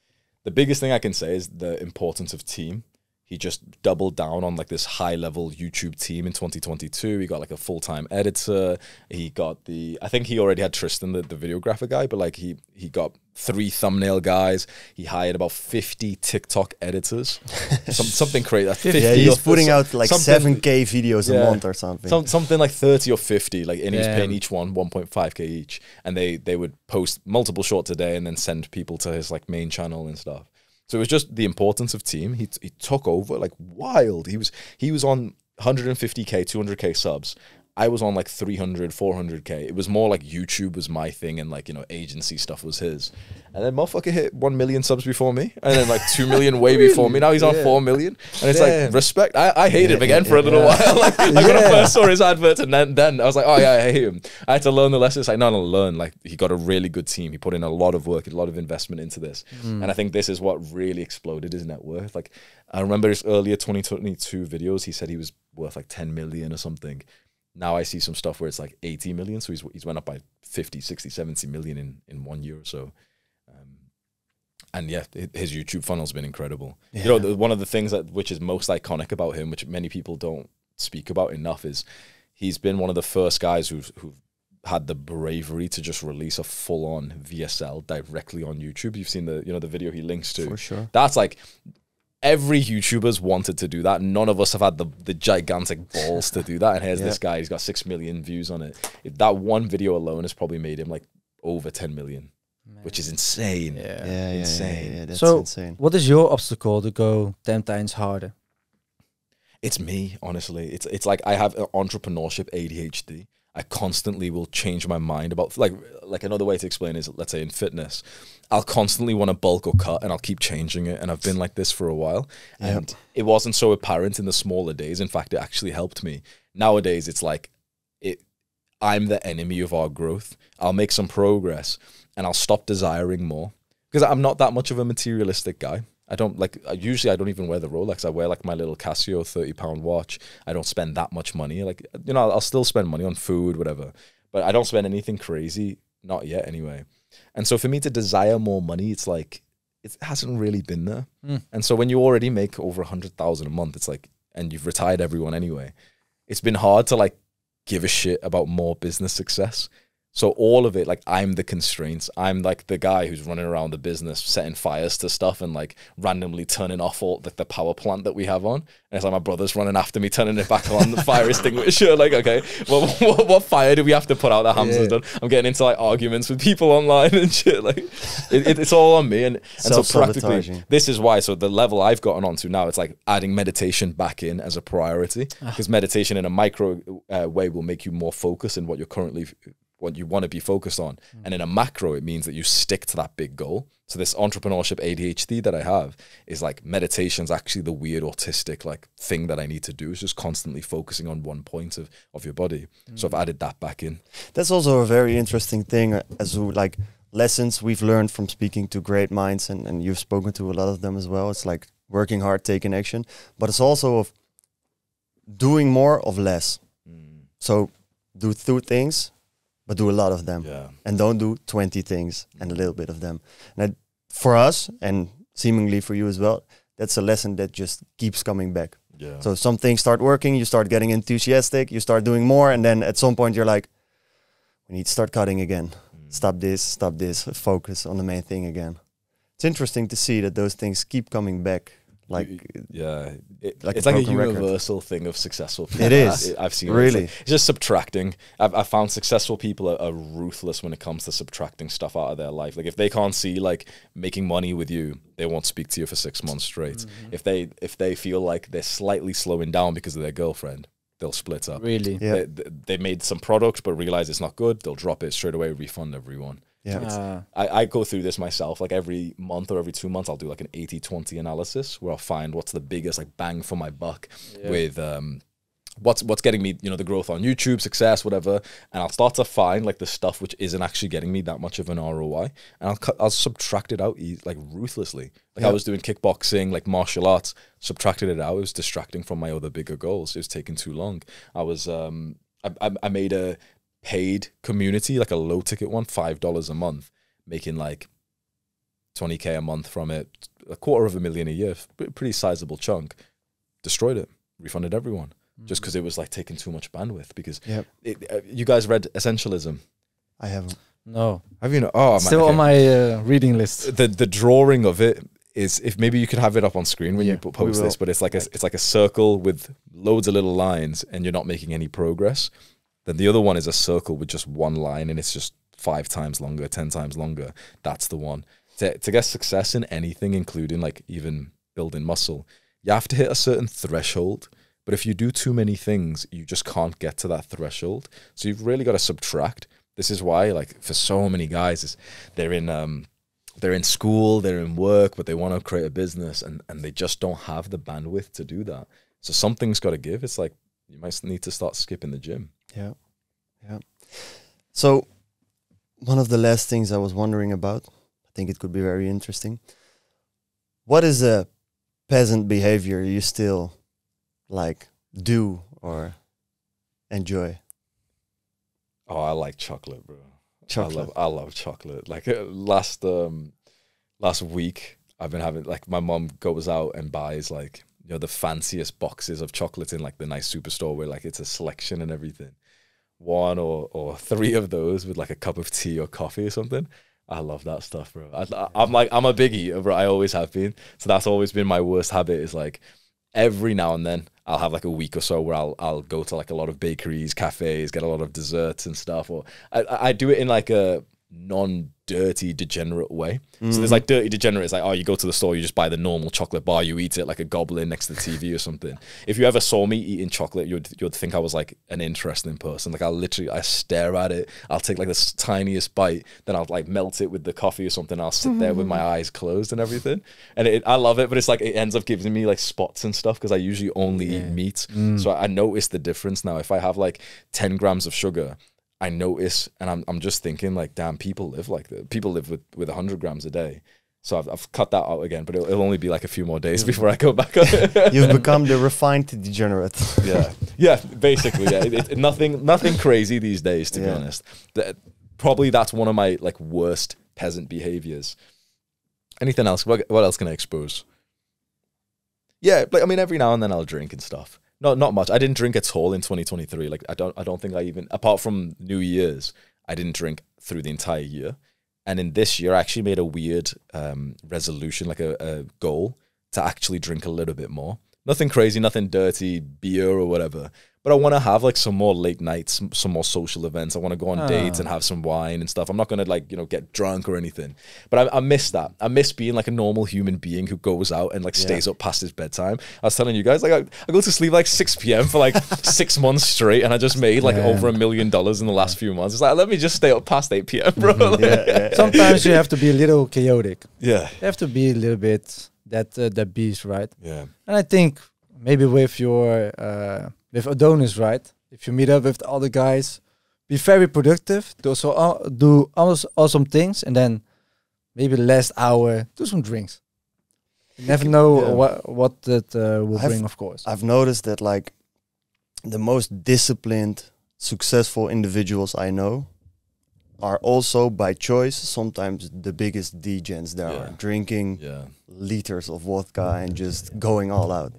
The biggest thing I can say is the importance of team he just doubled down on like this high level YouTube team in 2022. He got like a full time editor. He got the I think he already had Tristan, the, the videographer guy, but like he he got three thumbnail guys. He hired about 50 TikTok editors. [LAUGHS] Some, something crazy. Like 50 Yeah, he's or putting so- out like seven k videos Yeah. a month or something. some, something like 30 or 50 like and he was Yeah. paying each one 1.5k each and they they would post multiple shorts a day and then send people to his like main channel and stuff so it was just the importance of team. He, he took over like wild. He was he was on 150k 200k subs I was on like 300, 400k. It was more like YouTube was my thing and like, you know, agency stuff was his. And then motherfucker hit 1 million subs before me and then like 2 million way before me. Now he's on 4 million. And it's Damn. like, respect. I, I hated him again for a little while. [LAUGHS] like, I when I first saw his adverts and then, then I was like, oh yeah, I hate him. I had to learn the lesson. It's like, no, no, learn. Like he got a really good team. He put in a lot of work, a lot of investment into this. Hmm. And I think this is what really exploded his net worth. Like I remember his earlier 2022 videos, he said he was worth like 10 million or something. Now I see some stuff where it's like 80 million. So he's, he's went up by 50, 60, 70 million in, in one year or so. Um, and yeah, his YouTube funnel's been incredible. You know, the, one of the things that which is most iconic about him, which many people don't speak about enough, is he's been one of the first guys who've who've had the bravery to just release a full on VSL directly on YouTube. You've seen the you know the video he links to. For sure. That's like every YouTuber's wanted to do that. None of us have had the, the gigantic balls to do that. And here's Yeah. this guy, he's got six million views on it. If that one video alone has probably made him like over 10 million, which is insane. Yeah. Yeah, yeah, Insane. Yeah, yeah, that's so, insane. what is your obstacle to go 10 times harder? It's me, honestly. It's it's like I have a entrepreneurship ADHD. I constantly will change my mind about like like another way to explain is let's say in fitness, I'll constantly want to bulk or cut and I'll keep changing it and I've been like this for a while and it wasn't so apparent in the smaller days. In fact, it actually helped me. Nowadays it's like it I'm the enemy of our growth. I'll make some progress and I'll stop desiring more because I'm not that much of a materialistic guy. I don't like. Usually, I don't even wear the Rolex. I wear like my little Casio thirty pound watch. I don't spend that much money. Like you know, I'll, I'll still spend money on food, whatever, but I don't spend anything crazy. Not yet, anyway. And so, for me to desire more money, it's like it hasn't really been there. Mm. And so, when you already make over a hundred thousand a month, it's like, and you've retired everyone anyway. It's been hard to like give a shit about more business success. So all of it, like I'm the constraints. I'm like the guy who's running around the business, setting fires to stuff, and like randomly turning off all the, the power plant that we have on. And it's like my brother's running after me, turning it back on, the fire [LAUGHS] extinguisher. Like, okay, well, what, what fire do we have to put out? The Hamza's done. I'm getting into like arguments with people online and shit. Like, it, it, it's all on me. And, and so practically, this is why. So the level I've gotten onto now, it's like adding meditation back in as a priority because meditation in a micro uh, way will make you more focused in what you're currently what you want to be focused on, hmm. and in a macro, it means that you stick to that big goal. So this entrepreneurship ADHD that I have is like meditation's actually the weird autistic like thing that I need to do is just constantly focusing on one point of of your body. So I've hmm. added that back in. That's also a very interesting thing as who like lessons we've learned from speaking to great minds and, and you've spoken to a lot of them as well. It's like working hard, taking action, but it's also of doing more of less. Hmm. So do two things, but do a lot of them Yeah. and don't do 20 things and a little bit of them. And that, for us and seemingly for you as well, that's a lesson that just keeps coming back. Yeah. So some things start working, you start getting enthusiastic, you start doing more, and then at some point you're like, we need to start cutting again. Mm. Stop this, stop this, focus on the main thing again. It's interesting to see that those things keep coming back Like Yeah, it, Like a it's like a broken record. universal thing of successful people. It is. I- I've seen it. Really? It's, like- it's just subtracting. I've, I've found successful people are, are ruthless when it comes to subtracting stuff out of their life. Like if they can't see like making money with you, they won't speak to you for six months straight. Mm-hmm. If they if they feel like they're slightly slowing down because of their girlfriend, they'll split up. Really? Yeah. They, they, they made some product but realize it's not good. They'll drop it straight away, refund everyone. Yeah, Ah, I, I go through this myself. Like every month or every two months, I'll do like an 80 20 analysis where I'll find what's the biggest like bang for my buck Yeah. with um, what's what's getting me, you know, the growth on YouTube, success, whatever. And I'll start to find like the stuff which isn't actually getting me that much of an ROI. And I'll cut, I'll subtract it out like ruthlessly. Like I was doing kickboxing, like martial arts, subtracted it out. It was distracting from my other bigger goals. It was taking too long. I was, um, I, I, I made a paid community, like a low ticket one, $5 a month making like 20k a month from it, a quarter of a million a year, pretty sizable chunk. Destroyed it, refunded everyone just because it was like taking too much bandwidth. Because Yep. it, uh, you guys read Essentialism. I haven't. no. Have you? Know? Oh, man, Still okay. on my uh, reading list. the the drawing of it is if maybe you could have it up on screen when Yeah, you po- post this, but it's like a, it's like a circle with loads of little lines, and you're not making any progress. Then the other one is a circle with just one line, and it's just five times longer, ten times longer. That's the one. To to get success in anything, including like even building muscle, you have to hit a certain threshold. But if you do too many things, you just can't get to that threshold. So you've really got to subtract. This is why, like, for so many guys, is they're in um, they're in school, they're in work, but they want to create a business and, and they just don't have the bandwidth to do that. So something's got to give. It's like you might need to start skipping the gym. Yeah, yeah. So, one of the last things I was wondering about, I think it could be very interesting. What is a peasant behavior you still like do or enjoy? Oh, I like chocolate, bro. Chocolate. I love, I love chocolate. Like uh, last um last week, I've been having like my mom goes out and buys like you know the fanciest boxes of chocolate in like the nice superstore where like it's a selection and everything. One or or three of those with like a cup of tea or coffee or something. I love that stuff, bro. I, I'm like I'm a big eater, bro. I always have been. So that's always been my worst habit. Is like every now and then I'll have like a week or so where I'll I'll go to like a lot of bakeries, cafes, get a lot of desserts and stuff. Or I I do it in like a non-dirty degenerate way. So there's mm. like dirty degenerate. It's like oh, you go to the store, you just buy the normal chocolate bar, you eat it like a goblin next to the TV or something. If you ever saw me eating chocolate, you'd you'd think I was like an interesting person. Like I literally I stare at it. I'll take like the tiniest bite, then I'll like melt it with the coffee or something. I'll sit there with my mm-hmm. eyes closed and everything, and it, I love it. But it's like it ends up giving me like spots and stuff because I usually only eat meat. Mm. So I notice the difference now. If I have like ten grams of sugar. I notice, and I'm I'm just thinking like, damn, people live like that. People live with with 100 grams a day. So I've, I've cut that out again, but it'll, it'll only be like a few more days before I go back on. [LAUGHS] You've become the [LAUGHS] refined degenerate. yeah, yeah, basically, yeah. It, it- nothing, nothing crazy these days, to be honest. That, probably that's one of my like worst peasant behaviors. Anything else? What, what else can I expose? Yeah, like I mean, every now and then I'll drink and stuff. Not not much. I didn't drink at all in 2023. Like I don't I don't think I even apart from New Year's, I didn't drink through the entire year. And in this year, I actually made a weird um, resolution, like a, a goal to actually drink a little bit more. Nothing crazy, nothing dirty, beer or whatever. But I want to have like some more late nights, some, some more social events. I want to go on dates and have some wine and stuff. I'm not going to like, you know, get drunk or anything. But I, I miss that. I miss being like a normal human being who goes out and like stays up past his bedtime. I was telling you guys, like, I, I go to sleep like 6 p.m. for like [LAUGHS] six months straight and I just made like over a million dollars in the last few months. It's like, let me just stay up past 8 p.m., bro. Like, yeah, yeah. Sometimes you have to be a little chaotic. yeah. You have to be a little bit that uh, that beast, right? Yeah. And I think maybe with your uh, with Adonis, right? If you meet up with the other guys, be very productive. Do so uh, do awes- awesome things, and then maybe the last hour do some drinks. You never know Yeah. what what that uh, will I've- bring, of course. I've noticed that like the most disciplined, successful individuals I know are also by choice sometimes the biggest degens there Yeah. are drinking Yeah. liters of vodka and just going all out.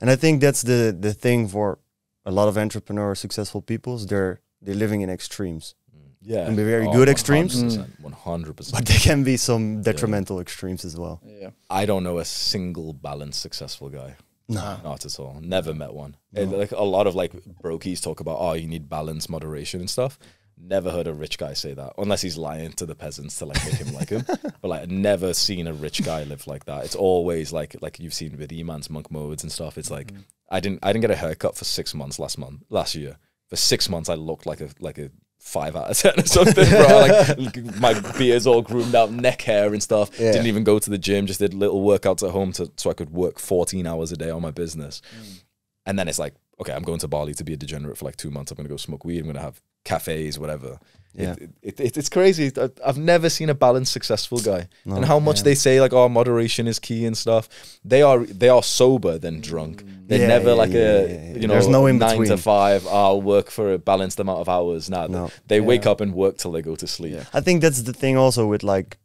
And I think that's the the thing for a lot of entrepreneur successful peoples. They're they're living in extremes. Mm. Yeah, Can be very Oh, good extremes. 100%, But there can be some detrimental extremes as well. Yeah. I don't know a single balanced successful guy. No. Not at all. Never met one. It- like a lot of like brokies talk about, oh, you need balance, moderation, and stuff. Never heard a rich guy say that, unless he's lying to the peasants to like make him like him. [LAUGHS] But like, never seen a rich guy live like that. It's always like like you've seen with Iman's monk modes and stuff. It's like mm-hmm. I didn't I didn't get a haircut for six months last month last year. For six months, I looked like a like a five out of ten or something, bro. Like [LAUGHS] my beard's all groomed out, neck hair and stuff. Yeah. Didn't even go to the gym. Just did little workouts at home to so I could work fourteen hours a day on my business. Mm. And then it's like, okay, I'm going to Bali to be a degenerate for like two months. I'm going to go smoke weed. I'm going to have cafes, whatever. Yeah. It, it, it, it's crazy. I've never seen a balanced, successful guy. No. and how much they say like, oh, moderation is key and stuff. They are they are sober than drunk. Mm. They're Yeah, never yeah, like yeah, a yeah, yeah. you know There's no in nine to five. Ah, I'll work for a balanced amount of hours. Nah, No. they wake up and work till they go to sleep. I think that's the thing also with like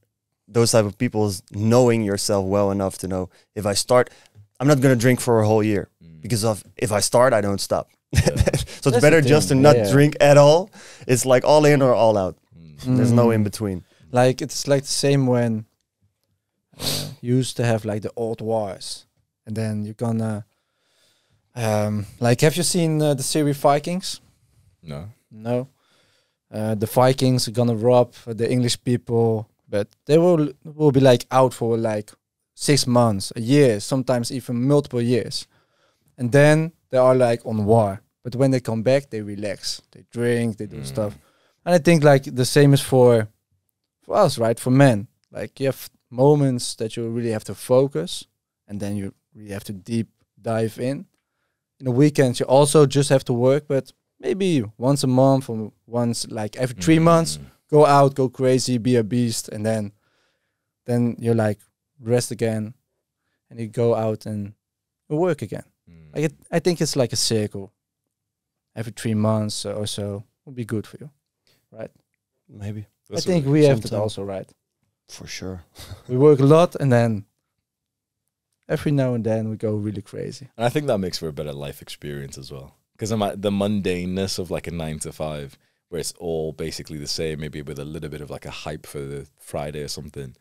those type of people is knowing yourself well enough to know if I start, I'm not gonna drink for a whole year mm. because of if I start, I don't stop. So it's better just to not yeah. drink at all. It's like all in or all out. There's no Mm. in between. Like it's like the same when uh, you used to have like the old wars, and then you're gonna um like have you seen uh, the series Vikings? No. No. Uh, the Vikings are gonna rob the English people, but they will will be like out for like six months, a year, sometimes even multiple years, and then they are like on war. But when they come back, they relax, they drink, they do mm. stuff, and I think like the same is for for us, right? For men, like you have moments that you really have to focus, and then you really have to deep dive in. In the weekends, you also just have to work, but maybe once a month or once like every three mm. months, go out, go crazy, be a beast, and then then you're like rest again, and you go out and work again. Like it, I think it's like a circle. Every three months or so would be good for you, right? Maybe I think we have that sometime. also, right? for sure. [LAUGHS] We work a lot, and then every now and then we go really crazy. And I think that makes for a better life experience as well. Because I'm the mundaneness of like a nine to five, where it's all basically the same, maybe with a little bit of like a hype for the Friday or something,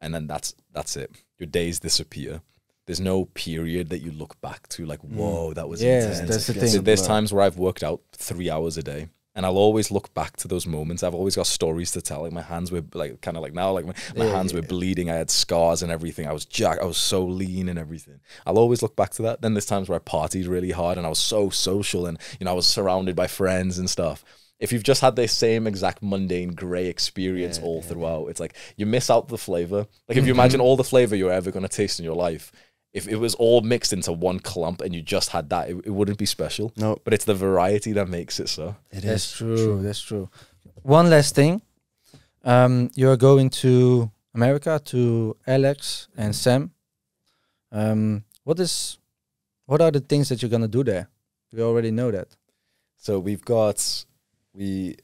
and then that's that's it. Your days disappear. There's no period that you look back to like, mm. whoa, that was Yes, intense. that's the So there's times where I've worked out three hours a day. And I'll always look back to those moments. I've always got stories to tell. Like my hands were like kind of like now, like my, my Yeah, hands were bleeding. I had scars and everything. I was jack. I was so lean and everything. I'll always look back to that. Then there's times where I partied really hard and I was so social and you know I was surrounded by friends and stuff. If you've just had the same exact mundane grey experience all throughout, it's like you miss out the flavor. Like if you mm-hmm. imagine all the flavor you're ever gonna taste in your life, if it was all mixed into one clump and you just had that, it, it wouldn't be special. No, But it's the variety that makes it so. it That's is true, That's true. One last thing. Um, you are going to America to Alex and Sam. Um, what is, what are the things that you're gonna do there? We already know that. So we've got we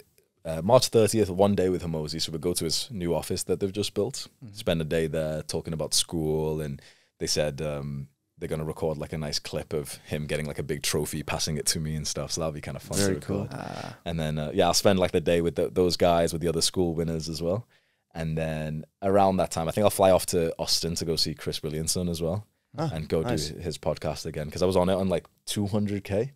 uh, March 30th, one day with Hormozi. So we go to his new office that they've just built, spend a day there talking about Skool. And they said um, they're going to record like a nice clip of him getting like a big trophy, passing it to me and stuff. So that'll be kind of fun Very to cool. record. And then, uh, yeah, I'll spend like the day with the, those guys, with the other Skool winners as well. And then around that time, I think I'll fly off to Austin to go see Chris Williamson as well Ah, and go nice. do his podcast again because I was on it on like 200k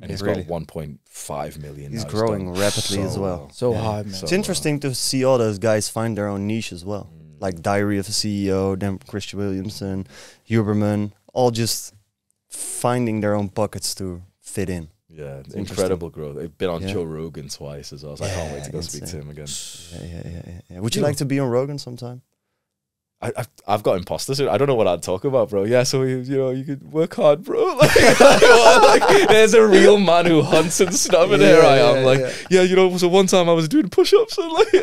and he's Really? got 1.5 million. He's growing done rapidly as so well. So Yeah. hard, man. So It's interesting to see all those guys find their own niche as well. Mm. Like Diary of a CEO, then Christian Williamson, Huberman, all just finding their own pockets to fit in. Yeah, it's incredible growth. They've been on Yeah. Joe Rogan twice as well, so I can't wait to go Yeah, speak to him again. Yeah, yeah, yeah, yeah, yeah. Would you You- like to be on Rogan sometime? I, I've, I've got imposter syndrome. I don't know what I'd talk about, bro. Yeah, so you, you know, you could work hard, bro. [LAUGHS] Like, like, there's a real man who hunts and stuff, and here I am, like, yeah. you know. So one time I was doing push-ups and like, [LAUGHS]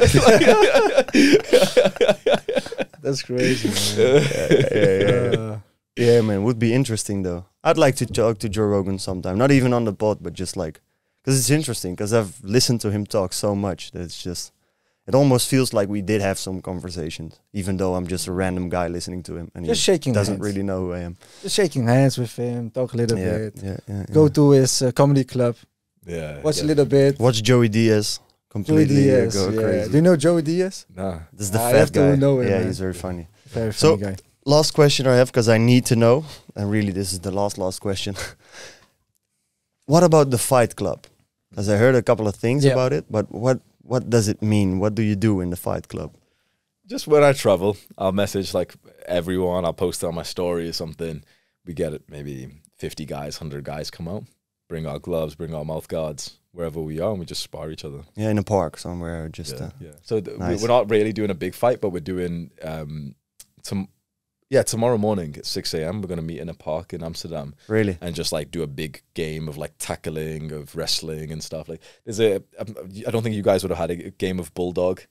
That's crazy. [LAUGHS] yeah, yeah, yeah. Yeah, man, would be interesting though. I'd like to talk to Joe Rogan sometime, not even on the pod, but just like, because it's interesting. Because I've listened to him talk so much that it's just, it almost feels like we did have some conversations, even though I'm just a random guy listening to him and Just he shaking doesn't hands. really know who I am. Just shaking hands with him, talk a little Yeah, bit, yeah, yeah, go to his uh, comedy club, yeah, watch yeah. a little bit. Watch Joey Diaz completely uh, Diaz. go yeah. crazy. Do you know Joey Diaz? Nah. This is the I fat have to guy. know him, yeah, man. he's very funny. Very So- funny guy. Last question I have because I need to know, and really this is the last last question. [LAUGHS] what about the Fight Club? Because I heard a couple of things Yeah. about it, but what what does it mean? What do you do in the Fight Club? Just when I travel, I'll message like everyone. I'll post it on my story or something. We get it, maybe 50 guys, 100 guys come out, bring our gloves, bring our mouth guards, wherever we are, and we just spar each other. Yeah, in a park somewhere, just yeah, uh, yeah. So nice. we're not really doing a big fight, but we're doing um, tom- yeah, tomorrow morning at 6 a.m. We're going to meet in a park in Amsterdam really. and just like do a big game of like tackling, of wrestling and stuff. Like there's a, um, I don't think you guys would have had a game of bulldog.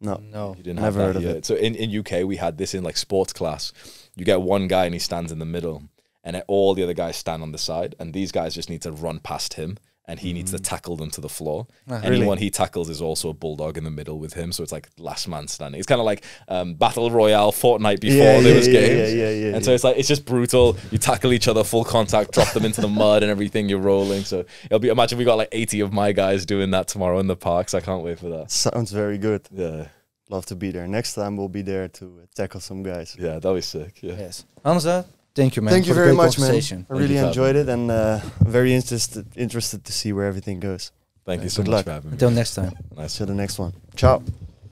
No, No. You didn't Never have heard that of yet. it. So in, in UK, we had this in like sports class. You get one guy and he stands in the middle, and all the other guys stand on the side, and these guys just need to run past him, and he needs to tackle them to the floor. Ah, Anyone he tackles is also a bulldog in the middle with him, so it's like last man standing. It's kind of like um, battle royale Fortnite before Yeah, there yeah, was yeah, games. yeah, yeah, yeah, and so it's like it's just brutal. You tackle each other, full contact, drop them into the mud and everything. You're rolling. So it'll be imagine we got like 80 of my guys doing that tomorrow in the parks. I can't wait for that. Sounds very good. Yeah, Love to be there. Next time we'll be there to uh, tackle some guys. yeah, that'll be sick. Yeah. Yes. Hamza, thank you, man. Thank you very much, man. I. Thank really enjoyed it and uh, very interested interested to see where everything goes. Thank you Good so much luck. for having me. Until next time. Nice. To the next one. Ciao.